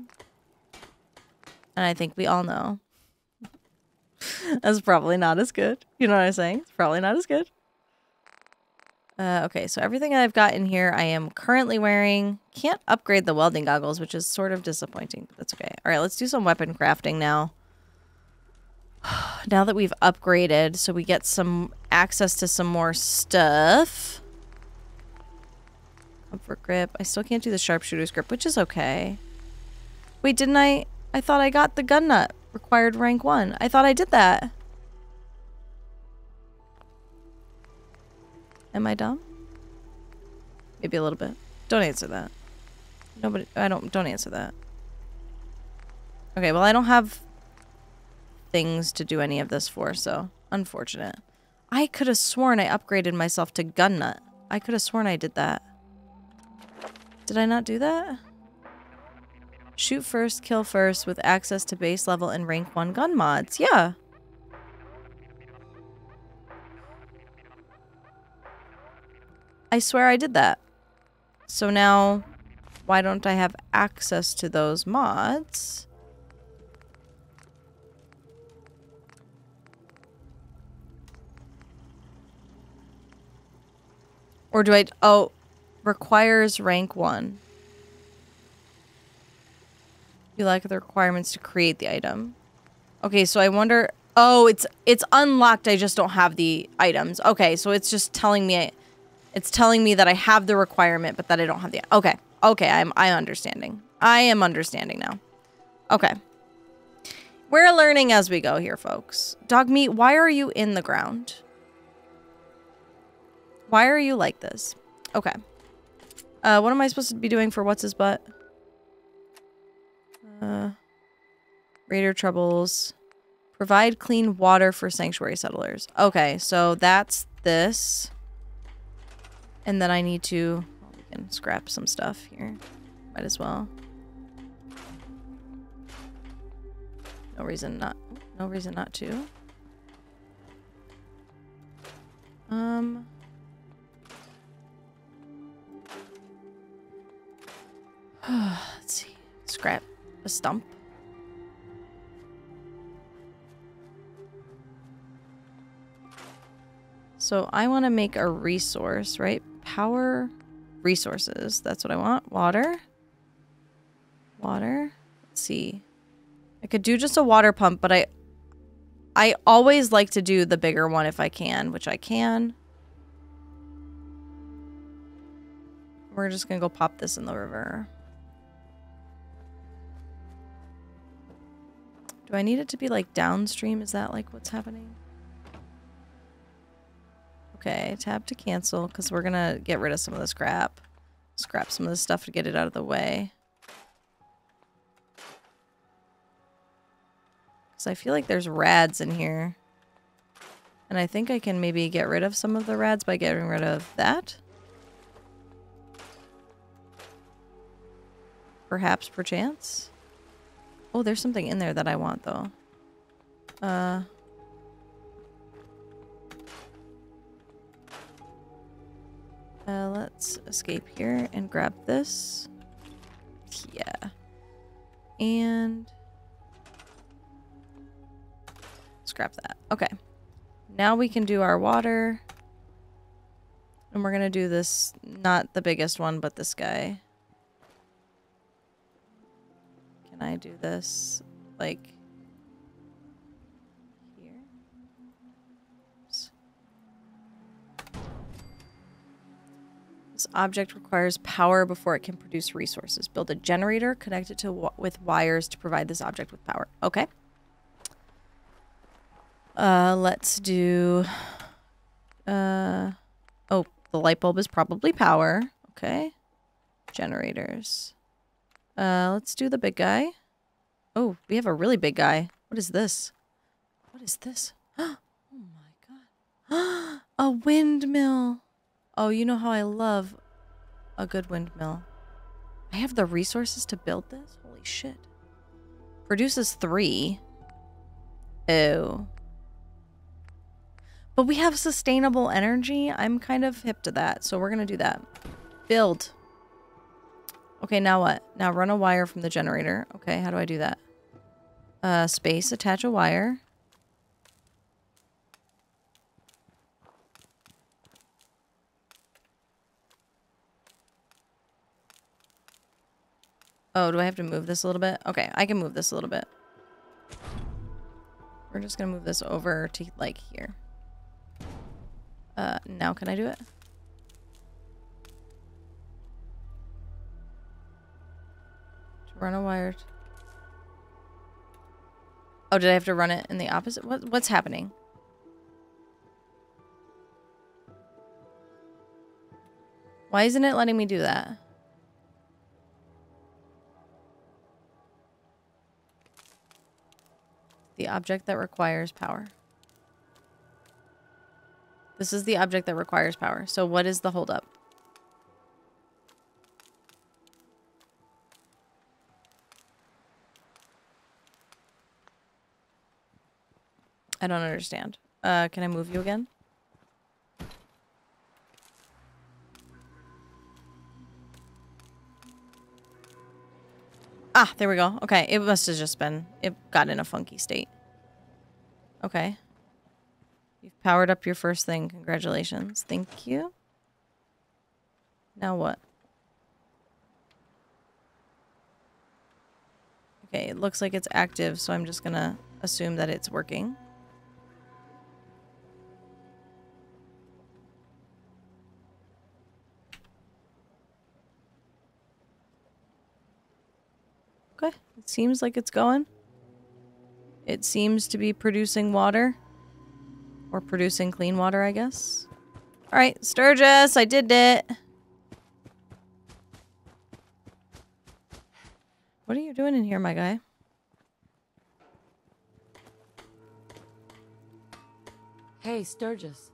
and I think we all know that's probably not as good. You know what I'm saying? It's probably not as good. Uh, okay, so everything I've got in here I am currently wearing. Can't upgrade the welding goggles, which is sort of disappointing, but that's okay. All right, let's do some weapon crafting now. now that we've upgraded, so we get some access to some more stuff. Comfort grip. I still can't do the sharpshooter's grip, which is okay. Wait, didn't I? I thought I got the gun nut required rank one. I thought I did that. Am I dumb? Maybe a little bit. Don't answer that. Nobody, I don't, don't answer that. Okay, well, I don't have things to do any of this for, so unfortunate. I could have sworn I upgraded myself to gun nut. I could have sworn I did that. Did I not do that? Shoot first, kill first with access to base level and rank 1 gun mods. Yeah. I swear I did that. So now, why don't I have access to those mods? Or do I... Oh, requires rank 1. You lack the requirements to create the item. Okay, so I wonder... Oh, it's it's unlocked. I just don't have the items. Okay, so it's just telling me... It's telling me that I have the requirement, but that I don't have the... Okay. Okay, I'm, I'm understanding. I am understanding now. Okay. We're learning as we go here, folks. Dogmeat, why are you in the ground? Why are you like this? Okay. Uh, what am I supposed to be doing for what's his butt? Uh, Raider troubles. Provide clean water for sanctuary settlers. Okay, so that's this. And then I need to scrap some stuff here. Might as well. No reason not. No reason not to. Um. Let's see. Scrap a stump. So I want to make a resource, right? Power resources. That's what I want. Water. Water. Let's see. I could do just a water pump, but I I always like to do the bigger one if I can, which I can. We're just going to go pop this in the river. Do I need it to be like downstream? Is that like what's happening? Okay, tab to cancel because we're going to get rid of some of the scrap. Scrap some of the stuff to get it out of the way. Because I feel like there's rads in here. And I think I can maybe get rid of some of the rads by getting rid of that. Perhaps, perchance. Oh, there's something in there that I want, though. Uh... Uh, let's escape here and grab this. Yeah. And... Scrap that. Okay. Now we can do our water. And we're going to do this, not the biggest one, but this guy. Can I do this, like, Object requires power before it can produce resources. Build a generator, connect it to with wires to provide this object with power. Okay. Uh, let's do, uh, oh, the light bulb is probably power. Okay. Generators. Uh, let's do the big guy. Oh, we have a really big guy. What is this? What is this? Oh my god. a windmill. Oh, you know how I love a good windmill. I have the resources to build this? Holy shit. Produces three. Oh. But we have sustainable energy. I'm kind of hip to that. So we're going to do that. Build. Okay, now what? Now run a wire from the generator. Okay, how do I do that? Uh, space, attach a wire. Oh, do I have to move this a little bit? Okay, I can move this a little bit. We're just gonna move this over to, like, here. Uh, now can I do it? To run a wire. Oh, did I have to run it in the opposite? What, what's happening? Why isn't it letting me do that? The object that requires power. This is the object that requires power. So what is the holdup? I don't understand. Uh, can I move you again? Ah, there we go. Okay, it must have just been... It got in a funky state. Okay. You've powered up your first thing. Congratulations. Thank you. Now what? Okay, it looks like it's active, so I'm just gonna assume that it's working. Okay, it seems like it's going. It seems to be producing water. Or producing clean water, I guess. Alright, Sturgis, I did it. What are you doing in here, my guy? Hey, Sturgis.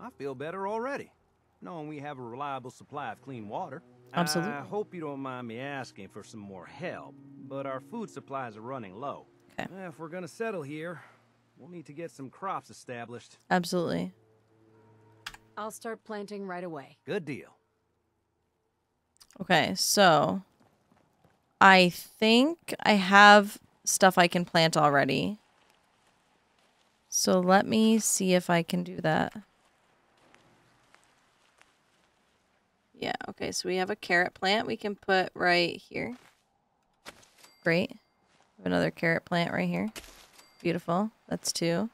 I feel better already, knowing we have a reliable supply of clean water. Absolutely. I hope you don't mind me asking for some more help, but our food supplies are running low. Okay. If we're gonna settle here, we'll need to get some crops established. Absolutely. I'll start planting right away. Good deal. Okay, so I think I have stuff I can plant already. So let me see if I can do that. Yeah, okay, so we have a carrot plant we can put right here. Great. Another carrot plant right here. Beautiful. That's two.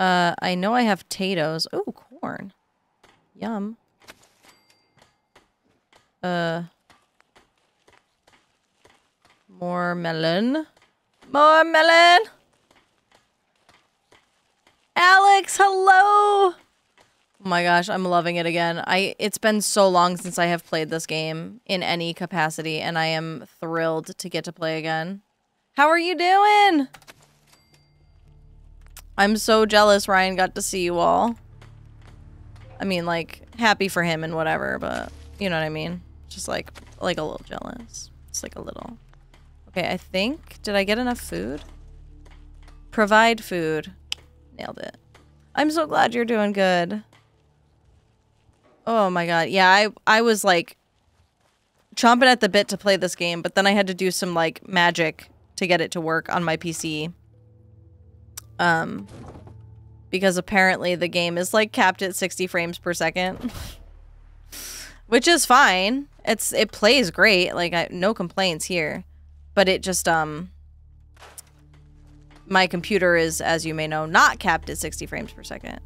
Uh, I know I have potatoes. Oh, corn. Yum. Uh, more melon. More melon. Alex, hello. Oh my gosh, I'm loving it again. I it's been so long since I have played this game in any capacity and I am thrilled to get to play again. How are you doing? I'm so jealous Ryan got to see you all. I mean, like, happy for him and whatever, but you know what I mean? Just like, like a little jealous. Just like a little. Okay, I think, did I get enough food? Provide food. Nailed it. I'm so glad you're doing good. Oh my god. Yeah, I I was like chomping at the bit to play this game, but then I had to do some like magic to get it to work on my PC. Um because apparently the game is like capped at 60 frames per second. Which is fine. It's it plays great. Like I no complaints here. But it just um my computer is as you may know not capped at 60 frames per second.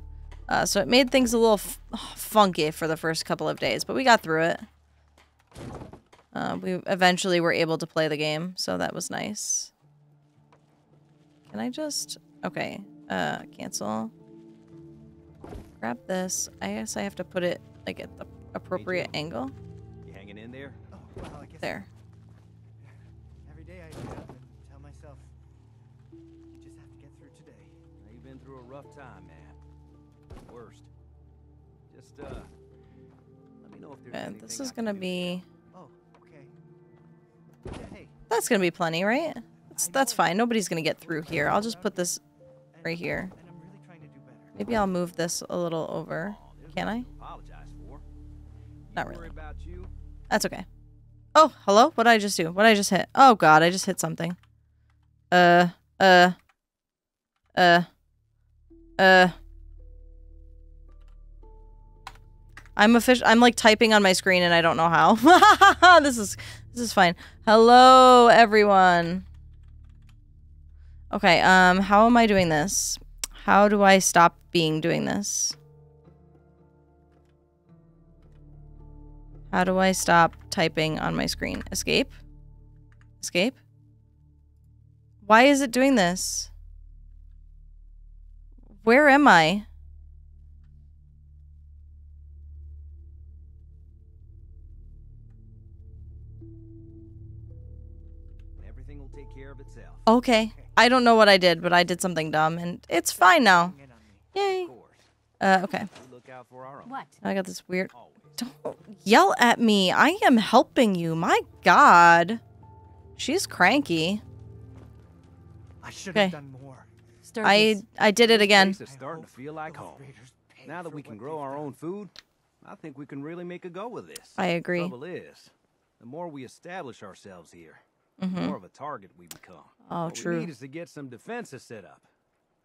Uh, so it made things a little funky for the first couple of days, but we got through it. Uh, we eventually were able to play the game, so that was nice. Can I just... Okay, uh, cancel. Grab this. I guess I have to put it, like, at the appropriate angle. You hanging in there? Oh, well, I guess There. every day I Just, uh, let me know if there's Okay, this is gonna be... Oh, okay. Hey, That's gonna be plenty, right? That's, that's fine. Nobody's gonna get through here. I'll just put this right here. and I'm really trying to do better. Maybe I'll move this a little over. Can I? Not really. That's okay. Oh, hello? What did I just do? What did I just hit? Oh god, I just hit something. Uh, uh, uh, uh. I'm official. I'm like typing on my screen and I don't know how. this is this is fine. Hello, everyone. Okay. Um, how am I doing this? How do I stop being doing this? How do I stop typing on my screen? Escape? Escape? Why is it doing this? Where am I? Okay. I don't know what I did, but I did something dumb and it's fine now. In on me. Yay. Uh, okay. We look out for our own. What? I got this weird. Don't yell at me. I am helping you. My god. She's cranky. I should have Okay. done more. I I did it again. This starting to feel like home. Now that we can grow our own food, I think we can really make a go of this. I agree. Trouble is, the more we establish ourselves here, Mhm. the more of a target we become. Oh, what true. we need is to get some defenses set up.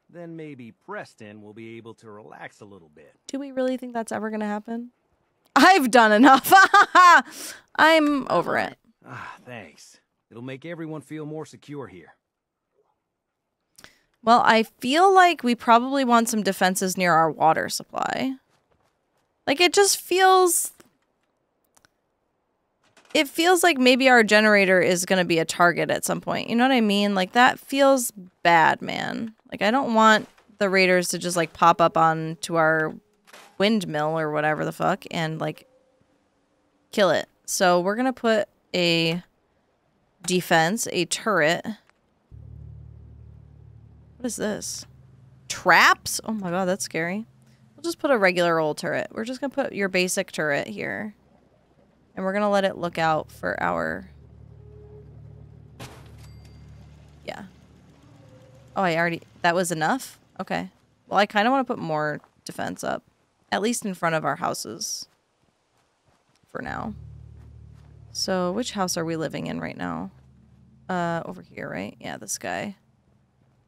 Then maybe Preston will be able to relax a little bit. Do we really think that's ever gonna happen? I've done enough. I'm over it. Ah, thanks. It'll make everyone feel more secure here. Well, I feel like we probably want some defenses near our water supply. Like it just feels it feels like maybe our generator is going to be a target at some point. You know what I mean? Like that feels bad, man. Like I don't want the raiders to just like pop up on to our windmill or whatever the fuck and like kill it. So we're going to put a defense, a turret. What is this? Traps? Oh my god, that's scary. We'll just put a regular old turret. We're just gonna put your basic turret here. And we're gonna let it look out for our... Yeah. Oh, I already... That was enough? Okay. Well, I kind of want to put more defense up. At least in front of our houses. For now. So, which house are we living in right now? Uh, over here, right? Yeah, this guy.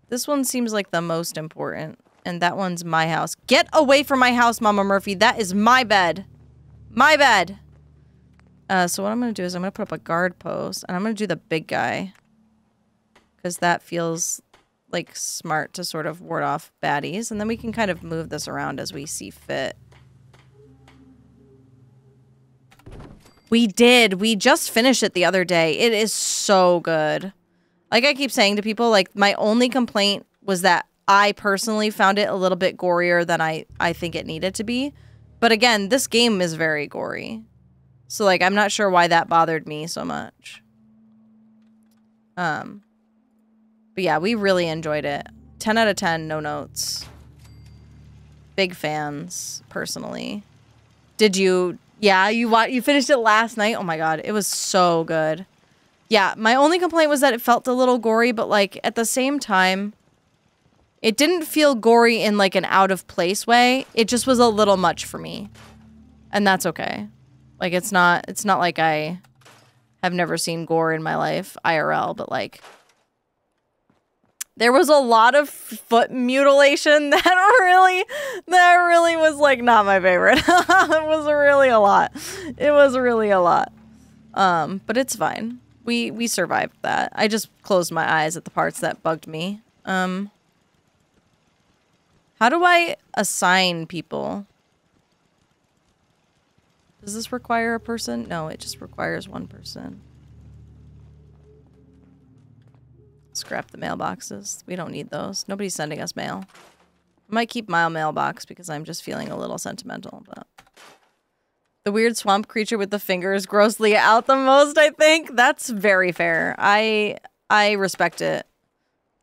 This one seems like the most important. And that one's my house. Get away from my house, Mama Murphy. That is my bed. My bed. Uh, so what I'm going to do is I'm going to put up a guard post. And I'm going to do the big guy. Because that feels like smart to sort of ward off baddies. And then we can kind of move this around as we see fit. We did. We just finished it the other day. It is so good. Like I keep saying to people, like my only complaint was that I personally found it a little bit gorier than I, I think it needed to be. But again, this game is very gory. So like I'm not sure why that bothered me so much. Um But yeah, we really enjoyed it. 10 out of 10, no notes. Big fans, personally. Did you yeah, you wa- you finished it last night. Oh my god, it was so good. Yeah, my only complaint was that it felt a little gory, but like at the same time, it didn't feel gory in like an out of place way. It just was a little much for me. And that's okay. Like it's not it's not like I have never seen gore in my life IRL, but like there was a lot of foot mutilation that really that really was like not my favorite. it was really a lot. It was really a lot. Um, but it's fine. We we survived that. I just closed my eyes at the parts that bugged me. Um How do I assign people? Does this require a person? No, it just requires one person. Scrap the mailboxes. We don't need those. Nobody's sending us mail. I might keep my mailbox because I'm just feeling a little sentimental, but the weird swamp creature with the fingers grossly out the most, I think. That's very fair. I I respect it.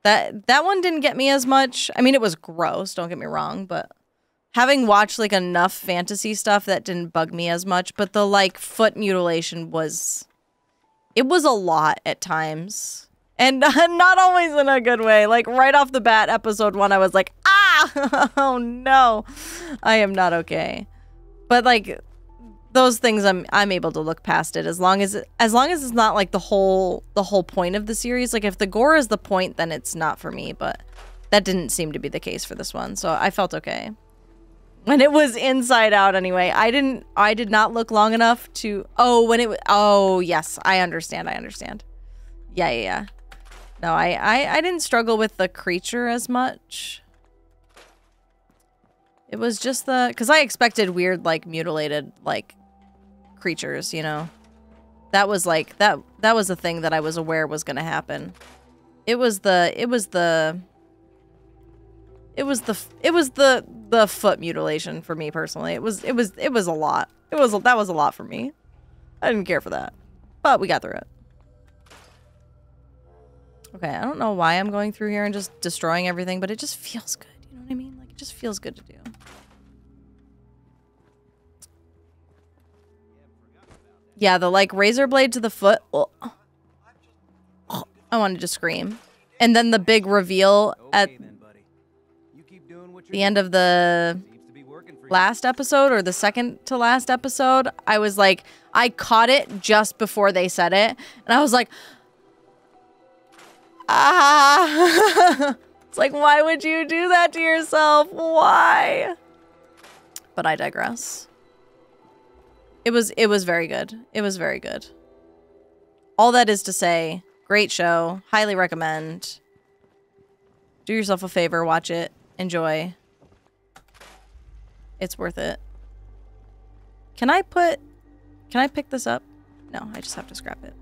That that one didn't get me as much. I mean, it was gross, don't get me wrong, but having watched like enough fantasy stuff that didn't bug me as much, but the like foot mutilation was it was a lot at times and not always in a good way. Like right off the bat, episode one, I was like, ah, oh no, I am not okay. But like those things, I'm I'm able to look past it as long as as long as it's not like the whole the whole point of the series. Like if the gore is the point, then it's not for me. But that didn't seem to be the case for this one, so I felt okay. When it was inside out, anyway, I didn't. I did not look long enough to. Oh, when it. Oh, yes, I understand. I understand. Yeah, yeah, yeah. No, I, I, I didn't struggle with the creature as much. It was just the... Because I expected weird, like, mutilated, like, creatures, you know? That was, like... That that was the thing that I was aware was going to happen. It was the... It was the... It was the... It was the... The foot mutilation for me, personally. It was... It was... It was a lot. It was... That was a lot for me. I didn't care for that. But we got through it. Okay, I don't know why I'm going through here and just destroying everything, but it just feels good. You know what I mean? Like, it just feels good to do. Yeah, the, like, razor blade to the foot. Oh. Oh, I wanted to scream. And then the big reveal at the end of the last episode or the second to last episode. I was like, I caught it just before they said it. And I was like, Ah. it's like, why would you do that to yourself? Why? But I digress. It was it was very good. It was very good. All that is to say, great show. Highly recommend. Do yourself a favor, watch it. Enjoy. It's worth it. Can I put Can I pick this up? No, I just have to scrap it.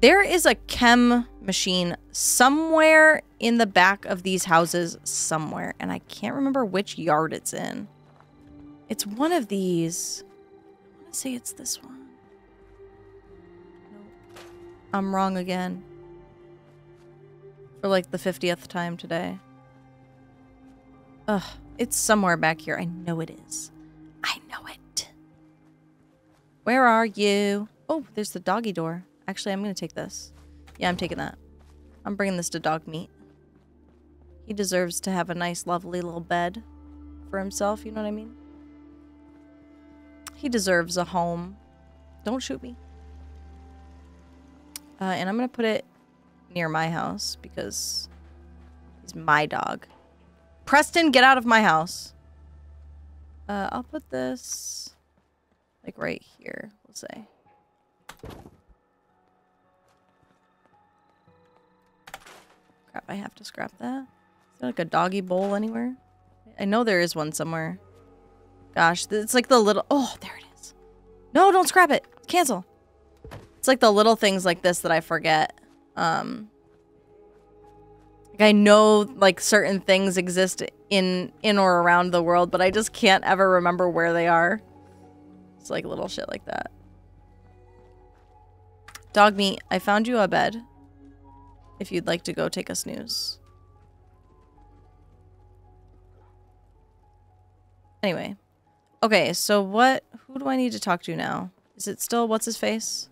There is a chem machine somewhere in the back of these houses somewhere, and I can't remember which yard it's in. It's one of these. I want to say it's this one. Nope. I'm wrong again. For like the 50th time today. Ugh, it's somewhere back here. I know it is. I know it. Where are you? Oh, there's the doggy door. Actually, I'm going to take this. Yeah, I'm taking that. I'm bringing this to Dogmeat. He deserves to have a nice, lovely little bed for himself. You know what I mean? He deserves a home. Don't shoot me. Uh, and I'm going to put it near my house because he's my dog. Preston, get out of my house. Uh, I'll put this like right here, we'll say. Crap, I have to scrap that. Is there like a doggy bowl anywhere? I know there is one somewhere. Gosh, it's like the little. Oh, there it is. No, don't scrap it. Cancel. It's like the little things like this that I forget. Um, I know like certain things exist in in or around the world, but I just can't ever remember where they are. It's like little shit like that. Dogmeat, I found you a bed. If you'd like to go take a snooze. Anyway. Okay, so what who do I need to talk to now? Is it still what's his face?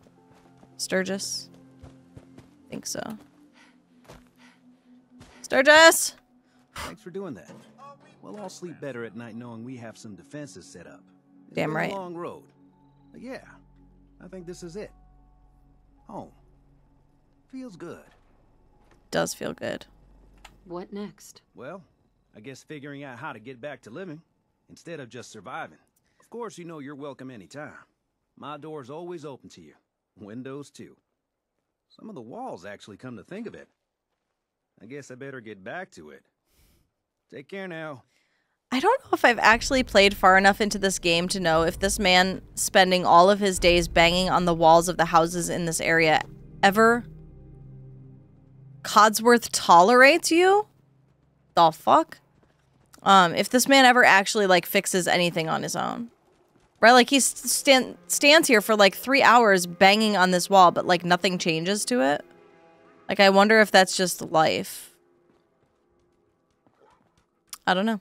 Sturgis? I think so. Sturgis! Thanks for doing that. We'll all sleep better at night knowing we have some defenses set up. It's Damn right. Long road. But yeah, I think this is it. Home. Feels good. Does feel good. What next? Well, I guess figuring out how to get back to living instead of just surviving. Of course, you know you're welcome anytime. My door's always open to you. Windows, too. Some of the walls actually come to think of it. I guess I better get back to it. Take care now. I don't know if I've actually played far enough into this game to know if this man spending all of his days banging on the walls of the houses in this area ever Codsworth tolerates you? The fuck? Um, if this man ever actually like fixes anything on his own. Right? Like he stand stands here for like three hours banging on this wall, but like nothing changes to it. Like I wonder if that's just life. I don't know.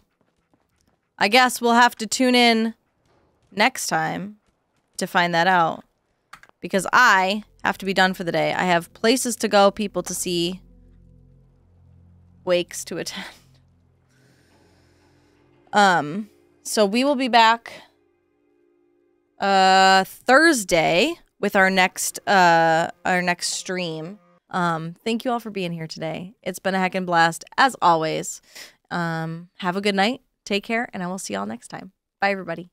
I guess we'll have to tune in next time to find that out. Because I have to be done for the day. I have places to go, people to see, wakes to attend. Um, so we will be back uh Thursday with our next uh our next stream. Um, thank you all for being here today. It's been a heckin' blast as always. Um, have a good night. Take care, and I will see y'all next time. Bye, everybody.